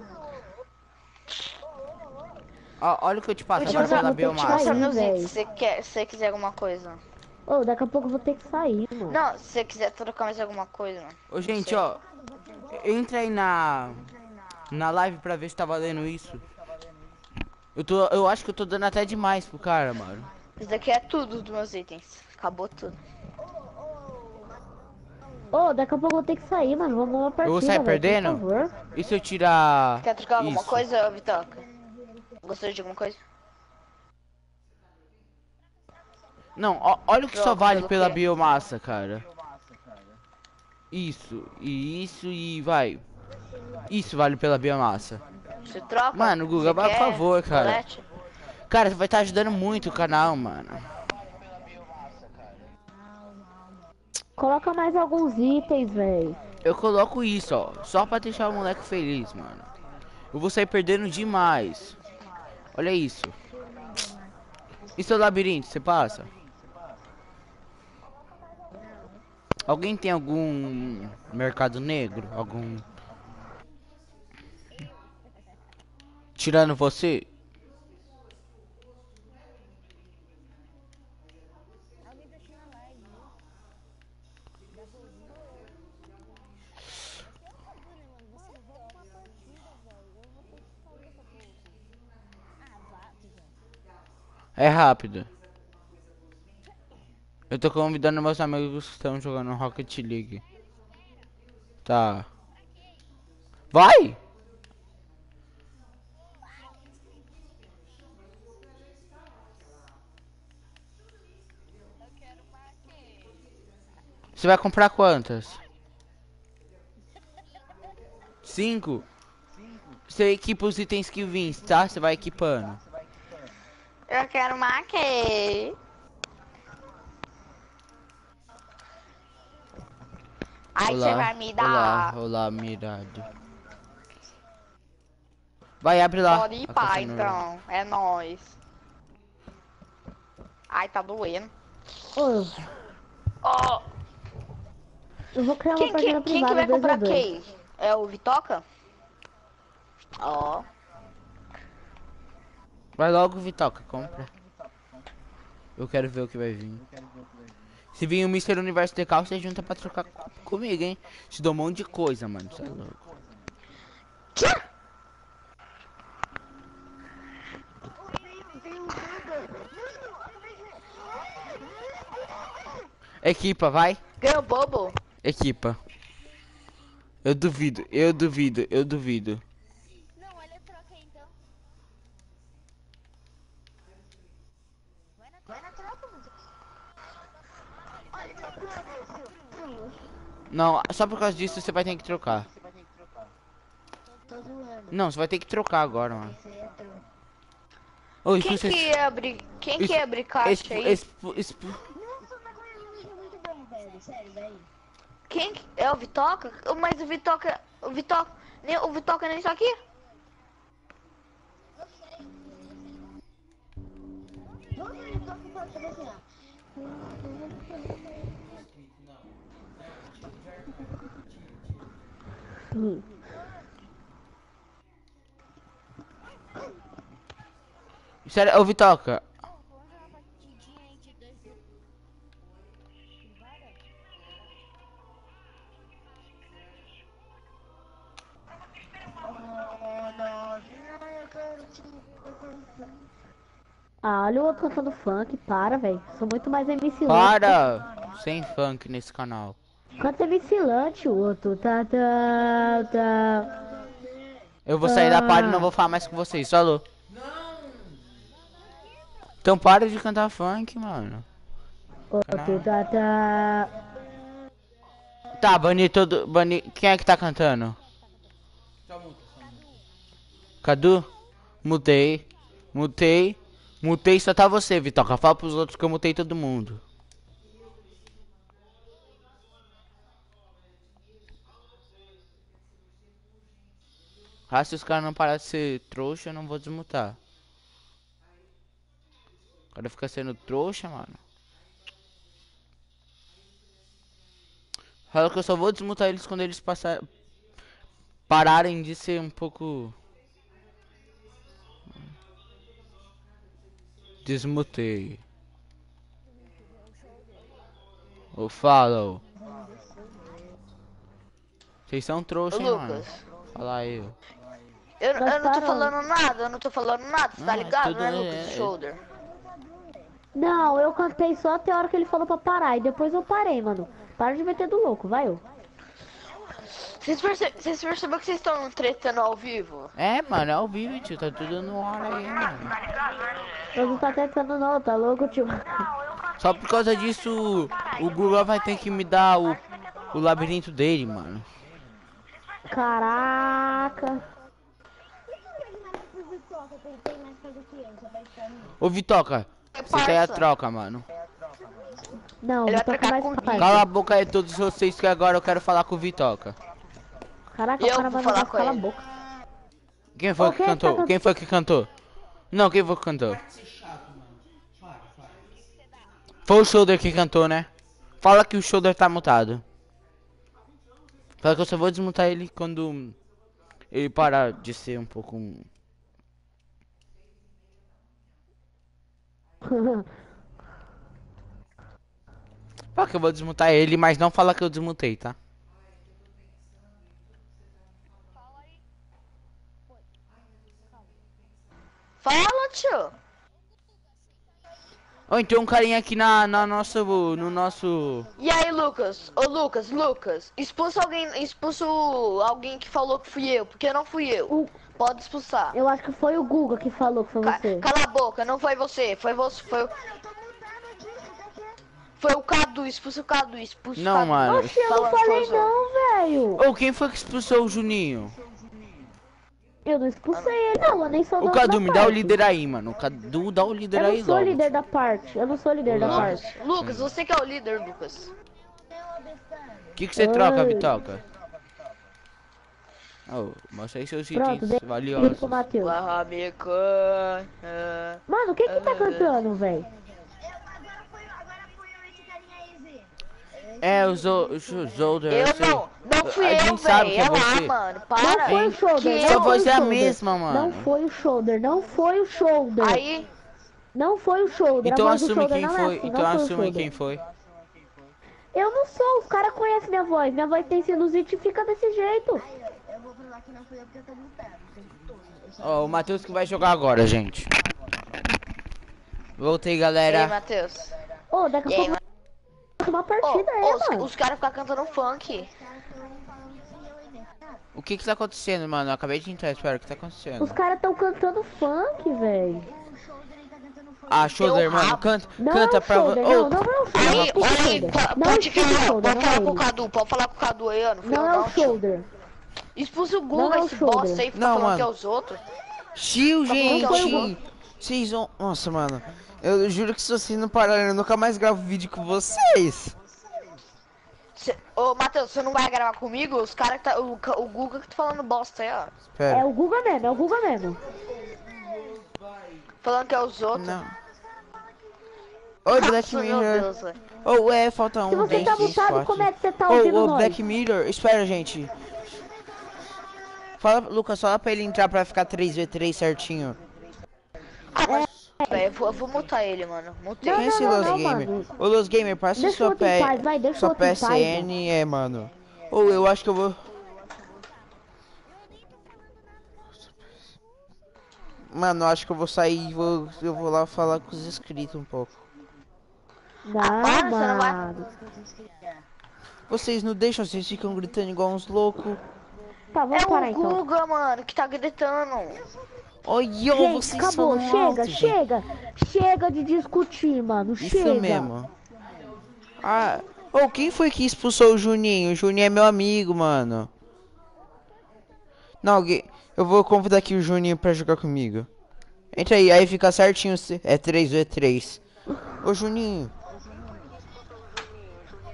Ó, olha o que eu te passo agora eu pela vou ter que biomassa. Se você quer, se você quiser alguma coisa. Ô, daqui a pouco eu vou ter que sair, mano. Não, se você quiser trocar mais alguma coisa, mano. Ô, gente, ó. Entra aí na. Na live pra ver se tá valendo isso. Eu, tô, eu acho que eu tô dando até demais pro cara, mano. Isso daqui é tudo dos meus itens. Acabou tudo. Ô, daqui a pouco eu vou ter que sair, mano. Vamos uma partida, vou sair velho, perdendo? Por favor. E se eu tirar. Quer trocar alguma isso? coisa, Vitoca? Gostou de alguma coisa? Não, ó- olha o que só vale pelo pela quê? biomassa, cara. Isso, e isso e vai. Isso vale pela biomassa. Você troca? Mano, Guga, por favor, cara. colete? Cara, você vai estar ajudando muito o canal, mano. Coloca mais alguns itens, velho. Eu coloco isso, ó, só pra deixar o moleque feliz, mano. Eu vou sair perdendo demais. Olha isso. E seu labirinto, você passa? Alguém tem algum mercado negro? Algum. Tirando você? É rápido. Eu tô convidando meus amigos que estão jogando Rocket League. Tá. Vai! Você vai comprar quantas? Cinco? Você equipa os itens que vim, tá? Você vai equipando. Eu quero maque. Aí você vai me dar. Olá, olá, mirado. Vai, abre lá. Pode ir caixa no- então. É nóis. Ai, tá doendo. Ó, eu vou criar uma quem, partida quem, quem que privada vai comprar quem? É o Vitoca? Ó. Vai logo, Vitoca, compra. Eu quero ver o que vai vir. Se vir o Mr. Universo de Cal, você junta pra trocar co- comigo, hein? Te dou um monte de coisa, mano. Você é louco. Equipa, vai. Ganhou bobo? Equipa. Eu duvido, eu duvido, eu duvido. Não, olha, troca aí então. Vai na troca, mano. Não, só por causa disso você vai ter que trocar. Não, você vai ter que trocar agora, mano. Quem que ia abrir. Quem que Expu- ia abrir caixa aí? tá. Quem que- é o Vitoca? Mas o Vitoca. O Vitoca. Nem, o Vitoca nem está aqui? Vamos ver, eu tô aqui pra você assim, ó. Hum. Sério, ô Vitoca. Ah, olha o outro cantando funk, para, velho. Sou muito mais MC. Para! Sem funk nesse canal. Canta MC Lante, o outro. Tá, tá, tá. Eu vou sair da página e não vou falar mais com vocês. Falou. Então para de cantar funk, mano. Outro, tá, tá. Tá, bani todo. Bani... Quem é que tá cantando? Cadu? Mutei. Mutei. Mutei só tá você, Vitoca. Fala pros outros que eu mutei todo mundo. Ah, se os caras não parar de ser trouxa, eu não vou desmutar. O cara fica sendo trouxa, mano. Fala que eu só vou desmutar eles quando eles passar... pararem de ser um pouco. Desmutei. Ô, fala. Vocês são trouxa, hein, mano. Fala aí. Eu, eu não tô falando nada, eu não tô falando nada, você tá Ah, ligado, tudo né, é- Lucas? é- Shoulder. Não, eu cantei só até a hora que ele falou pra parar. E depois eu parei, mano. Para de meter do louco, vai, ô. Vocês, perce... vocês perceberam que vocês estão tretando ao vivo? É, mano, é ao vivo, tio. Tá tudo no ar aí, mano. Eu não tá tentando não, tá louco, tio? Só por causa disso, o Google vai ter que me dar o, o labirinto dele, mano. Caraca. Ô, Vitoca, você quer a troca, mano. Não, Ele vou vai trocar mais fácil. Cala a boca aí, todos vocês, que agora eu quero falar com o Vitoca. Caraca, Eu o cara vai falar com cala a boca. Quem foi Ô, que quem cantou? tá Quem foi que cantou? Não, quem foi que cantou? Foi o Shoulder que cantou, né? Fala que o Shoulder tá mutado. Fala que eu só vou desmutar ele quando ele parar de ser um pouco... Fala que eu vou desmutar ele, mas não fala que eu desmutei, tá? Fala, tio. Ou então um carinha aqui na, na nossa, no nosso... E aí, Lucas? Ô, Lucas, Lucas, expulsa alguém, expulsa o- alguém que falou que fui eu, porque não fui eu. O- Pode expulsar. Eu acho que foi o Guga que falou que foi Ca- você. Cala a boca, não foi você, foi você, foi o... Foi o Cadu, expulsa o Cadu, expulsa o Não, mano. Oxi, eu não falei não, velho. Ou quem foi que expulsou o Juninho? Eu não expulsei ele, não. Eu nem sou O Cadu, da me dá o líder aí, mano. O Cadu dá o líder Eu aí não sou logo. líder da parte. Eu não sou líder da Lucas. parte. Lucas, você que é o líder, Lucas. O que, que você troca, Ai. Oh, mostra aí seus Pronto, itens dei pro valiosos. Matheus. Mano, quem que tá cantando, velho? É, o Zo- o Zo- Zolder. Eu sei. não, não fui A eu, gente sabe velho. que é É lá, você. mano. Não Para. foi o shoulder, Que não voz o é a mesma, mano. Não foi o shoulder, não foi o shoulder. Aí, Não foi o shoulder. Então a voz do assume shoulder quem não é foi. assim, Então não foi o assume quem foi. Eu não sou, os caras conhecem minha voz. Minha voz tem sinusite e fica desse jeito. Eu vou provar que não fui eu porque eu tô mutado. Ó, o Matheus que vai jogar agora, gente. Voltei, e aí, galera. Matheus? Ô, daqui E a aí, pouco uma partida ô, aí, os, mano. os caras ficam cantando funk. O que que tá acontecendo, mano? Eu acabei de entrar, espera. O que tá acontecendo? Os caras tão cantando funk, velho. Ah, Shoulder, mano. rabo. Canta, Não canta é o pra shoulder, você. não, não é o shoulder. Aí, não é o aí, shoulder. po- Não é o pode falar, shoulder, pode é falar com o. Cadu, pode falar com o Cadu aí, ó. Não Não é o shoulder. Expulsa o Não é o esse bosta aí, fica Não, falando mano. que é os outros. Chill, Tá gente. Vocês vão. Nossa, mano. Eu juro que se vocês não pararem, eu nunca mais gravo vídeo com vocês. Cê- Ô, Matheus, você não vai gravar comigo? Os caras que tá. O, o Guga que tá falando bosta aí, ó. É Pera. o Guga mesmo, é o Guga mesmo. Falando que é os outros. Não. Oi, Black Mirror. Velho. Oh, é, falta um. Se você tá mutado, como é que você tá Ô, ouvindo ô, nós? Black Mirror, espera, gente. Fala, Lucas, fala pra ele entrar pra ficar 3v3 certinho. Eu vou, eu vou mutar ele, mano. Mutei. Quem é esse Los Gamer? mano. Ô, Los Gamer, passa Deixa sua, P... paz, vai, deixa sua paz, PSN, é, mano. Ou eu acho que eu vou... Mano, eu acho que eu vou sair e vou, eu vou lá falar com os inscritos um pouco. Não vai- mano. Vocês não deixam, vocês ficam gritando igual uns loucos. Tá, vamos É parar o então. Guga, mano, que tá gritando. Oi, yo, Gente, vocês acabou, falam chega, alto, gente. chega. Chega de discutir, mano. Isso chega. mesmo. Ah, ô, quem foi que expulsou o Juninho? O Juninho é meu amigo, mano. Não, alguém... Eu vou convidar aqui o Juninho pra jogar comigo. Entra aí, aí fica certinho. É 3v3. Ô, Juninho.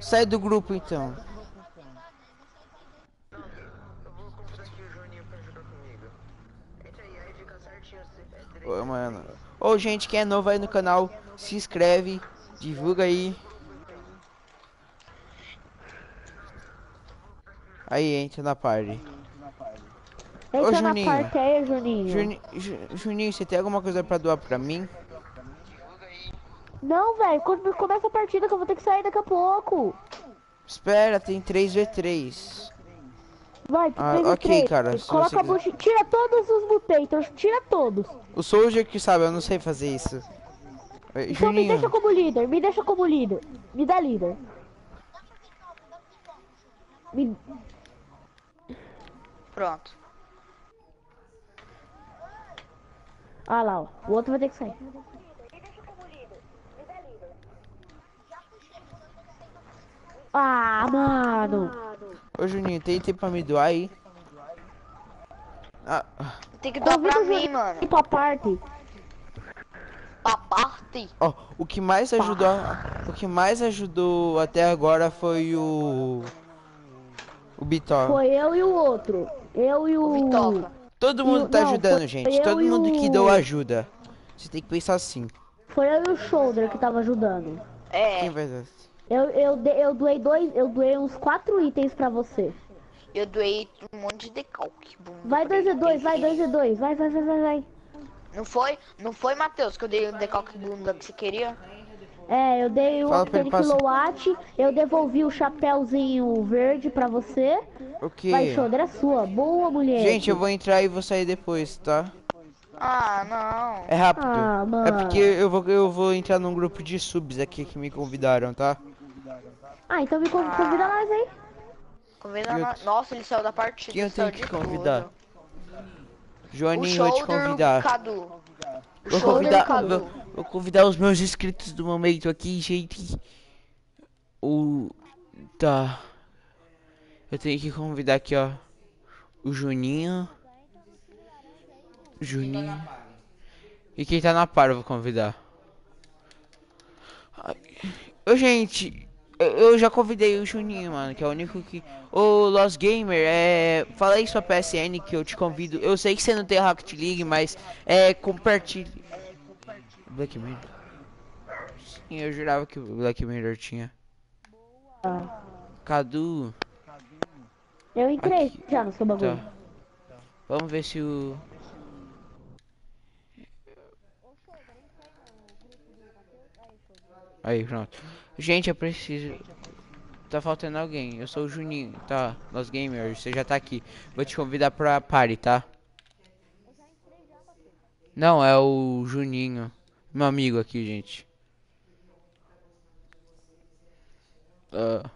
Sai do grupo, então. Ô, mano. Ô, gente, quem é novo aí no canal, se inscreve, divulga aí. Aí, entra na party. Entra na Juninho. parte aí, Juninho. Juni, Ju- Juninho, você tem alguma coisa pra doar pra mim? Não, velho, quando começa a partida que eu vou ter que sair daqui a pouco. Espera, tem 3v3. Vai, Ah, ok, três. cara, se Coloca você a bucha. Tira todos os mutators, tira todos. O Soldier que sabe, eu não sei fazer isso. Oi, Então me Juninho, deixa como líder, me deixa como líder. Me dá líder. Me... Pronto. Ah lá, ó. O outro vai ter que sair. Ah, mano. Ô Juninho, tem tempo pra me doar aí? Ah, Tem que doar pra o mim, Juninho mano. pra parte. Pra parte. ó, o que mais ajudou, o que mais ajudou até agora foi o o Bitó. Foi eu e o outro. Eu e o. Vitoca. Todo mundo tá não, ajudando, gente. Todo e mundo que o- deu ajuda. Você tem que pensar assim. Foi eu e o Shoulder que tava ajudando. É, Quem vai dar? Eu, eu, eu doei dois. Eu doei uns quatro itens pra você. eu doei um monte de decalque. bunda Vai 2 e. 2, vai 2 e 2. Vai, vai, vai, vai, vai. Não foi? Não foi, Matheus, que eu dei o decalque bunda que você queria? É, eu dei o Fala aquele kilowatt, eu devolvi o chapéuzinho verde pra você. O que? Vai, é sua. Boa, mulher. Gente, eu vou entrar e vou sair depois, tá? Ah, não. É rápido. Ah, É porque eu vou, eu vou entrar num grupo de subs aqui que me convidaram, tá? Ah, então me con- convida nós aí. Convida Eu- nós. Nossa, ele saiu da partida. Quem eu tenho que convidar? tudo. Joaninho, vou te convidar. Cadu. Vou convidar, Cadu. vou, vou convidar os meus inscritos do momento aqui, gente. O. Tá. Eu tenho que convidar aqui, ó. O Juninho. Juninho. E quem tá na par eu vou convidar. Ai. Ô, gente. Eu, já convidei o Juninho, mano, que é o único que. Ô, Lost Gamer, é. Fala aí sua PSN que eu te convido. Eu sei que você não tem Rocket League, mas é. Compartilhe. Black Mirror. Sim, eu jurava que o Black Mirror tinha. Ah, Cadu. eu entrei Aqui. já no seu bagulho. Tá. Vamos ver se o. Aí, pronto. Gente, eu preciso. Tá faltando alguém. Eu sou o Juninho, tá? Nós gamers, você já tá aqui. Vou te convidar pra party, tá? Não, é o Juninho. Meu amigo aqui, gente. Ah.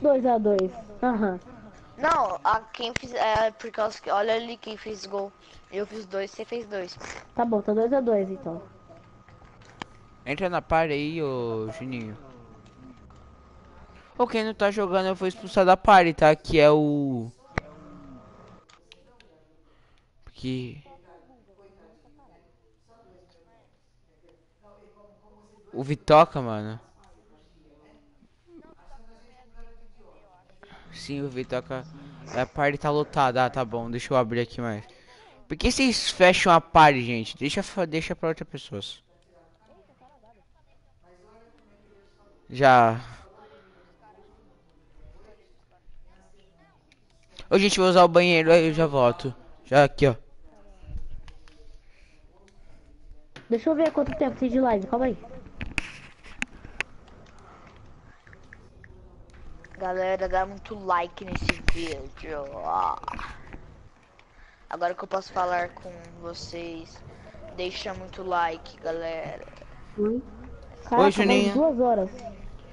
2 a 2 Aham. Não, a quem fez É, por causa que. Olha ali quem fez gol. Eu fiz dois, você fez dois. Tá bom, tá dois a dois então. Entra na par aí, ô Juninho. O quem não tá jogando, eu vou expulsar da party, tá? Que é o. que, O Vitoca, mano. Sim, o Vitoca. A party tá lotada. Ah, tá bom. Deixa eu abrir aqui mais. Por que vocês fecham a party, gente? Deixa, deixa pra outras pessoas. Já. Ô, gente, vou usar o banheiro, aí eu já volto. Já aqui, ó. Deixa eu ver quanto tempo tem de live, calma aí. Galera, dá muito like nesse vídeo. Agora que eu posso falar com vocês, deixa muito like, galera. Caraca, Juninho. mais duas horas.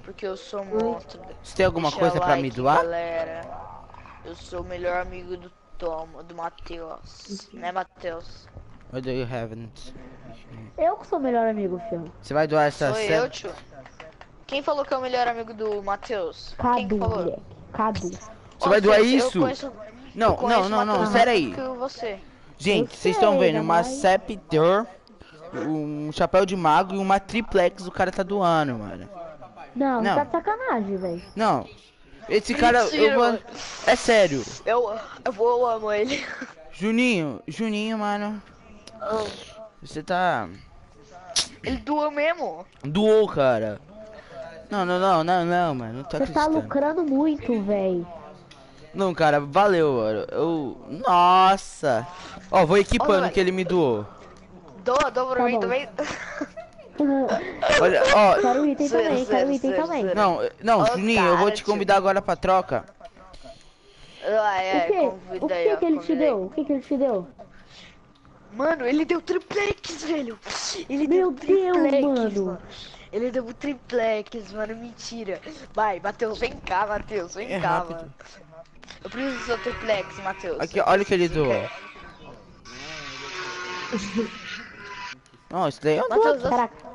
Porque eu sou monstro. Você tem alguma Deixa coisa pra like, me doar? Galera, eu sou o melhor amigo do Tom, do Matheus. Né, Matheus? What do you haven't? Eu que sou o melhor amigo, filho. Você vai doar essa Sou eu, tio. Quem falou que é o melhor amigo do Matheus? Cadu, falou? moleque. Cadu. Você vai doar isso? conheço- Não, não, não, não, sério aí. Gente, vocês estão vendo né, uma mas- Scepter, um chapéu de mago e uma triplex o cara tá doando, mano. Não, Não. tá de sacanagem, velho. Não. Esse cara, Mentira, eu vou... mano. É sério. Eu, eu, vou, eu amo ele. Juninho, Juninho, mano. Você tá... Ele doa mesmo. Doou, cara. Não, não, não, não, não, mano. Não tô Você tá lucrando muito, velho. Não, cara, valeu, mano. Eu... Nossa. Ó, vou equipando que ele me doou. Doa, doa pra Tá mim bom. também. Olha, ó... quero item Zero, também, zero, quero item zero, também. zero. Não, não, Juninho, eu vou te convidar agora pra troca. Ah, é, o que? O que, aí, ó, que ele te deu? O que, que ele te deu? Mano, ele deu triplex, velho. Ele Meu deu Deus, triplex, mano. Ele deu triplex, mano. Mentira. Vai, Matheus, vem cá, Matheus. Vem É cá, rápido. mano. Eu preciso do seu triplex, Matheus. Aqui, olha o que ele doou. Não, isso daí é um Matheus, Caraca.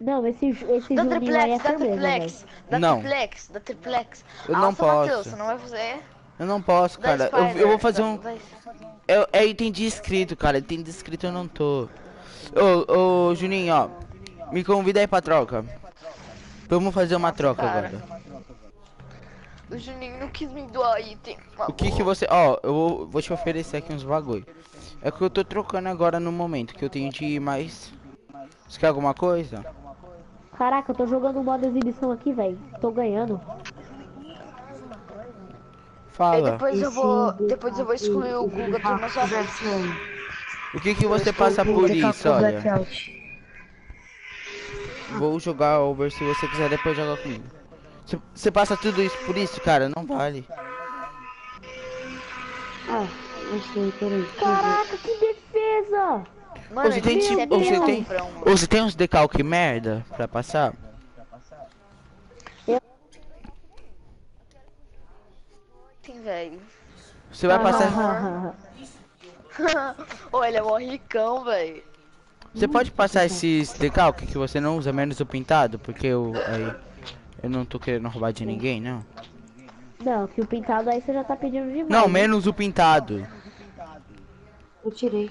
Não, esse, esse dá aí é triplex, dá firmeza, triplex. Dá Não. triplex, dá triplex. Eu não Alça, Matheus, posso. você não vai fazer. Eu não posso, cara. Eu, Spider, eu vou fazer um. dá- É, é item de inscrito, cara. Item de inscrito eu não tô. Ô, ô, Juninho, ó. Me convida aí pra troca. Vamos fazer uma troca cara. agora. O Juninho não quis me doar item. O que que você. Ó, eu vou, vou te oferecer aqui uns bagulho. É que eu tô trocando agora no momento, que eu tenho de ir mais. Você quer alguma coisa? Caraca, eu tô jogando um modo exibição aqui, velho. Tô ganhando. E Fala. depois eu vou. Depois eu vou excluir o Guga meu sua vez. O que que você passa por isso, olha? Vou jogar over se você quiser depois jogar comigo. Você- passa tudo isso por isso, cara? Não vale. Ah, não sei, peraí. Caraca, que defesa! Mano, Você tem, tipo, você tem, você tem uns decalque merda pra passar? Tem, velho. Você vai passar. Ô, ele é mó ricão, velho. Você pode passar esses decalque que você não usa menos o pintado, porque eu aí eu não tô querendo roubar de ninguém, não. Não, que o pintado aí você já tá pedindo demais. Não, né? menos o pintado. Eu tirei.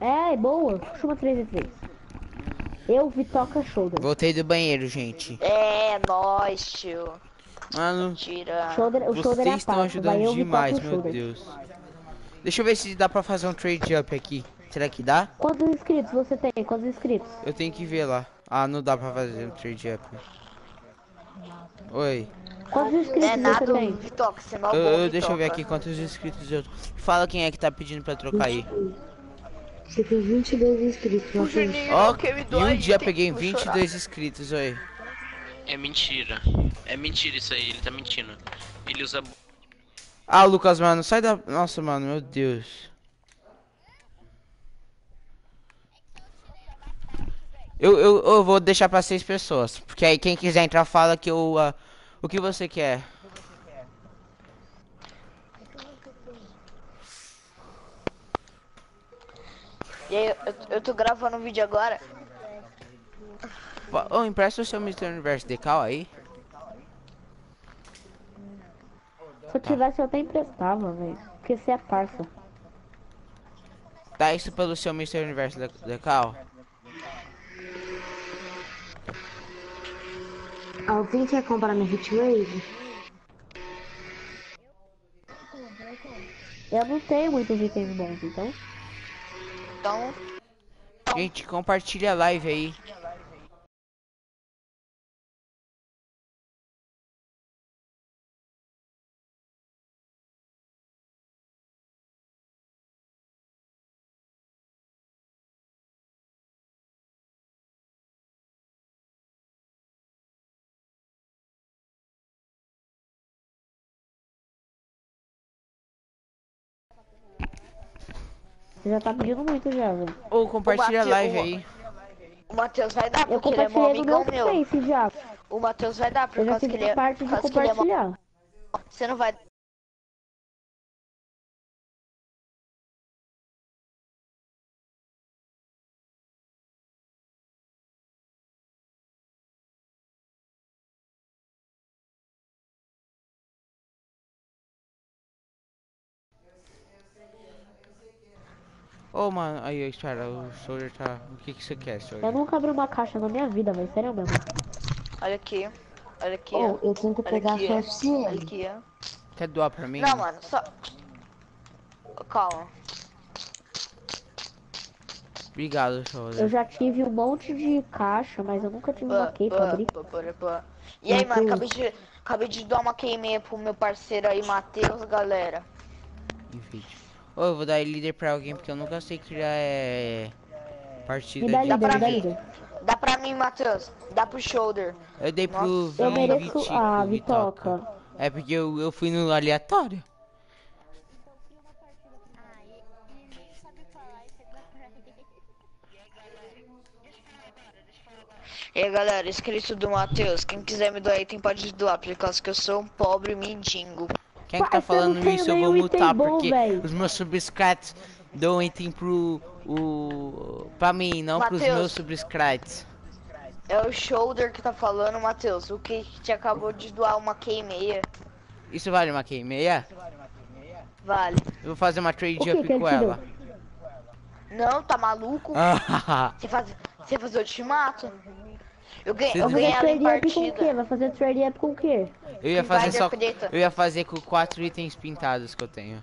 É, boa. Chama 3 e 3. Eu, Vitoca Shoulder. Voltei do banheiro, gente. É, nóis, tio. Mano, Tira. Shoulder, o shoulder é vocês estão parte. Vai ajudando demais, meu shoulder. Deus. Deixa eu ver se dá pra fazer um trade up aqui. Será que dá? Quantos inscritos você tem? Quantos inscritos? Eu tenho que ver lá. Ah, não dá pra fazer um trade up. Oi. Quantos é inscritos você nada, tem? Vitoca, você não Eu- é eu- deixa eu ver aqui quantos inscritos eu. Fala quem é que tá pedindo pra trocar aí. Você tem 22 inscritos, O Juninho Ó, quer me e doar um dia peguei vou 22 inscritos, oi. É mentira. É mentira isso aí, ele tá mentindo. Ele usa. Ah, Lucas, mano, sai da. Nossa, mano, meu Deus. Eu, eu, eu vou deixar pra seis pessoas. Porque aí quem quiser entrar fala que eu. ah, o que você quer? E aí, eu, eu tô gravando um vídeo agora. Ô, empresta o seu Mr. Universe Decal aí. Se eu tivesse, eu até emprestava, velho. Porque você é parça. Dá isso pelo seu Mr. Universo Le- legal. Alguém quer comprar minha Hitwave? Eu não tenho muitos itens bons, então. Então, Gente, compartilha a live aí. Você já tá pedindo muito já, velho. Ou compartilha a live aí. o Matheus vai dar, Eu porque ele é no amigão meu meu. Face já. O Matheus vai dar, por Eu já causa que ele é. parte de que ele é mó- compartilhar. Você não vai. Ô, mano, aí, espera, o Soldier tá... O que que você quer, Eu Soldier? nunca abri uma caixa na minha vida, velho. Sério mesmo. Olha aqui. Olha aqui. Oh, ó. eu tenho que pegar aqui, a. FCL. Olha aqui, ó. Quer doar pra mim? Não, mano, só. Calma. Obrigado, Soldier. Eu já tive um monte de caixa, mas eu nunca tive uma key pra abrir. E aí, mano, acabei de, acabei de dar uma queimeia pro meu parceiro aí, Matheus, galera. Em Ô, eu vou dar líder pra alguém porque eu nunca sei criar é... Partida dá de... pra dá mim. líder. Dá pra mim, Matheus. Dá pro shoulder. Eu dei pro Nossa, Eu mereço Vitico, a Vitoca. Vitoca. É porque eu, eu fui no aleatório. E pra aí, galera, inscrito do Matheus. Quem quiser me doar item pode doar, por causa que eu sou um pobre mendigo. Quem é que tá falando isso? Eu vou mutar bom, porque os meus subscribes dão item pro. O, pra mim, não pros Mateus. meus subscribes. É o shoulder que tá falando, Matheus. O que te acabou de doar uma Q6. Isso vale uma Q6? Vale. Eu vou fazer uma trade O up com te ela. Não, tá maluco? Você faz, você fazer ultimato? Eu ganhei, Você eu Vai ganhei fazer ela em trade up com o quê? partida. Vai fazer trade up com o quê? eu ia fazer só. Eu ia fazer com quatro itens pintados que eu tenho.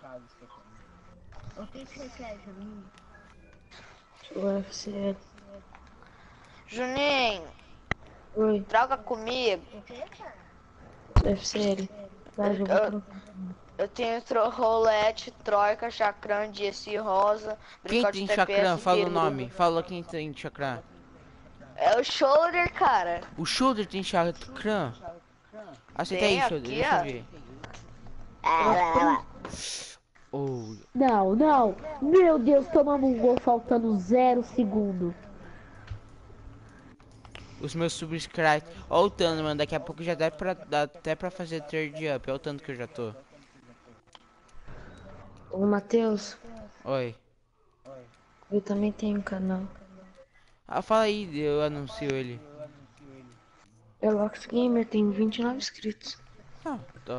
O que que você quer, Juninho? UFC. Juninho, Oi, troca comigo. FCL. Vai, eu, eu, eu tenho tro rolete, troika, chacrã, GSI rosa, Quem tem chakram? Fala o nome. Fala quem tem chakram. É o shoulder, cara. O shoulder tem chakram? Aceita Tem aí, shoulder. aqui, Deixa eu ver. Ah, Oh, Não, não. Meu Deus, tomamos um gol faltando zero segundo. os meus subscribes. Ó o tanto, mano. Daqui a pouco já dá, pra, dá até pra fazer third up. Olha o tanto que eu já tô. Ô Matheus, Oi. eu também tenho um canal. Ah, fala aí, eu anuncio ele. É Lox Gamer, tem 29 inscritos. Ah, tô.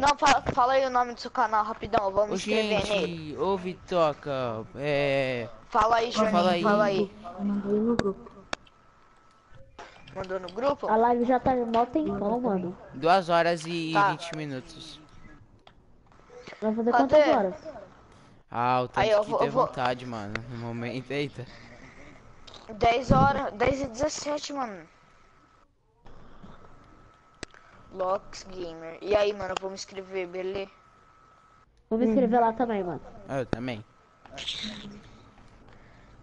Não, fala, fala aí o nome do seu canal rapidão, vamos escrever nele. gente, ouve, toca. É. Fala aí, Juninho, Fala aí. fala aí. Mandou no grupo. Mandou no grupo? A live já tá mó tempão, mano. 2 horas e Tá. 20 minutos. Vai fazer Cadê? quantas horas? Ah, o tanto Aí, eu que vou- eu vou- vontade, mano. No momento, eita. 10 horas, 10 e 17, mano. Lox Gamer. E aí, mano, vou me inscrever, beleza? Vou me inscrever lá também, mano. Ah, Eu também.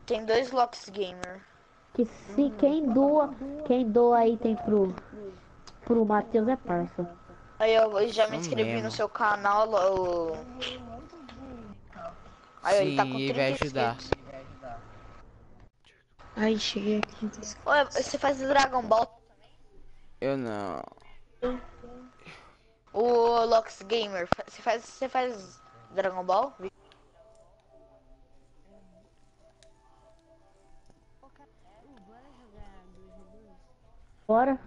Tem dois Lox Gamer. Que se quem doa, quem doa item pro, pro Matheus é parça. Aí eu já me inscrevi no seu canal, o... Aí ele tá com Sim, 30 vai ajudar. inscritos. Aí cheguei aqui. Oi, você faz Dragon Ball? Eu não. O Lox Gamer, você faz, você faz Dragon Ball? Bora?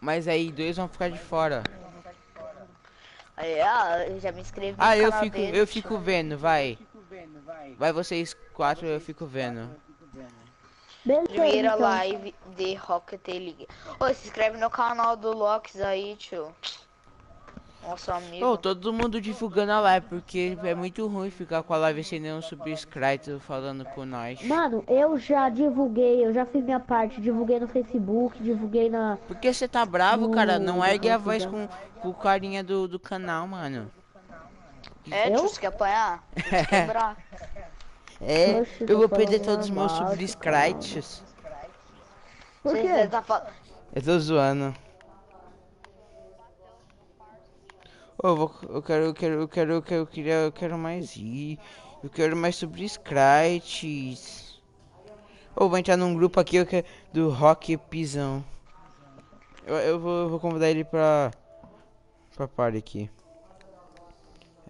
Mas aí, dois vão ficar de fora. Aí, ah, eu já me inscrevi Ah, no eu canal fico, dele, eu fico vendo, vai. Vai vocês quatro, eu fico vendo. Beleza, Primeira então. live de Rocket League. Ô, se inscreve no canal do Lox aí, tio. Nosso amigo. Ô, todo mundo divulgando a live, porque é muito ruim ficar com a live sem nenhum subscribe falando com nós. Mano, eu já divulguei, eu já fiz minha parte, divulguei no Facebook, divulguei na. Por que você tá bravo, cara? Não No- ergue a no voz com, com o carinha do, do canal, mano. É, tio, você quer apanhar? É, Oxe, eu vou perder todos os meus mal, subscribes. Por quê? tá Eu tô zoando. Ô, eu, vou, eu quero, eu quero, eu quero, eu quero, eu queria, eu quero mais ir. Eu quero mais subscribes. Ô, vou entrar num grupo aqui eu quero, do Rock Pisão. Eu, eu, vou, eu vou convidar ele pra. pra party aqui.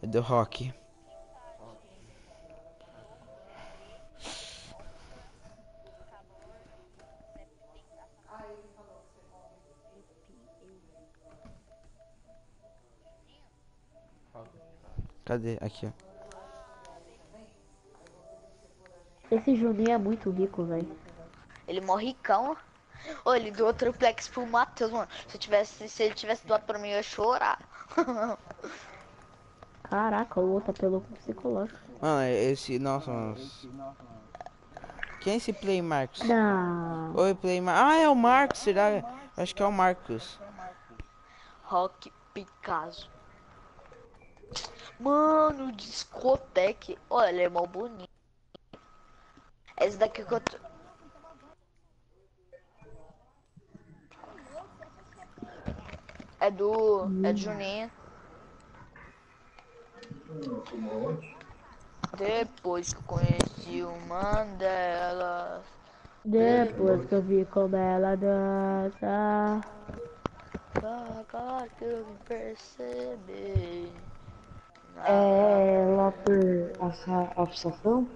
É do Rock. Cadê? Aqui, ó. Esse Juninho é muito rico, velho. Ele morre ricão. Ô, ele doou triplex pro Matheus, mano. Se, eu tivesse, se ele tivesse doado pra mim, eu ia chorar. Caraca, o outro apelou pro psicológico. Mano, esse. Nossa, mano. Quem é esse Play Marcos? Não. Oi, Play Marcos. Ah, é o Marcos, será? Acho que é o Marcos. Rock Picasso. Mano, discoteque. Olha, ele é mó bonito. Esse daqui que eu tô... É do... É do Juninho. Depois que eu conheci o Mandela... Depois que eu vi como ela dança. Agora que eu me percebi... É lá por assa- Alçafrão?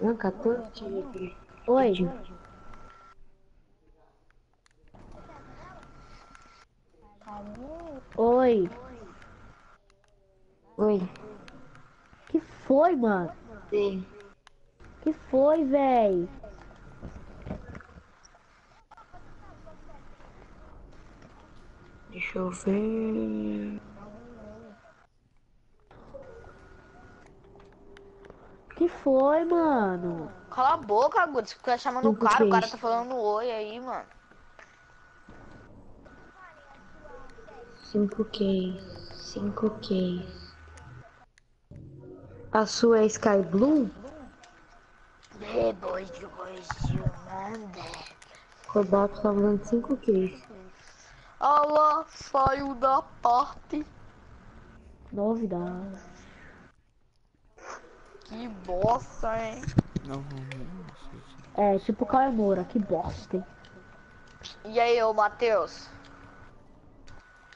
Não, 14, deixa eu ver aqui. Oi. Oi. Oi. Que foi, mano? Sim. Que foi, véi? Deixa eu ver. Que foi, mano? Cala a boca, Guto. Você fica chamando o cara, o cara tá falando oi aí, mano. 5 keys. 5 keys. A sua é Sky Blue? Depois que eu conheci o Mandela... Cobalto tá dando 5 keys. Ela saiu da parte. Novidade. Que bosta, hein? Não, É, tipo Caio Moura, que bosta, hein? E aí, ô Matheus?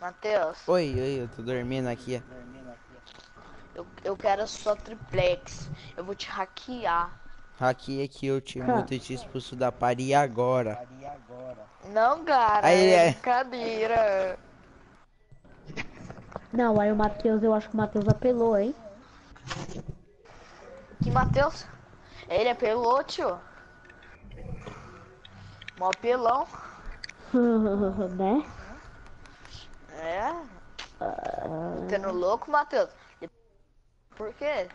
Matheus, Oi, oi, eu tô dormindo aqui. eu, eu quero só triplex. Eu vou te hackear. Aqui é que eu te multo e te expulso da party agora. Não, cara, Aí, é é. brincadeira. Não, aí o Matheus, eu acho que o Matheus apelou, hein? Que Matheus? Ele é pelô, tio. Mó pelão. né? É? Tendo louco, Matheus? Por quê?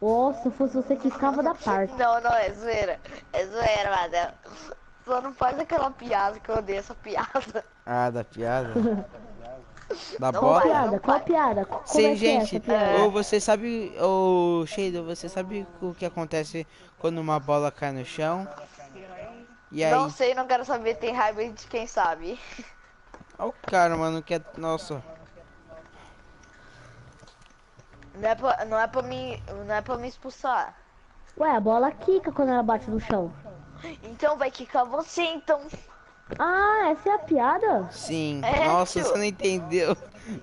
Ô, se eu fosse você que ficava da parte. Não, não, é zoeira. É zoeira, Matheus. Só não faz aquela piada que eu odeio essa piada. Ah, da piada? Da Não bola? vai, qual vai. piada? Como Sim, é que é gente, essa piada? ou você sabe, ô Sheido, você sabe o que acontece quando uma bola cai no chão? E aí, Não sei, não quero saber, tem raiva de quem sabe. ó o cara, mano, que é, nossa, Não é pra, não é pra me. Não é pra me expulsar. Ué, a bola quica quando ela bate no chão. Então vai quicar você então. Ah, essa é a piada? sim, É, nossa, tio. você não entendeu,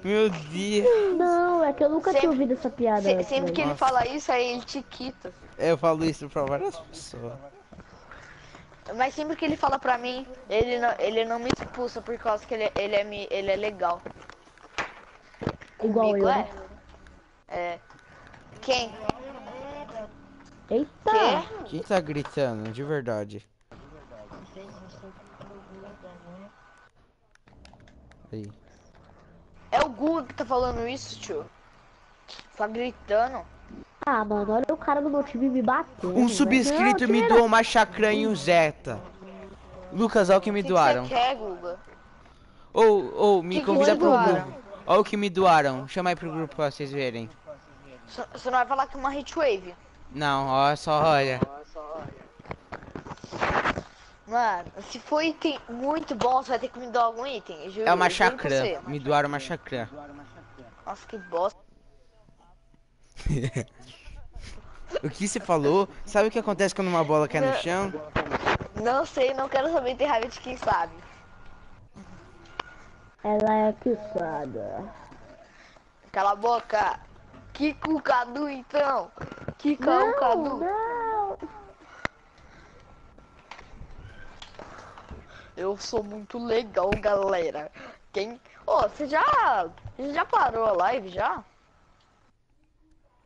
meu Deus, Não, é que eu nunca tinha Sempre- ouvido essa piada. Se- antes, sempre que velho. ele fala isso, aí ele te quita. eu falo isso pra várias pessoas, Mas sempre que ele fala pra mim, ele não, ele não me expulsa por causa que ele, ele, é, ele é legal. Igual Comigo eu, é? né? É. Quem? Eita! Quê? Quem tá gritando, de verdade? Aí. É o Gu que tá falando isso, tio. Tá gritando. Ah, mano, olha o cara do meu time me batendo. Um velho. subscrito Não, me doou uma chacrã e um Zeta. Lucas, olha o que me O que que doaram. você quer, Guga? Ou, ou, me Que que convida te pro doaram? grupo. Olha o que me doaram. Chama aí pro grupo pra vocês verem. Você você não vai falar que é uma hitwave. Não, ó, só olha. Mano, se for item muito bom, você vai ter que me dar algum item. Juro, É uma chacrã. Me doaram uma chacrã. Nossa, que bosta. O que você falou? Sabe o que acontece quando uma bola cai no chão? Não sei, não quero saber ter raiva de quem sabe. Ela é quiçada. Cala a boca. Kika o Cadu, então. Kika o Não, Cadu. não. Eu sou muito legal, galera. Quem... Ô, você já... você já parou a live, já?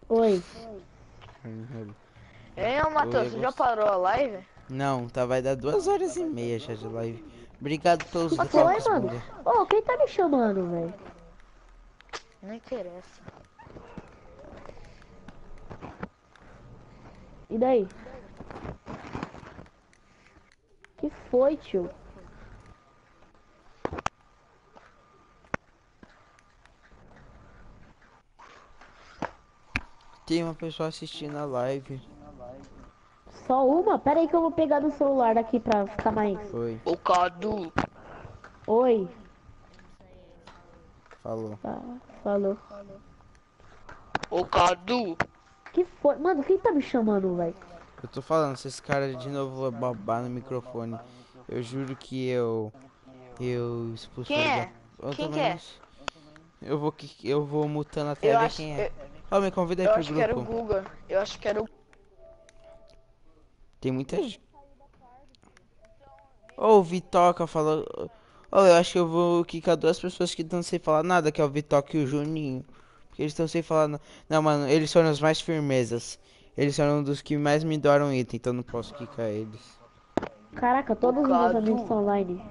Oi. Hein, ô Matheus, você já parou a live? Não, tá, vai dar duas horas e meia já de live. Obrigado pelos Oi, toques, mano. Ô, quem tá me chamando, velho? Não interessa. E daí? Que foi, tio? Tem uma pessoa assistindo a live. Só uma? Pera aí que eu vou pegar no celular aqui pra ficar mais. Foi, Ô Cadu. Oi. falou. Tá, falou. Ô Cadu. Que foi? Mano, quem tá me chamando, velho? Eu tô falando, se esse cara de novo vai babar no microfone, eu juro que eu. Eu expulso Quem é? da- Eu Quem que é? Eu vou, que- eu vou mutando até Eu ver acho, quem eu, Ó, me convida aí eu pro acho que era o grupo. Guga. Eu acho que era o... Tem muita gente. Ô, o Vitoca falou. Ô, eu acho que eu vou quicar duas pessoas que estão sem falar nada, que é o Vitoca e o Juninho. Porque eles estão sem falar. na- Não, mano, eles foram os mais firmezas. Eles foram um dos que mais me doaram item, então não posso quicar eles. Caraca, todos os meus Cadu. amigos estão online.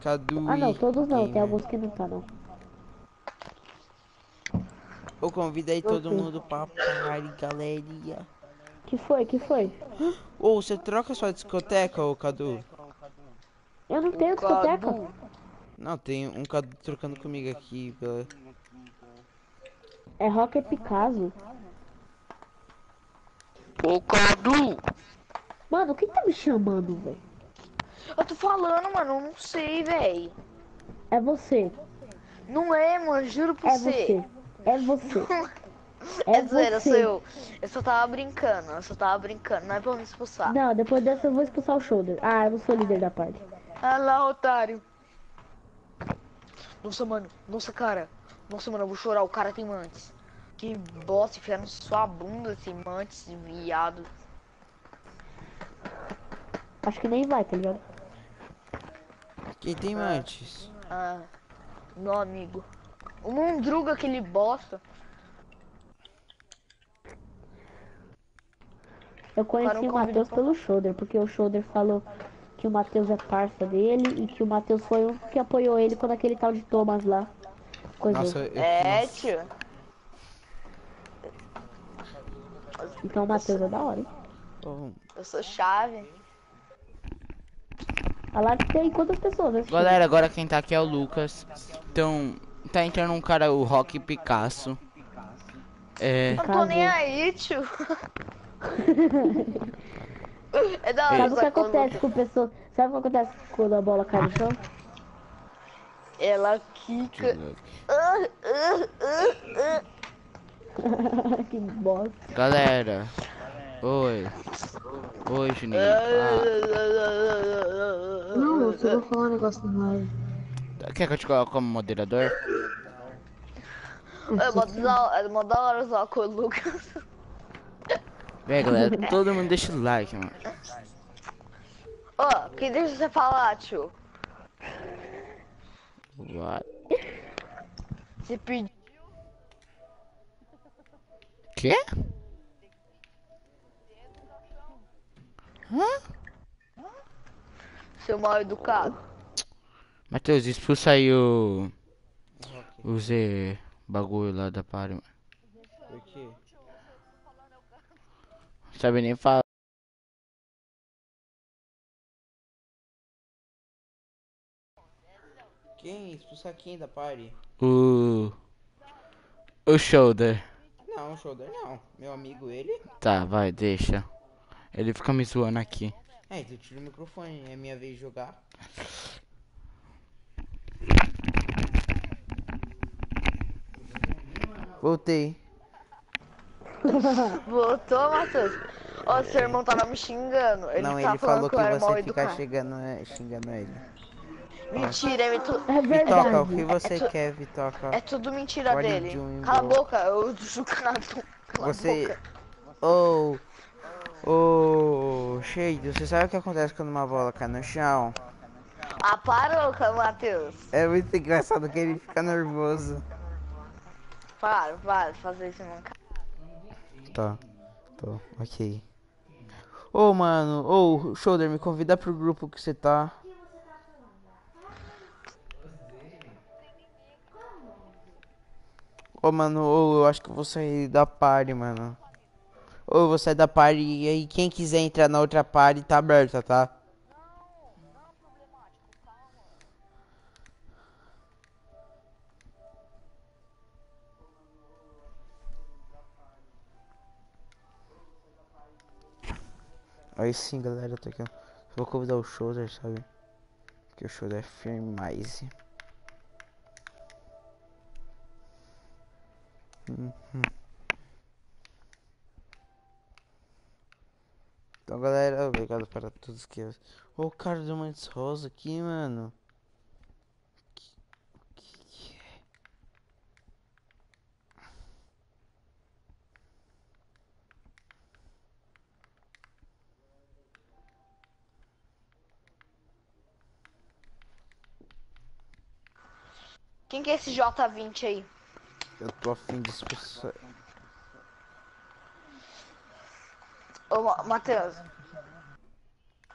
Cadu Ah, não, todos não. Tem Gamer. alguns que não tá, não. Ô, convida aí todo mundo pra party, galeria. Que foi? Que foi? Ô, você troca sua discoteca, ô Cadu? Eu não tenho discoteca. Não, tem um Cadu trocando comigo aqui. Pela... É Rock Picasso. Ô Cadu. Mano, quem tá me chamando, velho? Eu tô falando, mano. Eu não sei, véi. É você. Não é, mano. Juro pra É você. É você. É, É zoeira, você. sou eu. Eu só tava brincando. Eu só tava brincando. Não é pra me expulsar. Não, depois dessa eu vou expulsar o shoulder. Ah, eu sou líder da parte. Ah lá, otário. Nossa, mano. Nossa, cara. Nossa, mano, eu vou chorar. O cara tem mantes. Que bosta, enfiar na sua bunda esse mantes, viado. Acho que nem vai, tá ligado? Quem tem mantes? Ah, meu amigo. O Mundruga, aquele bosta. Eu conheci o Matheus pelo shoulder, porque o shoulder falou que o Matheus é parça dele e que o Matheus foi o que apoiou ele quando aquele tal de Thomas lá. Coisa. Nossa, eu, É, tio. Então o Matheus é da hora, hein? Eu sou chave. A live tem quantas pessoas assistindo? Galera, agora quem tá aqui é o Lucas. Então, tá entrando um cara, o Rock Picasso. É. Eu não tô nem aí, tio. é da hora Sabe o que acontece com pessoas? Sabe o que acontece quando a bola cai no chão? Ela quica. Que bosta. Galera. Oi. Oi, Juninho. Ah, Não, eu só vou falar um negócio na live. Quer que eu te coloque como moderador? É mó da- é da hora usar com o Lucas. Vem, galera, todo mundo deixa o like, mano. Ó, quem deixa você falar, tio? What? Você pediu. Quê? Hã? Seu mal educado. Matheus, expulsa aí o. O Z bagulho lá da party, mano. Por quê? Não sabe nem falar. Quem? Expulsar quem da party? O. O shoulder. Não, shoulder não. Meu amigo, ele. Tá, vai, deixa. Ele fica me zoando aqui. É, então tira o microfone, é minha vez de jogar. Voltei. Voltou, Matheus? Ó, seu irmão tava me xingando. Ele não, tá ele falando falou que que você fica educado. chegando, é, xingando ele. Mentira, é, tu... É Vitoca, o verdade. que você É tu- quer, Vitoca? é tudo mentira dele. doing, Cala a boca, eu a Você. boca. Ô. Ô. Shade, você sabe o que acontece quando uma bola cai no chão? Ah, parou, cara, Matheus. É muito engraçado que ele fica nervoso. Para, para fazer isso cara. Tá. Tô, ok. Ô, mano. Ô, Shoulder, me convida pro grupo que você tá. Ô, mano, ô, eu acho que eu vou sair da party, mano. Ô, eu vou sair da party e aí quem quiser entrar na outra party tá aberta, tá? Aí sim, galera, tô aqui. ó. Vou convidar o Shoulder, sabe? Porque o Shoulder é firme mais. Uhum. Então, galera, obrigado para todos que. Ô, o cara do Mantis Rosa aqui, mano. Quem que é esse J20 aí? Eu tô afim de expulsar. Ô, Ma- Matheus.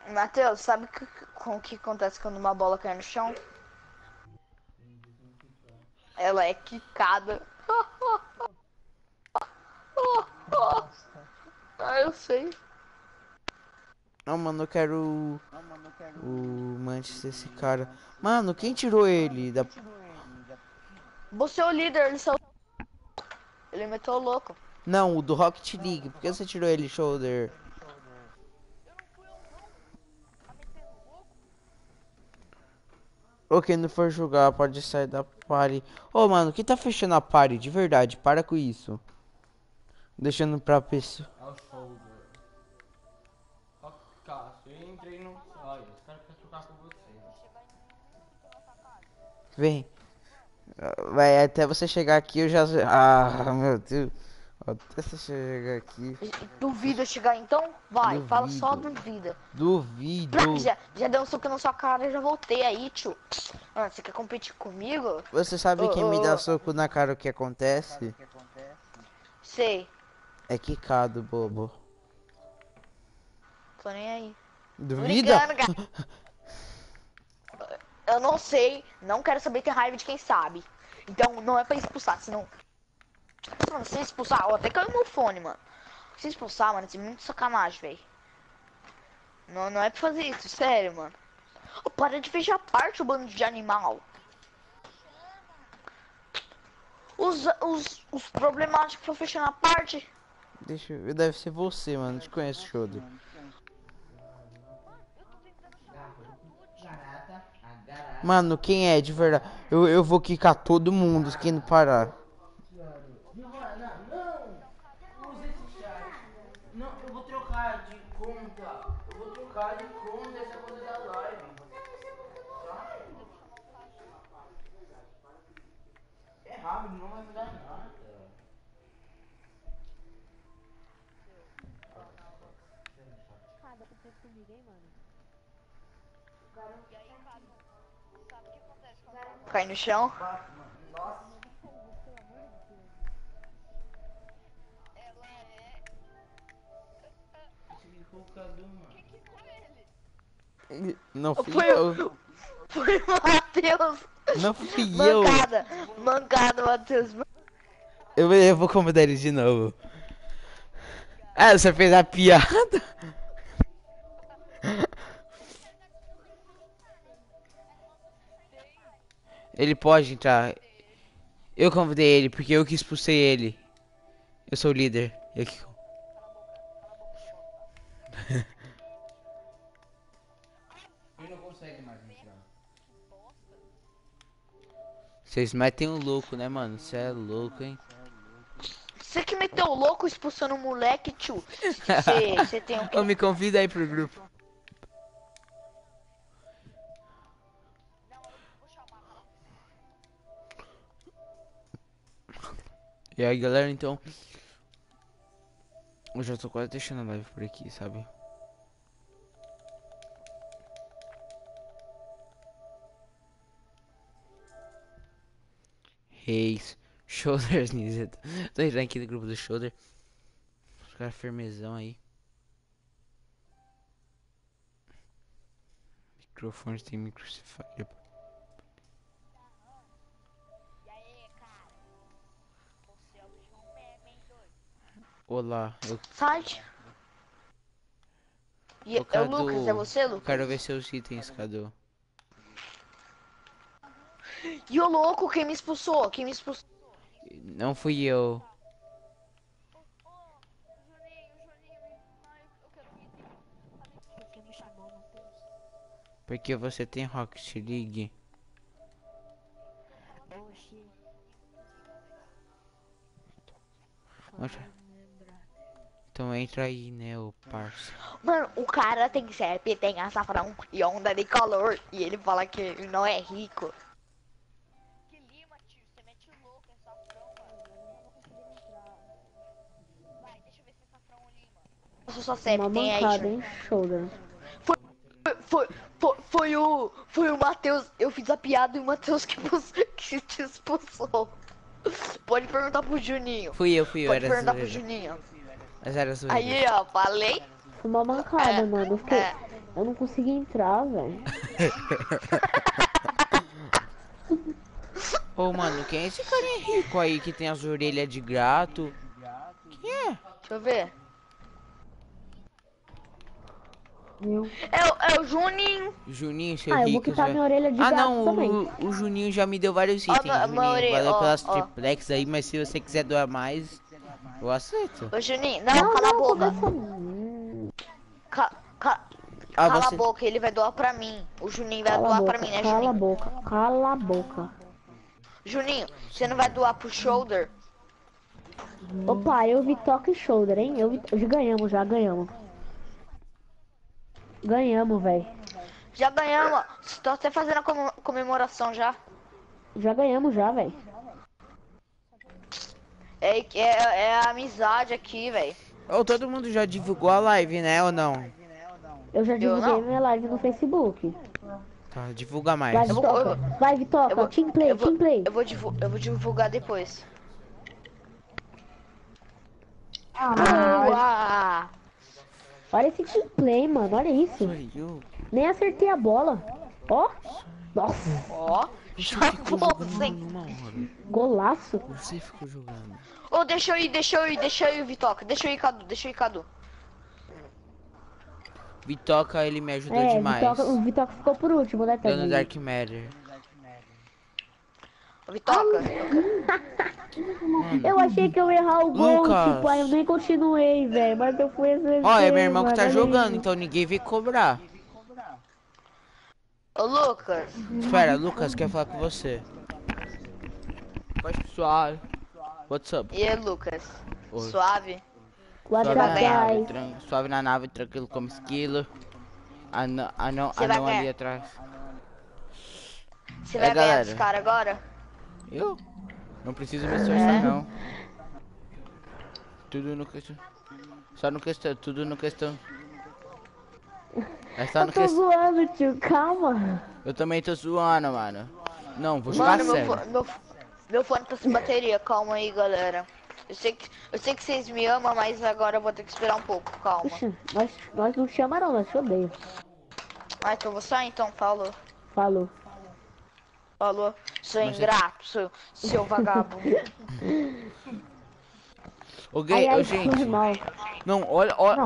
Matheus, sabe que, com o que acontece quando uma bola cai no chão? Ela é quicada. Ah, eu sei. Não, mano, eu quero o, o Mantis desse cara. Mano, quem tirou ele da. Você é o líder, ele saiu. Ele meteu o louco. Não, o do Rocket League. Por que você tirou ele, Shoulder? Ô, quem não for jogar pode sair da party. Ô, mano, quem tá fechando a party? De verdade, para com isso. Deixando pra pessoa. É o shoulder. Eu entrei no. Olha, os caras querem trocar com você. Vem. Vai, até você chegar aqui eu já. Ah, meu Deus. Até você chegar aqui. Duvida chegar então? Vai, fala só Duvido. duvida. Duvido. Já, já deu um soco na sua cara e já voltei aí, tio. Ah, você quer competir comigo? Você sabe Ô, quem ô, me dá ô. soco na cara o que acontece? Sei, É quicado, bobo. tô nem aí. Duvida? Eu não sei, não quero saber ter raiva de quem sabe. Então não é pra expulsar, senão. Mano, se expulsar, ó, até caiu meu fone, mano. Se expulsar, mano, isso é muito sacanagem, velho. Não, não é pra fazer isso, sério, mano. Ô, para de fechar parte, o bando de animal. Os, os, os problemáticos foram fechando a parte. Deixa eu ver, deve ser você, mano. Te conheço, Shoulder. Mano, quem é de verdade? Eu, eu vou quicar todo mundo, quem não parar. Cai no chão. Não fui foi, eu. Foi o Matheus. Não fui eu eu. Mancada, Matheus. Eu, eu vou convidar ele de novo. Ah, você fez a piada? Ele pode entrar. Eu convidei ele porque eu que expulsei ele. Eu sou o líder. Eu que... Ele não consegue mais. Vocês metem um louco, né, mano? Você é louco, hein? Você que meteu o louco expulsando o moleque, tio. Você você tem o quê? Ô, me convida aí pro grupo. E aí, galera, então. Eu já tô quase deixando a live por aqui, sabe? Reis, Shoulders, Nizeta. Tô entrando aqui no grupo do Shoulder. Os caras firmezão aí. Microfone tem microfone. Olá, eu, Site. E Ô, é o Cadu, Lucas, é você, eu Lucas? quero ver seus itens, Cadu. E o louco, quem me expulsou? Quem me expulsou? Não fui eu. Porque você tem Rocket League. Oxe. Então entra aí, né, ô parça. Mano, o cara tem CEP, tem açafrão e onda de calor. E ele fala que ele não é rico. Nossa, só CEP, Uma tem aí. mancada, tio. hein? Shoulder. Foi, foi, foi, foi o. Foi o Matheus. Eu fiz a piada e o Matheus que, que te expulsou. Pode perguntar pro Juninho. Fui eu, fui eu, Pode era perguntar pro zoeira. Juninho. Mas era zoeira. Aí, ó, falei. Foi uma mancada, É, mano. Eu, fiquei... é. eu não consegui entrar, velho. Ô, mano, quem é esse carinha rico aí que tem as orelhas de gato? Quem é? Deixa eu ver. Eu. É, o- é o Juninho. Juninho, seu Ah, vou rico. quitar já- minha orelha de Ah, gato não, também. o, o Juninho já me deu vários Ó, itens, ma- Juninho. Valeu ó, pelas ó. triplex aí, mas se você quiser doar mais, eu aceito. Ô, Juninho. Não, cala a boca. Ca- ca- Ah, cala você- a boca, ele vai doar pra mim. O Juninho vai Cala doar boca, pra mim, né, cala a Juninho? boca, cala a boca. Juninho, você não vai doar pro shoulder? Opa, eu vi toque shoulder, hein? Eu vi... Já ganhamos, já ganhamos. Ganhamos, velho. Já ganhamos. Estou até fazendo a comemoração já. Já ganhamos, já, velho. É, é, é a amizade aqui, velho. Ô, todo mundo já divulgou a live, né, ou não? Eu já Eu divulguei não. minha live no Facebook. Tá, divulga mais. Vai, Eu vou- Vitoca. Vai, Vitoca. eu vou- Team play, eu vou- team play. Eu vou, divu- eu vou divulgar depois. Ah, Boa! olha esse team play, mano. Olha isso. Eu, Nem acertei a bola. Ó. Nossa, Ó, já sem. uma hora. golaço. Você ficou jogando. Ô, deixa eu ir, deixa eu ir, deixa eu ir, Vitoca. Deixa eu ir, Cadu, deixa eu ir, Cadu. Vitoca, ele me ajudou É, demais. Vitoca, o Vitoca ficou por último, né, Dando também. Dark Matter. Vitoca, Eu achei que eu ia errar o gol, Lucas. tipo, aí eu nem continuei, velho. Mas eu fui Ó, é meu irmão que tá olha jogando, então ninguém veio cobrar. Ô Lucas, Espera, Lucas quer falar com você. Pode pessoal. What's up? e aí, Lucas? Oi. Suave? Suave na, nave, tran- suave na nave, tranquilo como esquilo. Anão, anão, Você vai anão ali ganhar. atrás. Você É, vai ganhar galera. dos caras agora? Eu? Não preciso me esforçar, É. não. Tudo no questão. Só no questão, tudo no questão. É só Eu no tô questão. zoando, tio, calma. Eu também tô zoando, mano. Não, vou jogar Mano, meu, sério. fo- meu, meu fone tá sem bateria. Calma aí, galera. Eu sei que, eu sei que vocês me amam, mas agora eu vou ter que esperar um pouco, calma. Oxe, nós, nós não chama não, nós te odeia. Ah, então eu vou sair então, falou. Falou. Falou. Seu ingrato, seu, seu vagabundo. Ô, okay, ai, ai, oh, gente. Demais. Não, olha, olha,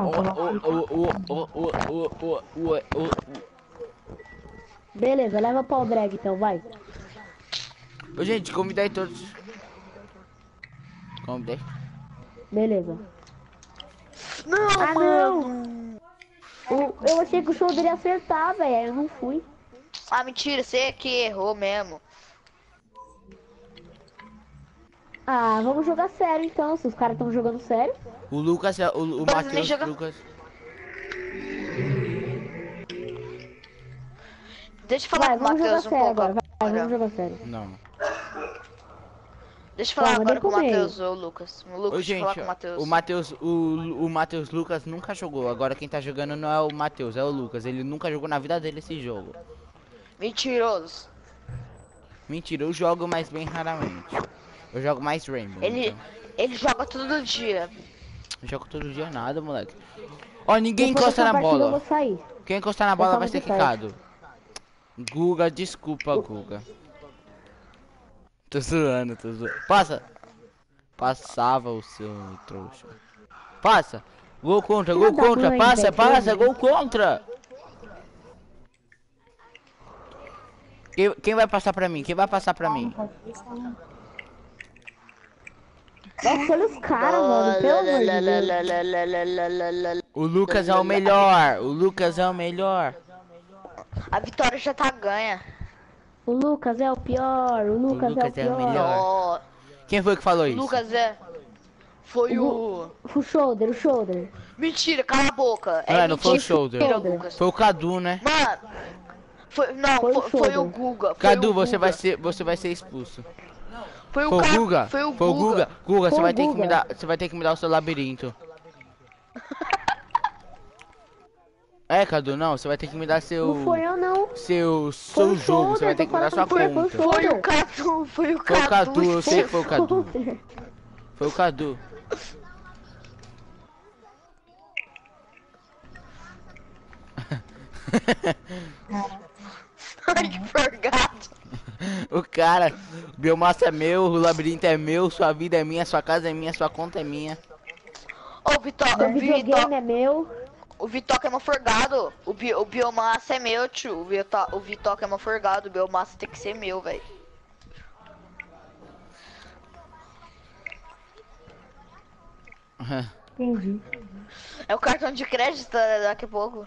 Beleza, leva para o drag então, vai. Ô, gente, convidei todos. Convidei. Beleza. Não, ah, mano. não. Eu, achei que o show dele acertar, velho. Eu não fui. Ah, mentira, você que errou mesmo. Ah, vamos jogar sério então, se os caras estão jogando sério. O Lucas, é- o, o Matheus, joga- Lucas. Deixa eu falar Vai, com o vamos jogar Matheus um sério pouco agora. Vai, vamos jogar sério. Não. Deixa eu falar Calma, agora com o. Matheus, ô Lucas. O Lucas, Ô, eu falar gente, com o Matheus. o Matheus, o, o Matheus Lucas nunca jogou. Agora quem tá jogando não é o Matheus, é o Lucas. Ele nunca jogou na vida dele esse jogo. Mentiroso. Mentira, eu jogo, mas bem raramente. Eu jogo mais Rainbow. Ele, então. ele joga todo dia. Eu jogo todo dia nada, moleque. Ó, ninguém Depois encosta na bola. Quem encostar na bola vai ser quicado. Guga, desculpa, Guga. Tô zoando, tô zoando. Passa! Passava o seu trouxa. Passa! Gol contra, gol contra, passa, passa, gol contra! Quem, quem vai passar pra mim? Quem vai passar pra mim? Nossa, olha os caras, mano. Pelo amor de Deus. O Lucas é o melhor! O Lucas é o melhor! A vitória já tá ganha. O Lucas é o pior. O Lucas, Lucas é é o o pior. melhor. Quem foi que falou o isso? Lucas é. Foi o. O shoulder, o shoulder. Mentira, cala a boca. Não, não foi o mentira, shoulder. Lucas. Foi o Cadu, né? Mano, foi, não, Foi o foi, foi o. Guga. foi Cadu, o você Guga. vai ser, você vai ser expulso. Foi o, Foi o Ca- Guga. Foi o Foi o Guga. Guga. Guga, você Foi o vai ter que Guga. me dar, você vai ter que me dar o seu labirinto. É, Cadu, não, você vai ter que me dar seu Não foi eu, não. seu Foi seu o jogo, você vai ter que me dar sua você, conta. foi o Foi o Cadu, foi o Foi o Cadu, eu sei que foi o Cadu. Foi o Cadu. Ai, que forgado. O cara, biomassa é meu, o labirinto é meu, sua vida é minha, sua casa é minha, sua conta é minha. Ô, Vitó, O videogame é meu. o Vitoca é meu forgado. O, bi, o biomassa é meu, tio. O, Vito, o Vitoca é meu forgado. O biomassa tem que ser meu, velho. Entendi. É o cartão de crédito né, daqui a pouco.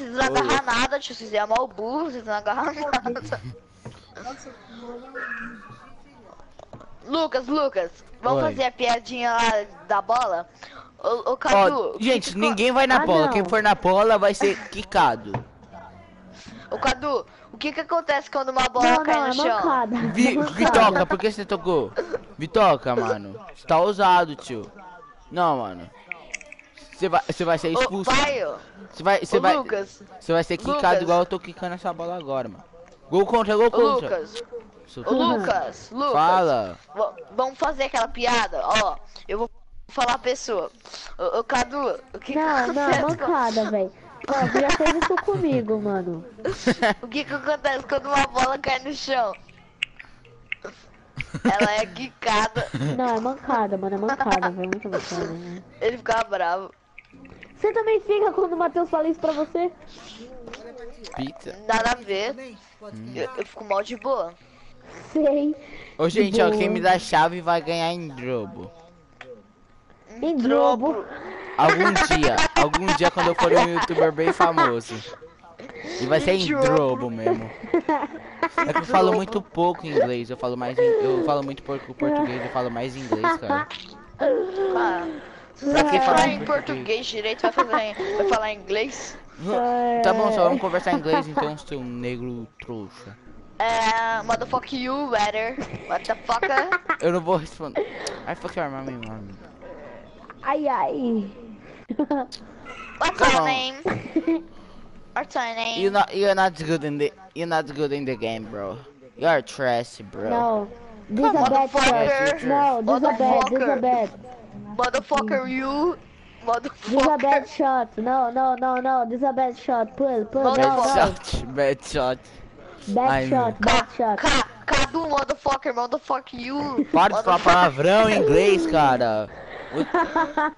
Vocês não agarram nada, tio. Vocês é mal burro, vocês não agarram nada. Lucas, Lucas, vamos Oi. fazer a piadinha lá da bola? Ô, Cadu, gente, que- ninguém vai na Ah, bola, não. quem for na bola vai ser quicado. Ô Cadu, o que que acontece quando uma bola Não, cai não, é no chão? mancada. Vi, é mancada. Vitoca, por que você tocou? Vitoca, mano. Você tá ousado, tio. Não, mano. Você vai, você vai ser Ô, expulso. Você vai, você ô vai, Lucas, você vai ser quicado Lucas. igual eu tô quicando essa bola agora, mano. Gol contra, gol ô contra. Lucas, ô Lucas, Lucas. Fala. V- vamos fazer aquela piada, ó. Eu vou falar a pessoa. Ô, ô, Cadu, o que que Não, não, é acontece? mancada, velho. Ó, você já fez isso comigo, mano. o que que acontece quando uma bola cai no chão? Ela é quicada, Não, é mancada, mano. É mancada, velho. Muito mancada. Né? ele fica bravo. Você também fica quando o Matheus fala isso pra você? Pizza. Nada a ver. Eu, eu fico mal de boa. Sei. Ô, gente, ó, quem me dá a chave vai ganhar em drobo. Em drobo. Algum dia, algum dia quando eu for um youtuber bem famoso. E vai ser em drobo mesmo. É que eu falo muito pouco inglês, eu falo mais em, eu falo muito pouco português, eu falo mais inglês, cara. Ah, Pra que sabe falar em em português direito, vai, fazer em- vai falar inglês? Tá bom, só vamos conversar em inglês então, seu negro trouxa. É, motherfuck you, better. What the fucker? Eu não vou responder. Ai, fuck your mommy, mano. Ai, ai. What's Come your on. name? What's your name? You're not you're not good in the you're not good in the game, bro. You're trash, bro. No. This a bad. Motherfucker. No, this a bad, this a Motherfucker. bad. Motherfucker, you. This a bad Motherfucker. shot. No, no, no, no. This a bad shot. Pull, pull. Bad no. shot, bad shot. Bad Ai, shot, bad shot. Ca- Cadu, motherfucker, motherfucker, you. Para de falar palavrão em inglês, cara.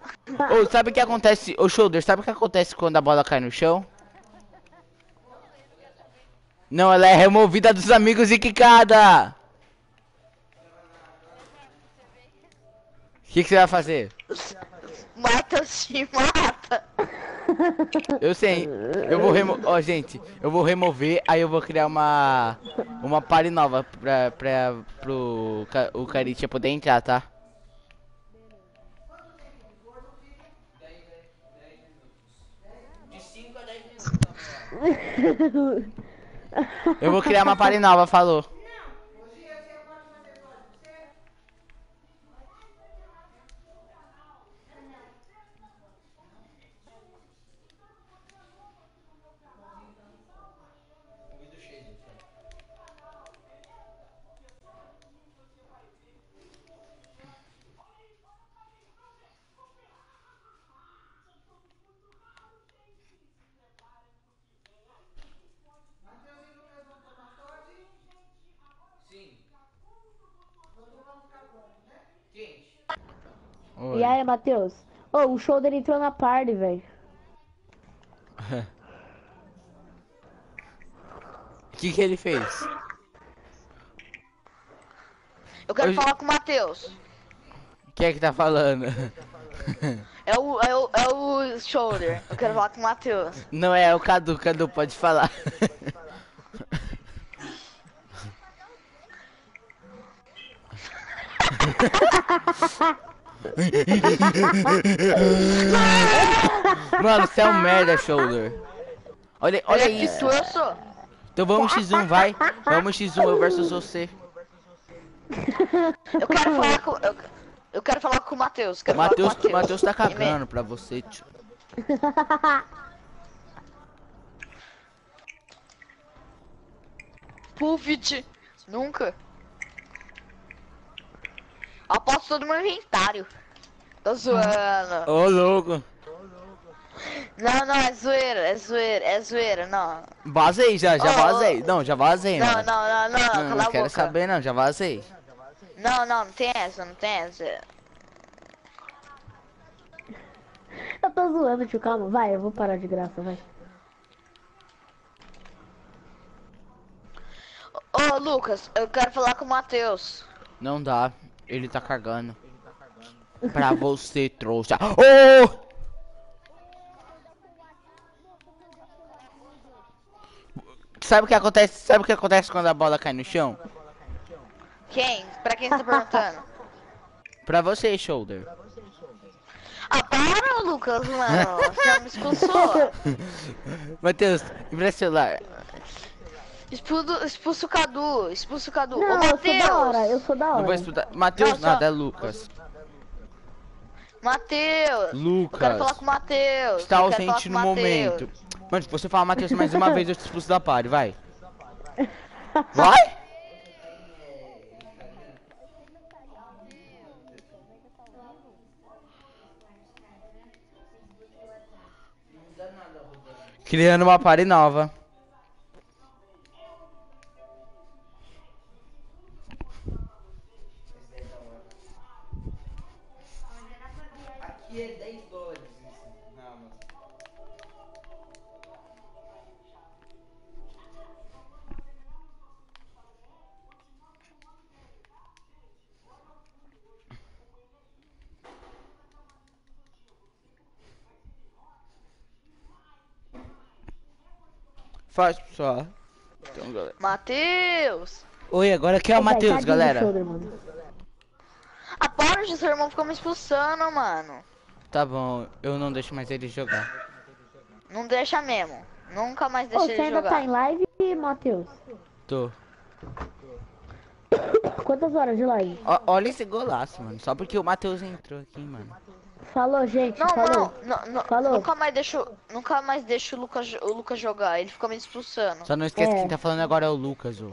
Ô, sabe o que acontece? Ô, Shoulder, sabe o que acontece quando a bola cai no chão? Não, ela é removida dos amigos e quicada. Que, que você vai fazer? Mata, se mata. Eu sei, eu vou remo... Ó, gente, eu vou remover, aí eu vou criar uma... Uma party nova pra, pra, pro o Caritia poder entrar, tá? Eu vou criar uma party nova, falou. Matheus? Ô, o shoulder entrou na party, velho. O que que ele fez? Eu quero Eu- falar com o Matheus. Quem é que tá falando? É o, é o, é o shoulder. Eu quero falar com o Matheus. Não é o Cadu, Cadu pode falar. Mano, você é um merda, shoulder. Olha, olha é isso. pitoso. Então vamos x1, vai. Vamos x1, eu versus você. Eu quero falar com. Eu, eu quero falar com o Matheus. o Matheus, Matheus tá Ele- cagando pra você, tio. Pulvit. Nunca. Aposto todo meu inventário. Tô zoando. Ô, louco. Não, não, é zoeira, é zoeira, é zoeira, não. Vazei já, já Ô, ô. vazei. Não, já vazei, Não, mano. não, não, não, Não, cala não a quero boca. saber não, já vazei. Não, não, não tem essa, não tem essa. Eu tô zoando, tio. Calma, vai. Eu vou parar de graça, vai. Ô, Lucas, eu quero falar com o Matheus. Não dá, ele tá cagando. Pra você, trouxa. Ô! Sabe o que acontece? Sabe o que acontece quando a bola cai no chão? Quem? Pra quem você tá perguntando? Pra você, shoulder. Ah, para, Lucas, mano. Você me expulsou. Matheus, empresta o celular. Expulso, expulso o Cadu, expulso o Cadu. Ô, Não, eu sou da hora. Matheus! Eu sou da Não vou hora. estudar. Matheus Não, só- nada, é Lucas. Matheus! Eu quero falar Lucas. com o Matheus. Está ausente no Matheus. momento. Mano, se você falar Matheus mais uma vez, eu te expulso da party, vai. Vai? Criando uma party nova. Faz, pessoal. Então, galera. Matheus! Oi, agora aqui é o Ô, Matheus, galera. Ah, para de seu irmão ficou me expulsando, mano. Tá bom, eu não deixo mais ele jogar. Não deixa mesmo. Nunca mais Ô, deixa você ele ainda jogar. tá em live, Matheus? Tô. Quantas horas de live? Ó, olha esse golaço, mano. Só porque o Matheus entrou aqui, mano. Falou, gente. Não, falou. não, não, não, Falou. nunca mais deixo, nunca mais deixo o Lucas, o Lucas jogar, ele fica me expulsando. Só não esquece que É. quem tá falando agora é o Lucas, ô.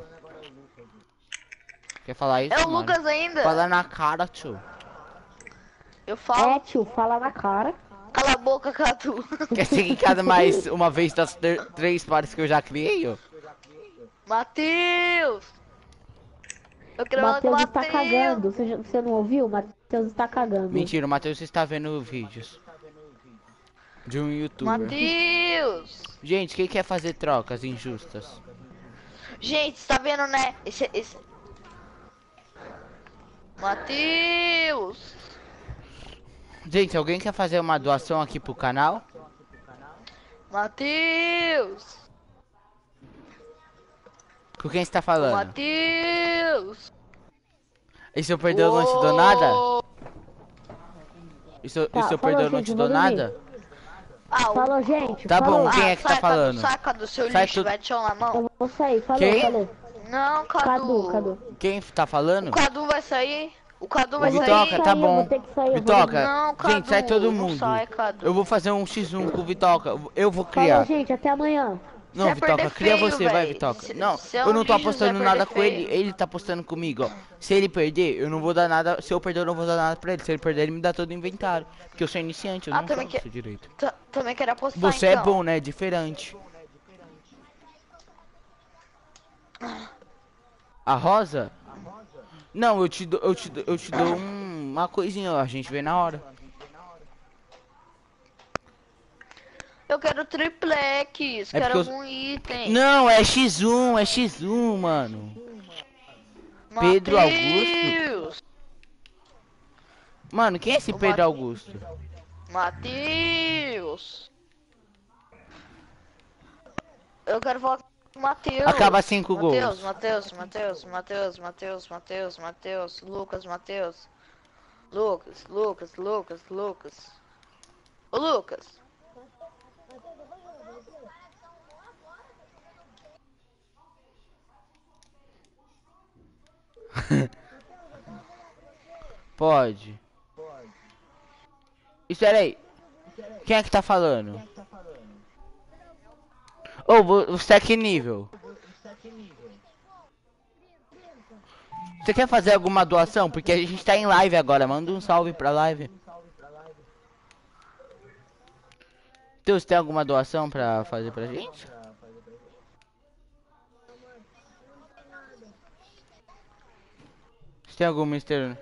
Quer falar isso, É o mano? Lucas ainda? Fala na cara, tio. Eu falo, É, tio, fala na cara. cala a boca, Catu. Quer ser quicado mais uma vez das três pares que eu já criei, ô? Matheus! Eu quero falar com o Matheus está Matheus. cagando. Você, já- você não ouviu? Matheus está cagando. Mentira, o Matheus está vendo vídeos. De um youtuber. Matheus! Gente, quem quer fazer trocas injustas? Gente, você tá vendo, né? Esse, esse... Matheus! Gente, alguém quer fazer uma doação aqui pro canal? Matheus! Com quem você tá falando? Matheus! E se eu perder eu não te dou nada? E se, eu- e Tá, se eu falou, perder eu não gente, te eu dou vou dormir. nada? Ah, o- Falou, gente. Tá falou. bom, quem Ah, é que tá sai, Cadu, falando? Sai, Cadu, seu Sai lixo, tudo- vai te na mão. Eu vou sair. Falou, Quem? falou. Não, Cadu. Cadu, Cadu. Quem tá falando? O Cadu vai sair. O Cadu O vai Vitoca, sair. tá eu bom. vou ter que sair, Vitoca, Não, Cadu, gente, sai todo mundo. sai, Cadu. Eu vou fazer um x1 com o Vitoca. Eu vou Falou, criar. gente. Até amanhã. Não, vai Vitoca, cria feio, você, vai. Vitoca. Não, se é eu não tô você apostando nada com ele, feio. ele tá apostando comigo, ó. Se ele perder, eu não vou dar nada. Se eu perder, eu não vou dar nada pra ele. Se ele perder, ele me dá todo o inventário. Porque eu sou iniciante, eu Ah, não faço que- direito. T- Também quero apostar, Você é então. bom, né? Diferente. A Rosa? Não, eu te dou, eu te, dou- eu te dou um- uma coisinha, ó, a gente vê na hora. Eu quero triplex, É quero eu- algum item. Não, é X1, é X1, mano. Pedro Matheus, Mano, quem é esse Ô, Pedro Mate- Augusto? Matheus. Eu quero falar com o Matheus. Acaba cinco Matheus, gols. Matheus, Matheus, Matheus, Matheus, Matheus, Matheus, Lucas, Matheus. Lucas, Lucas, Lucas, Lucas. Ô Lucas. Pode. Espera aí. Quem é que tá falando? Ô, vo- você é que nível? Você quer fazer alguma doação? Porque a gente tá em live agora. Manda um salve pra live. Deus, tem alguma doação pra fazer pra gente? Tem algum mistério?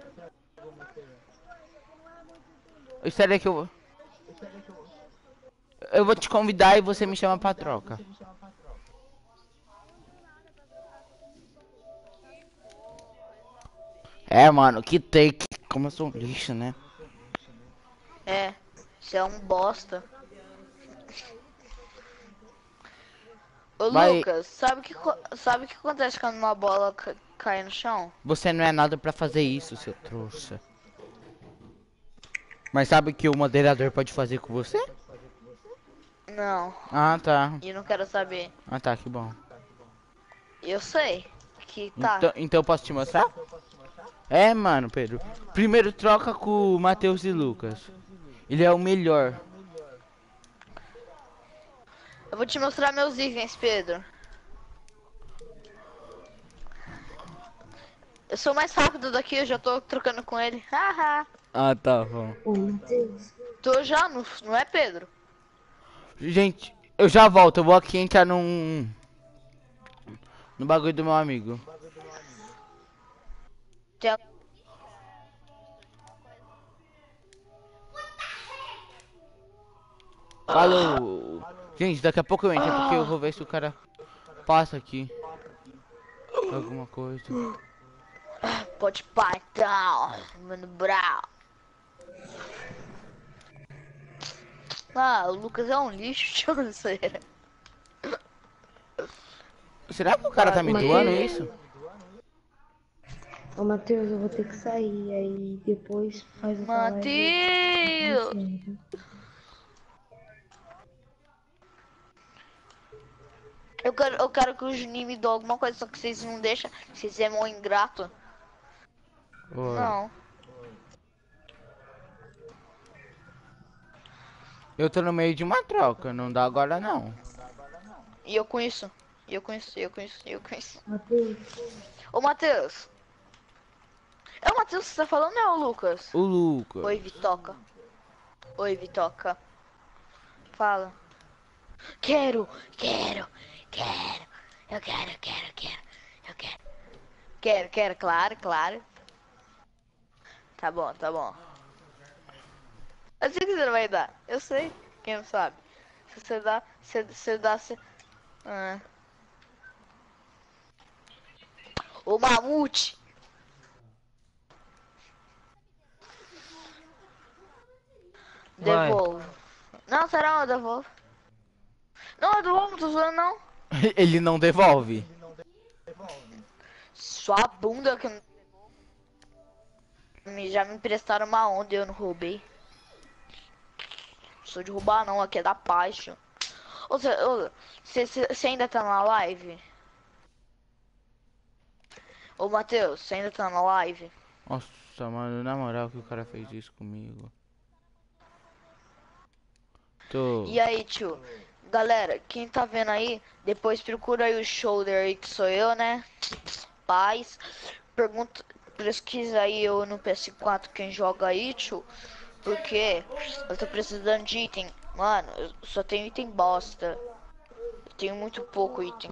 Espera aí que eu vou... Eu vou te convidar e você me chama pra troca. É, mano, que take. Como eu sou um lixo, né? É, você é um bosta. Ô Vai. Lucas, sabe que, sabe que acontece quando uma bola ca- cai no chão? Você não é nada pra fazer isso, seu trouxa. Mas sabe o que o moderador pode fazer com você? Não, Ah, tá. e não quero saber. Ah, tá, que bom. Eu sei que tá. Então, então eu posso te mostrar? É, mano, Pedro. Primeiro troca com o Matheus e Lucas. Ele é o melhor. Eu vou te mostrar meus itens, Pedro. Eu sou mais rápido daqui, eu já tô trocando com ele. Haha. Ah, tá bom. Tô já, no, não é, Pedro? Gente, eu já volto. Eu vou aqui entrar num. No bagulho do meu amigo. Tem Falou. Gente, daqui a pouco eu entro, porque eu vou ver se o cara passa aqui. Alguma coisa. Pode pá, então, mano, brau. Ah, o Lucas é um lixo, chanceira. Será que o cara tá me doando isso? Ô, Matheus, eu vou ter que sair. Aí depois faz o Matheus! Eu quero, eu quero que o Juninho me dê alguma coisa, só que vocês não deixam. Vocês é mó ingrato. Oi. Não. Eu tô no meio de uma troca, não dá agora não. E eu conheço. E eu conheço, e eu conheço, e eu conheço. Matheus. Ô, Matheus. É o Matheus que você tá falando, ou é o Lucas? O Lucas. Oi, Vitoca. Oi, Vitoca. Fala. Quero, quero, quero. Eu quero, eu quero, eu quero. Eu quero. Quero, quero, claro, claro. Tá bom, tá bom. Eu sei que você não vai dar. Eu sei. Quem não sabe? Se você dá, se você dá, se... Ah. O mamute. Vai. Devolvo. Não, será eu devolvo. Não, eu devolvo, não tô zoando não. Ele não devolve. Sua bunda que me já me emprestaram uma onda e eu não roubei. Sou de roubar não, aqui é da paz. Você ainda tá na live? Ô Matheus, você ainda tá na live? Nossa, mano, na moral que o cara fez isso comigo. Tô. E aí, tio? Galera, quem tá vendo aí, depois procura aí o shoulder aí que sou eu, né? Paz. Pergunta, pesquisa aí eu no PS4 quem joga tio. Porque eu tô precisando de item. Mano, eu só tenho item bosta. Eu tenho muito pouco item.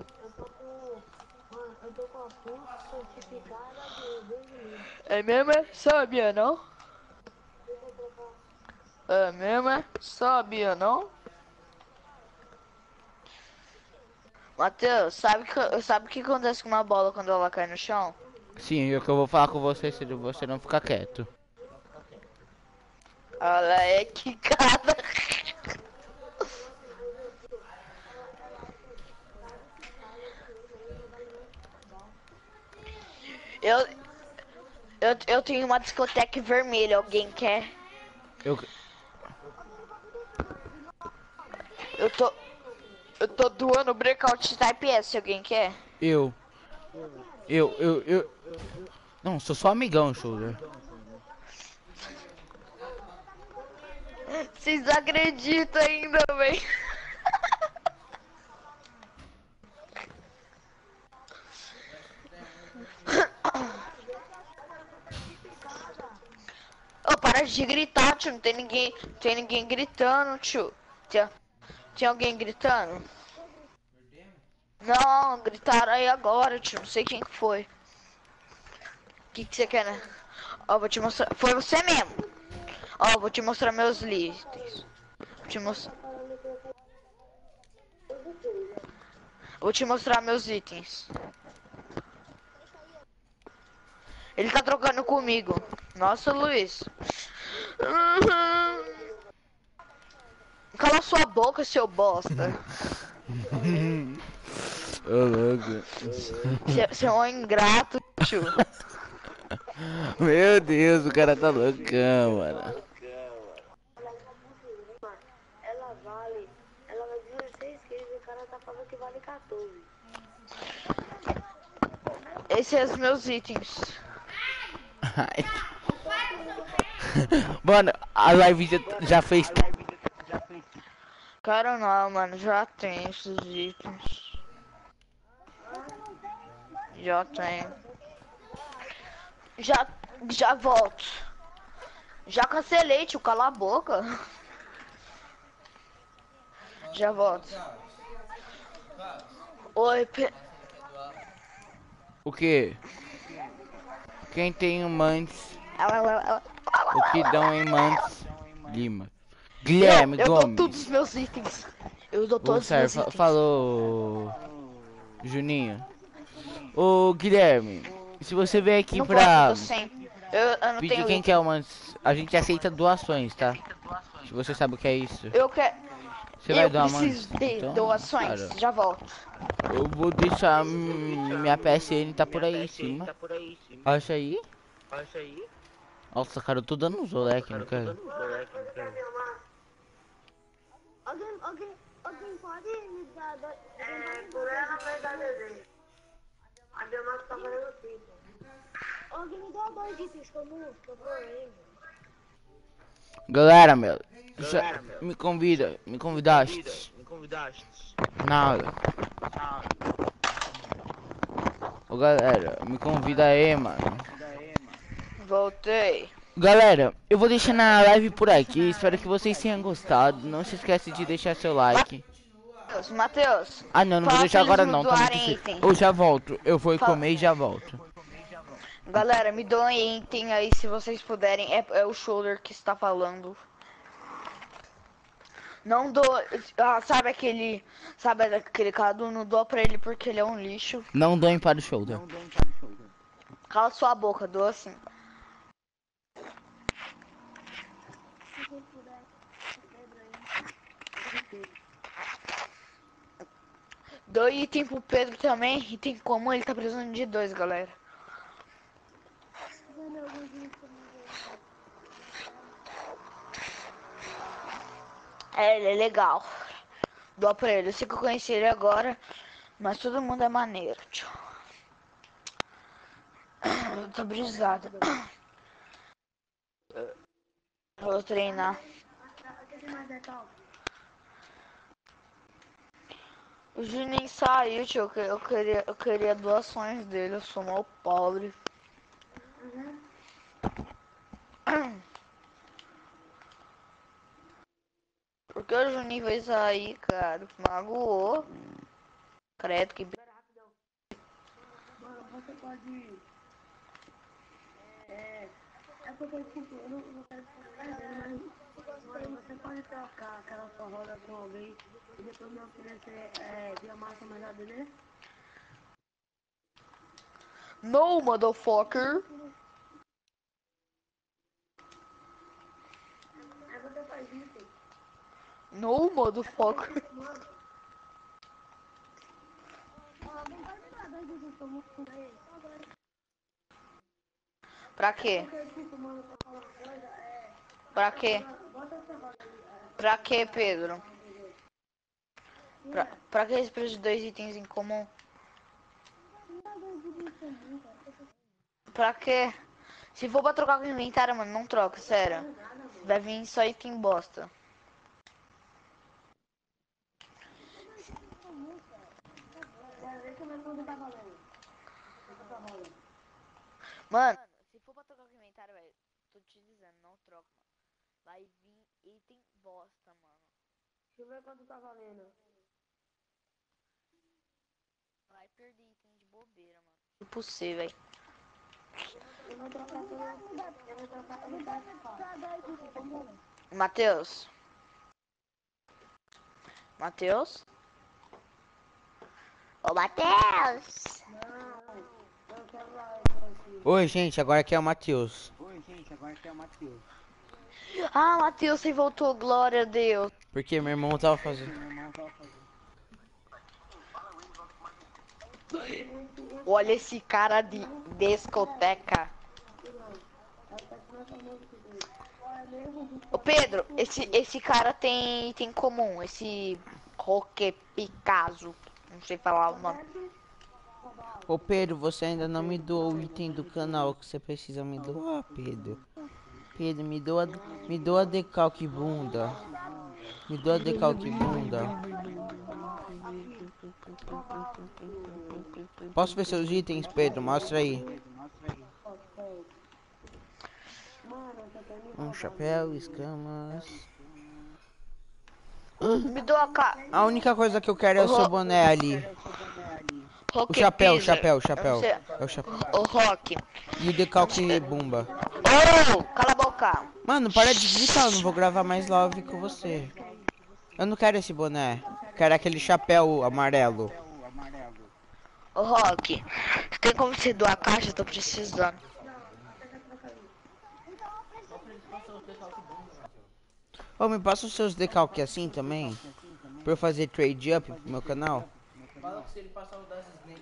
É mesmo? é? Sabia não? É mesmo? é? Sabia não? Matheus, sabe que sabe o que acontece com uma bola quando ela cai no chão? Sim, é o que eu vou falar com você se você não ficar quieto. Ela é quicada. Eu, eu, eu tenho uma discoteca vermelha, alguém quer? Eu. Eu tô. Eu tô doando breakout type S, alguém quer? Eu. Eu, eu, eu. Não, sou só amigão, shoulder. Vocês acreditam ainda, véi? Ô, para de gritar, tio. Não tem ninguém. Tem ninguém gritando, tio. Tinha, tinha alguém gritando? Não, gritaram aí agora, tio. Não sei quem que foi. O que, você quer, né? Ó, vou te mostrar. Foi você mesmo. Ó, vou te mostrar meus itens. Vou te mostrar. Vou te mostrar meus itens. Ele tá trocando comigo. Nossa, Luiz. Cala sua boca, seu bosta. Ô, louco. Você- é um ingrato, tio. Meu Deus, o cara tá loucão, mano. Ela vale. Ela vale 16 quilos e o cara tá falando que vale 14. Esses são os meus itens. Mano, a live já, já fez. Cara, não, mano. Já tem esses itens. Já tem. Já, já volto. Já cancelei, tio. Cala a boca. Já volto. Oi, pe... O que? Quem tem um Mantes, o que dão em Mantes, Lima. Guilherme eu, eu dou Gomes. todos os meus itens. Eu dou todos os meus itens. falou. Juninho. Ô, Guilherme, se você vier aqui não pra posso, eu. Eu, não pedir tenho quem item. quer uma. A gente aceita doações, tá? Se você sabe o que é isso. Eu quero. Você vai eu doar uma. preciso de Então, doações. cara, Já volto. eu vou deixar. Minha PSN tá por aí em cima. Acha aí? Nossa, cara, eu tô dando um zoleque, não quero. Alguém, alguém, alguém pode me dar. É, por ela vai dar desenho. Tá. Alguém me dá dois itens comuns, por favor, aí. Galera, meu, Já, me convida, me convidaste. Me convidaste. Nada. Ô galera, me convida aí, mano. Voltei. Galera, eu vou deixar na live por aqui. Espero que vocês tenham gostado. Não se esquece de deixar seu like. Matheus, Matheus. Ah não, não vou deixar agora não, tá muito. Eu já volto. Eu vou Fala- comer e já volto. Galera, me doem item aí se vocês puderem. É, é o shoulder que está falando. Não dou. Ah, sabe aquele. Sabe aquele cara? Não dou pra ele porque ele é um lixo. Não doem para o shoulder. Cala sua boca, dou assim. Dou item pro Pedro também. Item comum, ele tá precisando de dois, galera. É, ele é legal. Dou pra ele. Eu sei que eu conheci ele agora, mas todo mundo é maneiro, tio. Eu tô brisada. Vou treinar. O Juninho saiu, tio. Eu que- Eu queria, eu queria doações dele. Eu sou mal pobre. Por que o Juninho veio sair, cara? Magoou. Credo que. Mano, você pode. É. É porque, tipo, eu não, quero ficar perdendo, mas. Você pode trocar aquela sua roda com alguém e depois me oferecer é, biomassa melhor, beleza? No, motherfucker. Aí você faz isso. No, motherfucker. Pra quê? Pra quê? Pra quê, Pedro? Pra, pra que esse preço de dois itens em comum? Pra quê? Se for pra trocar com o inventário, mano, não troca, sério. Vai vir só item bosta. Mano, se for pra trocar com o inventário, velho, tô te dizendo, não troca, mano. Vai vir item bosta, mano. Deixa eu ver quanto tá valendo. Vai perder item de bobeira, mano. Impossível, velho. Eu vou trocar tudo. Eu vou trocar tudo pra Matheus. Matheus? Ô, Matheus! Oi, gente, agora aqui é o Matheus. Ah, Matheus, você voltou, glória a Deus. Porque meu irmão tava fazendo. Olha esse cara de discoteca. Ô Pedro, esse, esse cara tem item comum, esse Roque Picasso. Não sei falar o nome. Ô Pedro, você ainda não me doou o item do canal que você precisa me doar, Pedro. Pedro, me doa, me doa decalque bunda. Me doa decalque bunda. Posso ver seus itens, Pedro? Mostra aí. Um chapéu, escamas. Me dou a. A única coisa que eu quero é o seu boné ali. O chapéu, o Pisa. chapéu, o Eu chapéu. sei. É o chapéu. Ô Rock. E o decalque bumba. Ô, cala a boca. Mano, para de gritar, eu não vou gravar mais live com você. Eu não quero esse boné. Quero aquele chapéu amarelo. Ô Rock, tem como você doar a caixa? Eu tô precisando. Ô, me passa os seus decalques assim também? Pra eu fazer trade up pro meu canal? Fala que se ele passar o das Snake,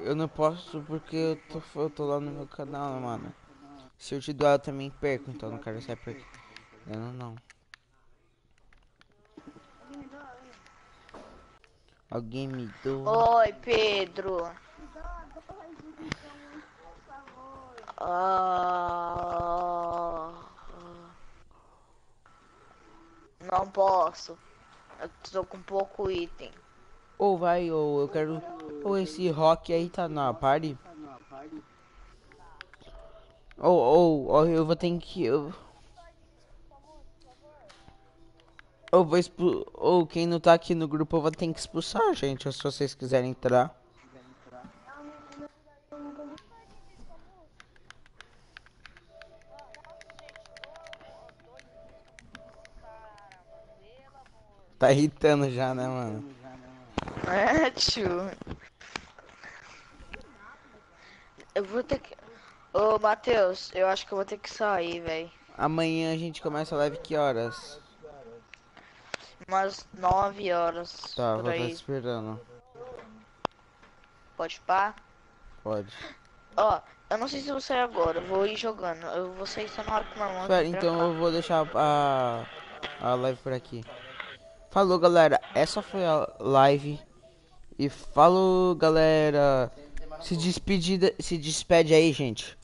Eu não posso porque eu tô, eu tô lá no meu canal, mano. Se eu te doar eu também perco, então não quero sair perdendo não. Alguém me doa. Oi, Pedro. Ah, não posso. Eu tô com pouco item. Ou vai, ou eu quero. Ou esse rock aí tá na party. Ou, ou, eu vou ter que. Eu... Ou vou expul... Ou quem não tá aqui no grupo eu vou ter que expulsar, gente. Se vocês quiserem entrar. Tá irritando já, né, mano? É, tio. Eu vou ter que. Ô, Matheus, eu acho que eu vou ter que sair, velho. Amanhã a gente começa a live que horas? Umas 9 horas. Tá, vou estar aí. esperando. Pode pá? Pode. Ó, eu não sei se eu vou sair agora, eu vou ir jogando. Eu vou sair só na hora que meu irmão então eu vou deixar a, a live por aqui. Falou, galera. Essa foi a live. E falou, galera. Se despedida, se despede aí, gente.